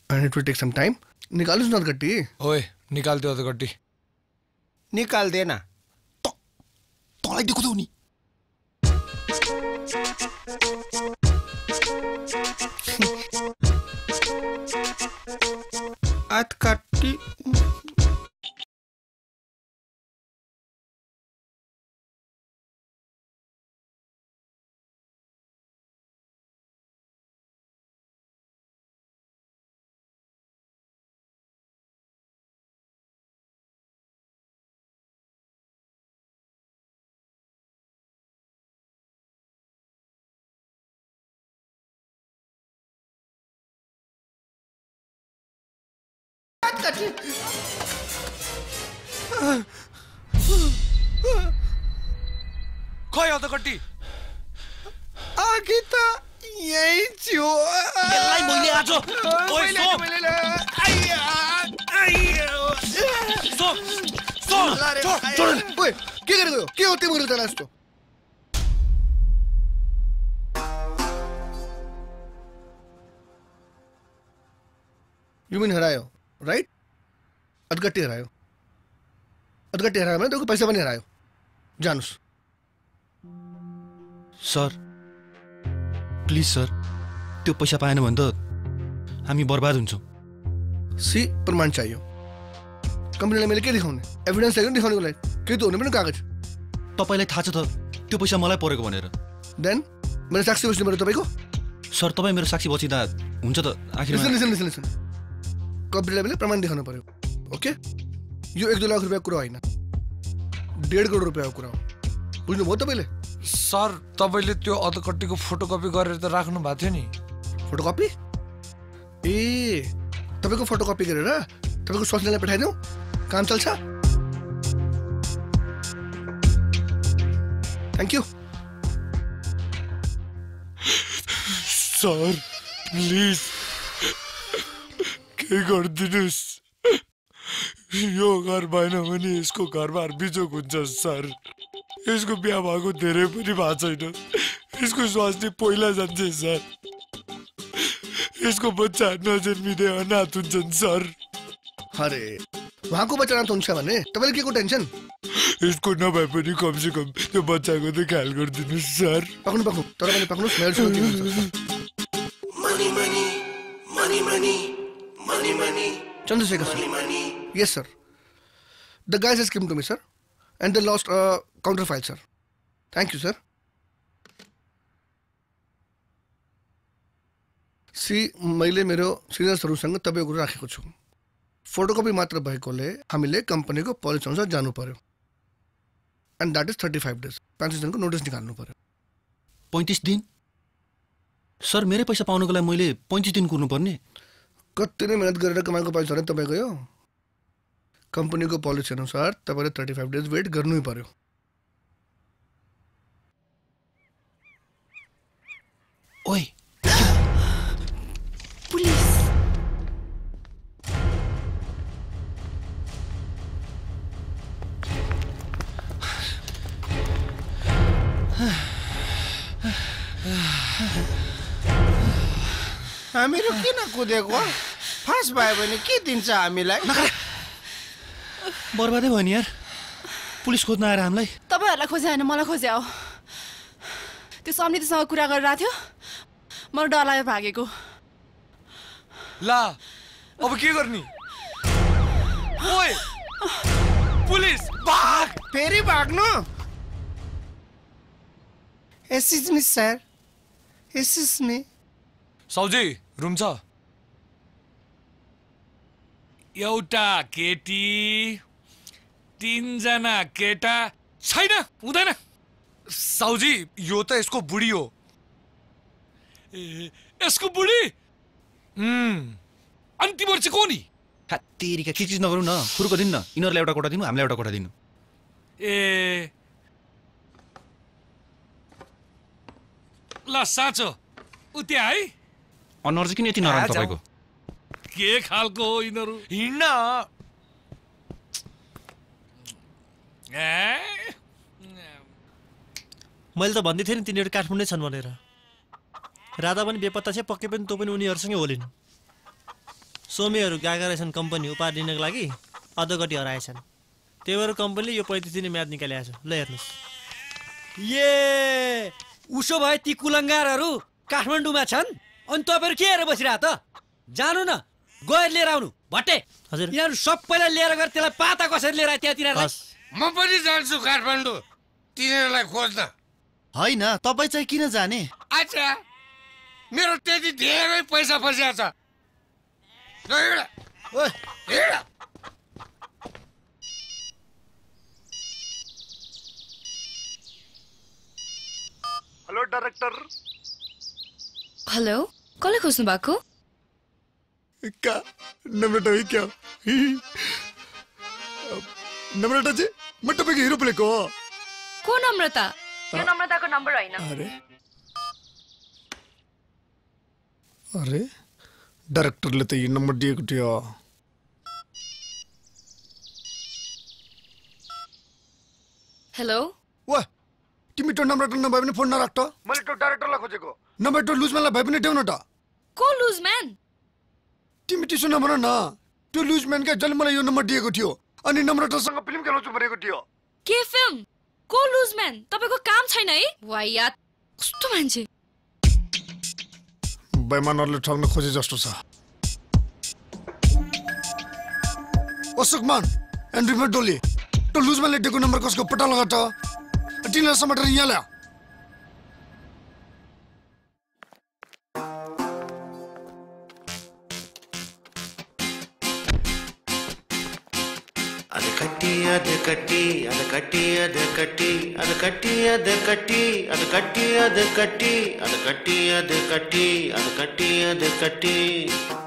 And it will take some time निकाल्नुहोस् न गट्टी ओए निकाल्थ्यो त गड्डी निकाल्दैन तँलाई दिएको त नि হাত কাটটি आतकाटी खै त गड्डी अघि त यही थियो यसलाई मैले आज सोम मैले- आइया, आइया। ल रे, छोड। ओए के गरेको के हो गरेको त्यसलाई यस्तो यु मिन हरायो राइट? अधगट्टी हरायो अधगट्टी हरायो भने तपाईँको पैसा पनि हरायो जानुहोस् सर प्लिज सर त्यो पैसा पाएन भने त हामी बर्बाद हुन्छौँ। सी प्रमाण चाहियो। कम्पनीलाई मैले के देखाउने? एभिडेन्स नि देखाउनुको लागि। केही त हुनु पनि कागज। तपाईँलाई थाहा छ त त्यो पैसा मलाई परेको भनेर। देन मेरो साक्षी बस्नु पऱ्यो तपाईँको। सर तपाईँ मेरो साक्षी बचिँदा हुन्छ त आखिरमा? मैले प्रमाण देखाउनु पऱ्यो ओके? यो एक दुई लाख रुपियाँको कुरा होइन। डेढ करोड रुपियाँको कुरा हो। बुझ्नुभयो तपाईँले? सर तपाईँले त्यो अधकट्टीको फोटोकपी गरेर त राख्नु भएको थियो नि। फोटोकपी? ए तपाईँको फोटोकपी गरेर? तपाईँको स्वास्नीलाई पठाइदिउँ काम चल्छ? Thank you sir please. गरिदिनुहोस् यो घर भएन भने यसको घरमा बिजोग हुन्छ सर। यसको बिहा भएको धेरै पनि भएको छैन। यसको स्वास्थ्य पहिला जान्छ सर। यसको बच्चा नजन्मिँदै अनाथ हुन्छन् सर। अरे उहाँको बच्चा त हुन्छ भने तपाईँले के को टेन्सन? यसको नभए पनि कमसे कम त्यो बच्चाको त ख्याल गरिदिनुहोस् सर। पक्नु पक्नु। तर पनि पक्नुहोस् Chandrasekhar sir. Yes, sir. The guys has come to me, sir. And they lost a counter file, sir. Thank you, sir. C मैले मेरो सिनियर्सहरूसँग तपाईँको कुरा राखेको छु फोटोकपी मात्र भएकोले हामीले कम्पनीको पोलिसी अनुसार जानु पर्यो and that is thirty five days पैँतिस दिनको नोटिस निकाल्नु पर्यो पैँतिस दिन सर मेरै पैसा पाउनुको लागि मैले पैँतिस दिन कुर्नुपर्ने कति नै मिहिनेत गरेर कमाएको पैसा हो तपाईँको यो कम्पनीको पोलिसी अनुसार तपाईँले थर्टी फाइभ डेज़ वेट गर्नै ओइ पुलिस हामीहरू किन कुदेको? फास्ट भयो भने के दिन्छ हामीलाई? बर्बादै भयो नि यार। पुलिस खोज्न आएर हामीलाई। तपाईँहरूलाई खोजे होइन मलाई खोजे हो त्यो समितिसँग कुरा गरिरहेको थियो। म डर लाग्यो भागेको। ला अब के गर्ने? ओए पुलिस भाग! फेरि भाग्नु? एसिस मिस सर एसिस मी साउजी रुम छ। एउटा केटी तिनजना केटा छैन हुँदैन। साउजी यो त यसको बुढी हो। ए, यसको बुढी? अनि तिमीहरू चाहिँ को नि? तेरिका चिज नगरौँ न? कुरोको दिनु न। यिनीहरूलाई एउटा कोठा दिनु हामीलाई एउटा कोठा दिनु। ए ल साँचो। उ त्यहाँ है अनुहार चाहिँ किन यति नराम्रो। तपाईँको। के खालको हो यिनीहरू? हिँड्न। मैले त भन्दै थिएँ नि तिनीहरू काठमाडौँ छन् भनेर। राधा पनि बेपत्ता छ पक्कै पनि तँ पनि उनीहरूसँगै होलिन्। सोमीहरू गएका रहेछन् कम्पनी उपहार दिनको लागि अधगटी हराएछन्। त्यही भएर कम्पनीले यो पैँतिस दिने म्याद निकालिरहेको छ। ल हेर्नुहोस्। ए उसो भए ती कुलङ्गारहरू काठमाडौँमा छन्? अनि तपाईँहरू के हेरेर बसिरह त? जानु न गएर लिएर आउनु। भट्टे हजुर। यिनीहरू सबैलाई लिएर गएर त्यसलाई पाता कसरी लिएर आए त्यहाँ तिनीहरूलाई म पनि जान्छु काठमाडौँ। तिनीहरूलाई खोज्न। होइन तपाईँ चाहिँ किन जाने? अच्छा मेरो त्यति धेरै पैसा फसिएको छ। Hello director. हेलो। कसले खोज्नु भएको म तपाईँको हिरो बोलेको हो को नम्रता यो नम्रताको नम्बर होइन अरे अरे डाइरेक्टरले त यो नम्बर दिएको थियो हेलो वा तिमी त्यो नम्बर नभए पनि फोन नराख त मैले त्यो डाइरेक्टरलाई खोजेको नम्बर त्यो भए पनि देऊ न त को लुज म्यान तिमी त्यसो नभन न। त्यो लुजम्यानका जसले मलाई यो नम्बर दिएको थियो। अनि नम्रतासँग फिल्म खेलाउँछु भनेको थियो। के फिल्म को लुज म्यान तपाईँको काम छैन है? वायात कस्तो मान्छे। बैमानहरूले ठग्न खोजे जस्तो छ। अशोक मान एन्ड्रीमा डोली। त लुजमा लेटेको नम्बर कसको? पत्ता लगा त। डिनर समाटर यहाँ ल्या। அது கட்டி அது கட்டி அது கட்டி அது கட்டி அது கட்டி அது கட்டி அது கட்டி அது கட்டி அது கட்டி அது கட்டி அது கட்டி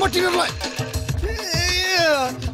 what do you like? Yeah.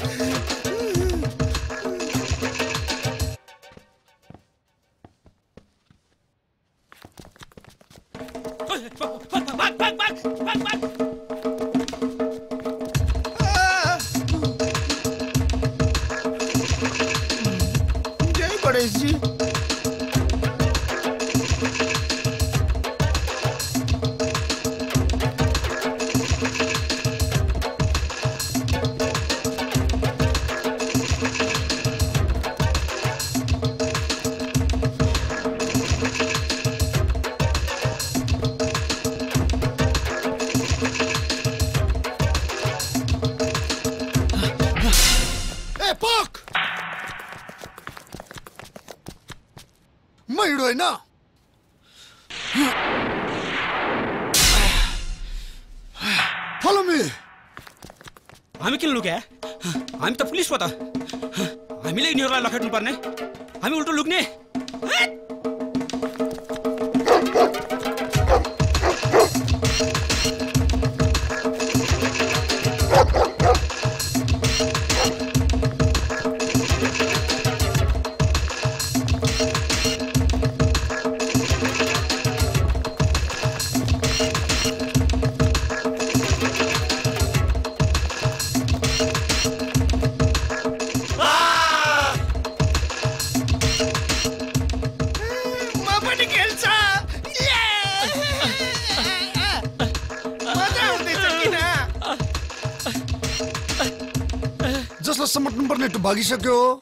isso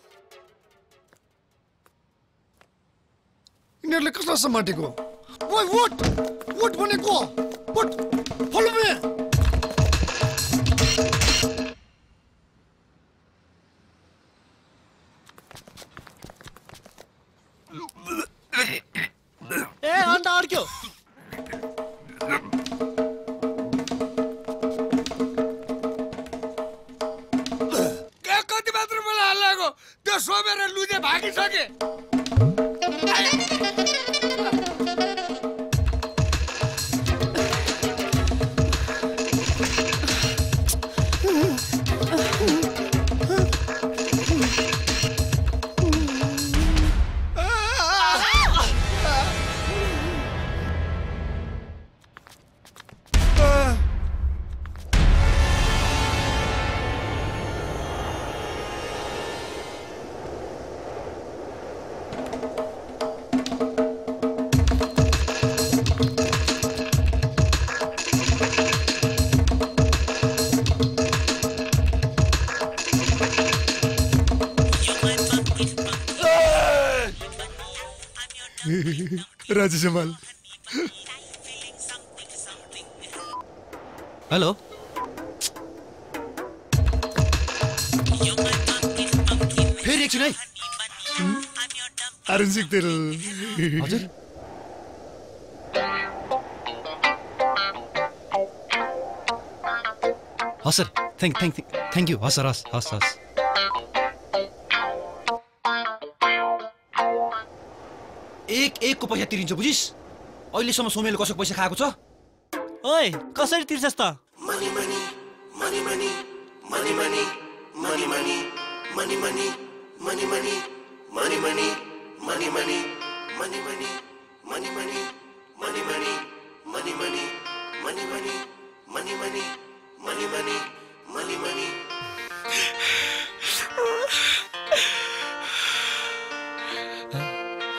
Rajesh hello फेरि एकछिन है अरुण हजुर थ्याङ्क थ्याङ्क थ्याङ्क यू हस् सर हस् हस् हस् पैसा तिरिन्छ बुझिस अहिलेसम्म सोमेलले कसैको पैसा खाएको छ ओए कसरी तिर्छस् त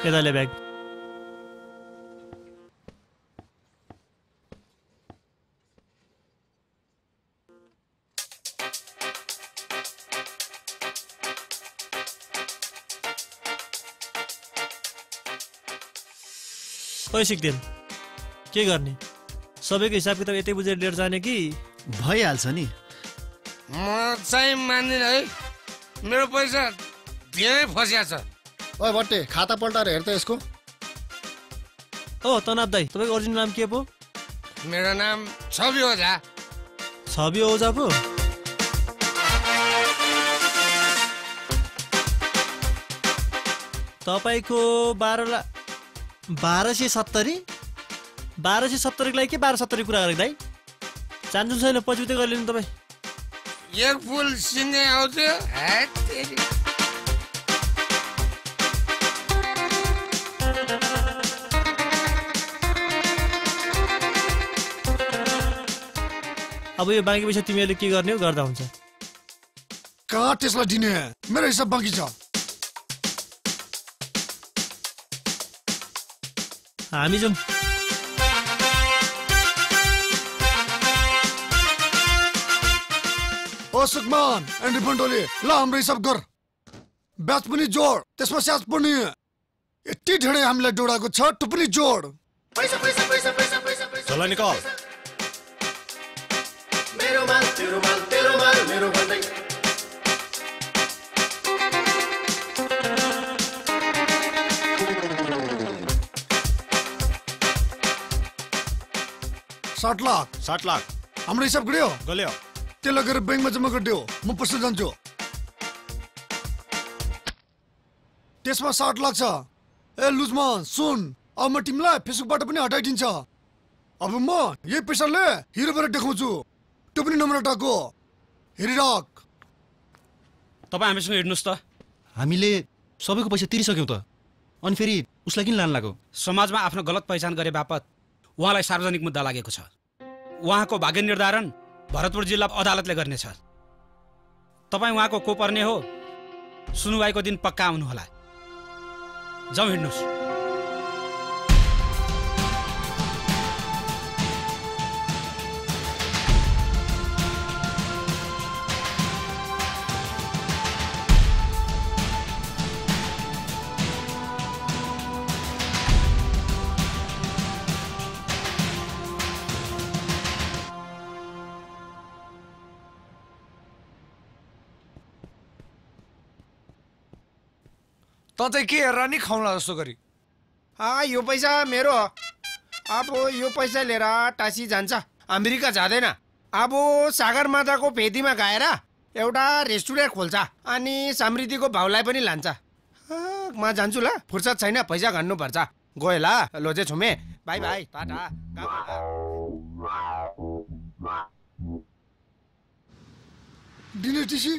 Money, money, ओइ सिक्देन। के गर्ने? सबैको हिसाब किताब यतै बुझेर लिएर जाने कि? भइहाल्छ नि। म चाहिँ मान्दिनँ है। मेरो पैसा धेरै फसिया छ। भट्टे खाता पल्टाएर हेर त यसको। ओ तनाव दाई तपाईँको ओरिजिनल नाम के पो? मेरो नाम छवि ओझा। छवि ओझा पो? तपाईँको बाह्र ला बाह्र सय सत्तरी? बाह्र सय सत्तरीको लागि के बाह्र सत्तरी कुरा गरेको दाइ? चान्छु छैन पछि उतै गरिदिनु तपाईँ। एक फुल सिँगै आउँथ्यो। अब यो बाँकी पैसा तिमीहरूले के गर्ने हो गर्दा हुन्छ। कहाँ त्यसलाई दिने? मेरो हिसाब बाँकी छ। हामी जाउँ ओ सुकमान एन्ड रिफन्डोले ल हाम्रो हिसाब गर। ब्याज पनि जोड त्यसमा स्याज पनि। यति ढेडै हामीलाई डोडाएको छ त्यो पनि जोड। पैसा पैसा पैसा पैसा पैसा पैसा। चल निकल। मेरो माल तेरो माल तेरो माल मेरो भन्दै। साठ लाख। साठ लाख। हाम्रो हिसाब गऱ्यो? गल्यो। त्यो लगेर ब्याङ्कमा जम्मा गरिदियो। म पस्न जान्छु। त्यसमा साठ लाख छ। ए लुजमा सुन। अब म तिमीलाई फेसबुकबाट पनि हटाइदिन्छ। अब म यही पैसाले हिरो भएर देखाउँछु। त्यो पनि नम्रताको हेरिराख। तपाईँ हामीसँग हिँड्नुहोस् त। हामीले सबैको पैसा तिरिसक्यौँ त। अनि फेरि उसलाई किन लानु लाग्यो? समाजमा आफ्नो गलत पहिचान गरे बापत उहाँलाई सार्वजनिक मुद्दा लागेको छ। उहाँको भाग्य निर्धारण भरतपुर जिल्ला अदालतले गर्नेछ। तपाईँ उहाँको को पर्ने हो? सुनुवाईको दिन पक्का आउनुहोला। जाउँ हिँड्नुहोस्। त चाहिँ के हेरेर नि खाउँला जस्तो गरी। आ यो पैसा मेरो। हो अब यो पैसा लिएर टाँसी जान्छ। अमेरिका जाँदैन। अब सागरमाताको भेदीमा गएर एउटा रेस्टुरेन्ट खोल्छ अनि समृद्धिको भाउलाई पनि लान्छ। म जान्छु ल। फुर्सद छैन पैसा घन्नुपर्छ। गयो ल लोजे छुमे। Bye bye tata. डिनर टिसी?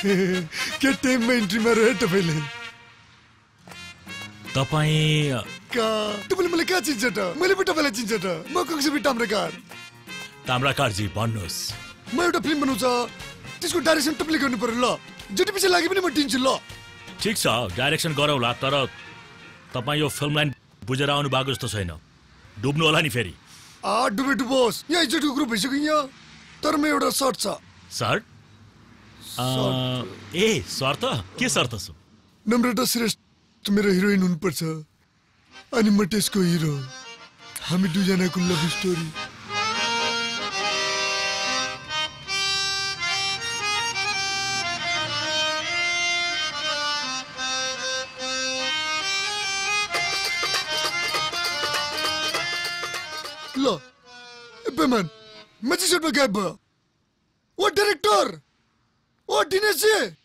क्या टाइममा इन्ट्री मारेर है तपाईँले? तपाईँ का? तपाईँले मलाई कहाँ चिन्छ त? मैले पो तपाईँलाई चिन्छ त। म कक्षबी टाम्रेकार ताम्राकारजी भन्नुहोस्। म एउटा फिल्म बनाउँछ। त्यसको डाइरेक्सन तपाईँले गर्नु पर्यो ल। जति पछि लागे पनि म दिन्छु ल। ठिक छ डाइरेक्सन गरौँला तर तपाईँ यो फिल्म लाइन बुझेर आउनु भएको जस्तो छैन। डुब्नु होला नि फेरि। आ डुबे डुबोस् यहाँ इज्जतको ग्रुप भइसक्यो यहाँ। तर म एउटा सर्ट छ। सर्ट? ए शर्त के शर्त छ? नम्रता श्रेष्ठ मेरो हिरोइन हुनुपर्छ। अनि म त्यसको हिरो हामी दुईजनाको लभ स्टोरी ल बेमान माथि सेटमा गायब भयो। ओ डाइरेक्टर सिन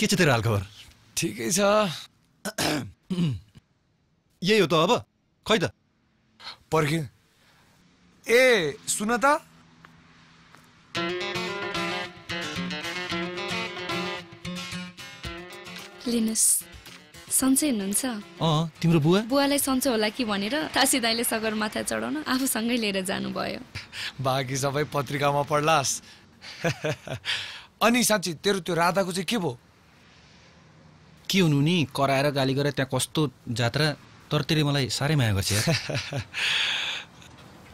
के छ तेरो हालखबर? ठिकै छ। यही हो त अब खै त? पर्खि ए सुन त। लिनुहोस् सन्चै हुनुहुन्छ? अँ तिम्रो बुवा? बुवालाई सन्चो होला कि भनेर तासी दाईले सगरमाथा चढाउन आफूसँगै लिएर जानुभयो। बाँकी सबै पत्रिकामा पढ्लास्। अनि साँच्ची तेरो त्यो राधाको चाहिँ के भयो? के हुनु नि? कराएर गाली गरेर त्यहाँ कस्तो जात्रा? तर त्यसले मलाई साह्रै माया गर्छ यार।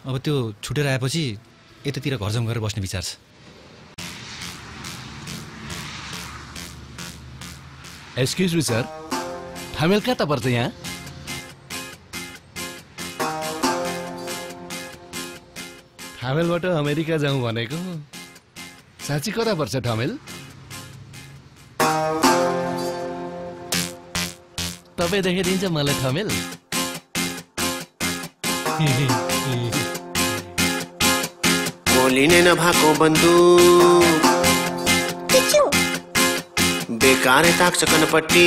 अब त्यो छुटेर आएपछि यतातिर घर जाउँ गरेर बस्ने विचार छ। एक्सक्युज मी सर थामेल कता पर्छ यहाँ? थामेलबाट अमेरिका जाउँ भनेको। साँच्ची कता पर्छ ठमेल तपाईँ देखाइदिन्छ मलाई ठमेल गोलीने नभएको बन्दुक बेकारै ताक्छ कनपट्टि।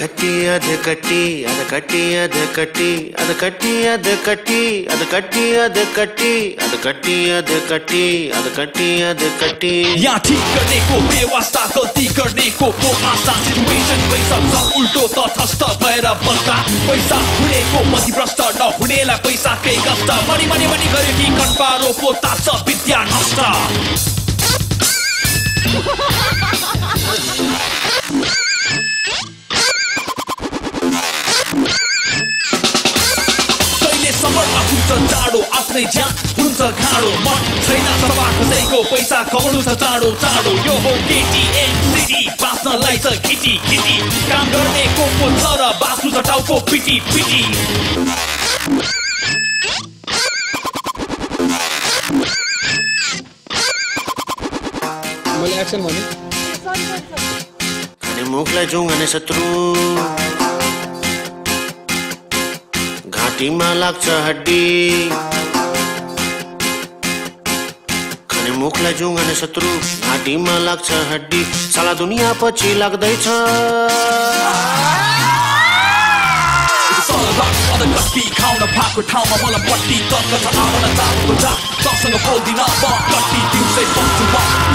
கட்டி அது கட்டி அது கட்டி அது கட்டி அது கட்டி அது கட்டி அது கட்டி அது கட்டி அது கட்டி அது கட்டி அது कटी அது कटी यहाँ ठिक गर्नेको बेवास्ता गल्ती गर्नेको पो आशा सिचुएसन भइसक्छ उल्टो तटस्थ भएर बस्दा पैसा हुनेको मतिभ्रष्ट नहुनेलाई पैसाकै कष्ट मनी मनी मनी गऱ्यो कि कन्पारो पो ताछ विद्या नष्ट समरमा हुन्छ चाँडो आफ्नै ज्यान हुन्छ खाडो। मन छैन सभा कसैको पैसा कमाउनु छ चाँडो चाँडो। यो हो केटिएम सिटी बाँच्नलाई छ खिटी खिटी काम गर्ने को को छ र बाँच्नु छ टाउको पिटी पिटी। मैले एक्सन भने अनि मुखलाई जाउँ भने शत्रु। घाँटीमा लाग्छ हड्डी? खाने मुखलाई जुङ्गाने शत्रु घाँटीमा लाग्छ हड्डी। साला दुनियाँ पछि लाग्दैछ। अझ कति खाउन भएको ठाउँमा मलाई पट्टी छ आउन चाहेको जा तसँग बोल्दिन कति दिउँसै बस्छु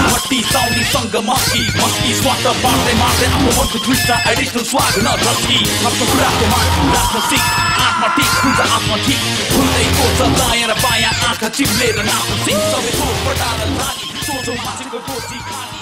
भट्टी साउनीसँग मस्ती मस्ती स्वाट बाँड्दै मार्दै आफ्नो मनको दृष्ट एडिक्सन स्वाग न झस्की आफ्नो कुराको मान राख्न सिक आत्मा ठिक हुन्छ आत्मा ठिक खुल्दै कोर्छ दायाँ र बायाँ आँखा चिप्लेर नाच्न सिक सबै चोट पटाएर लानी सोझो मान्छेको गोची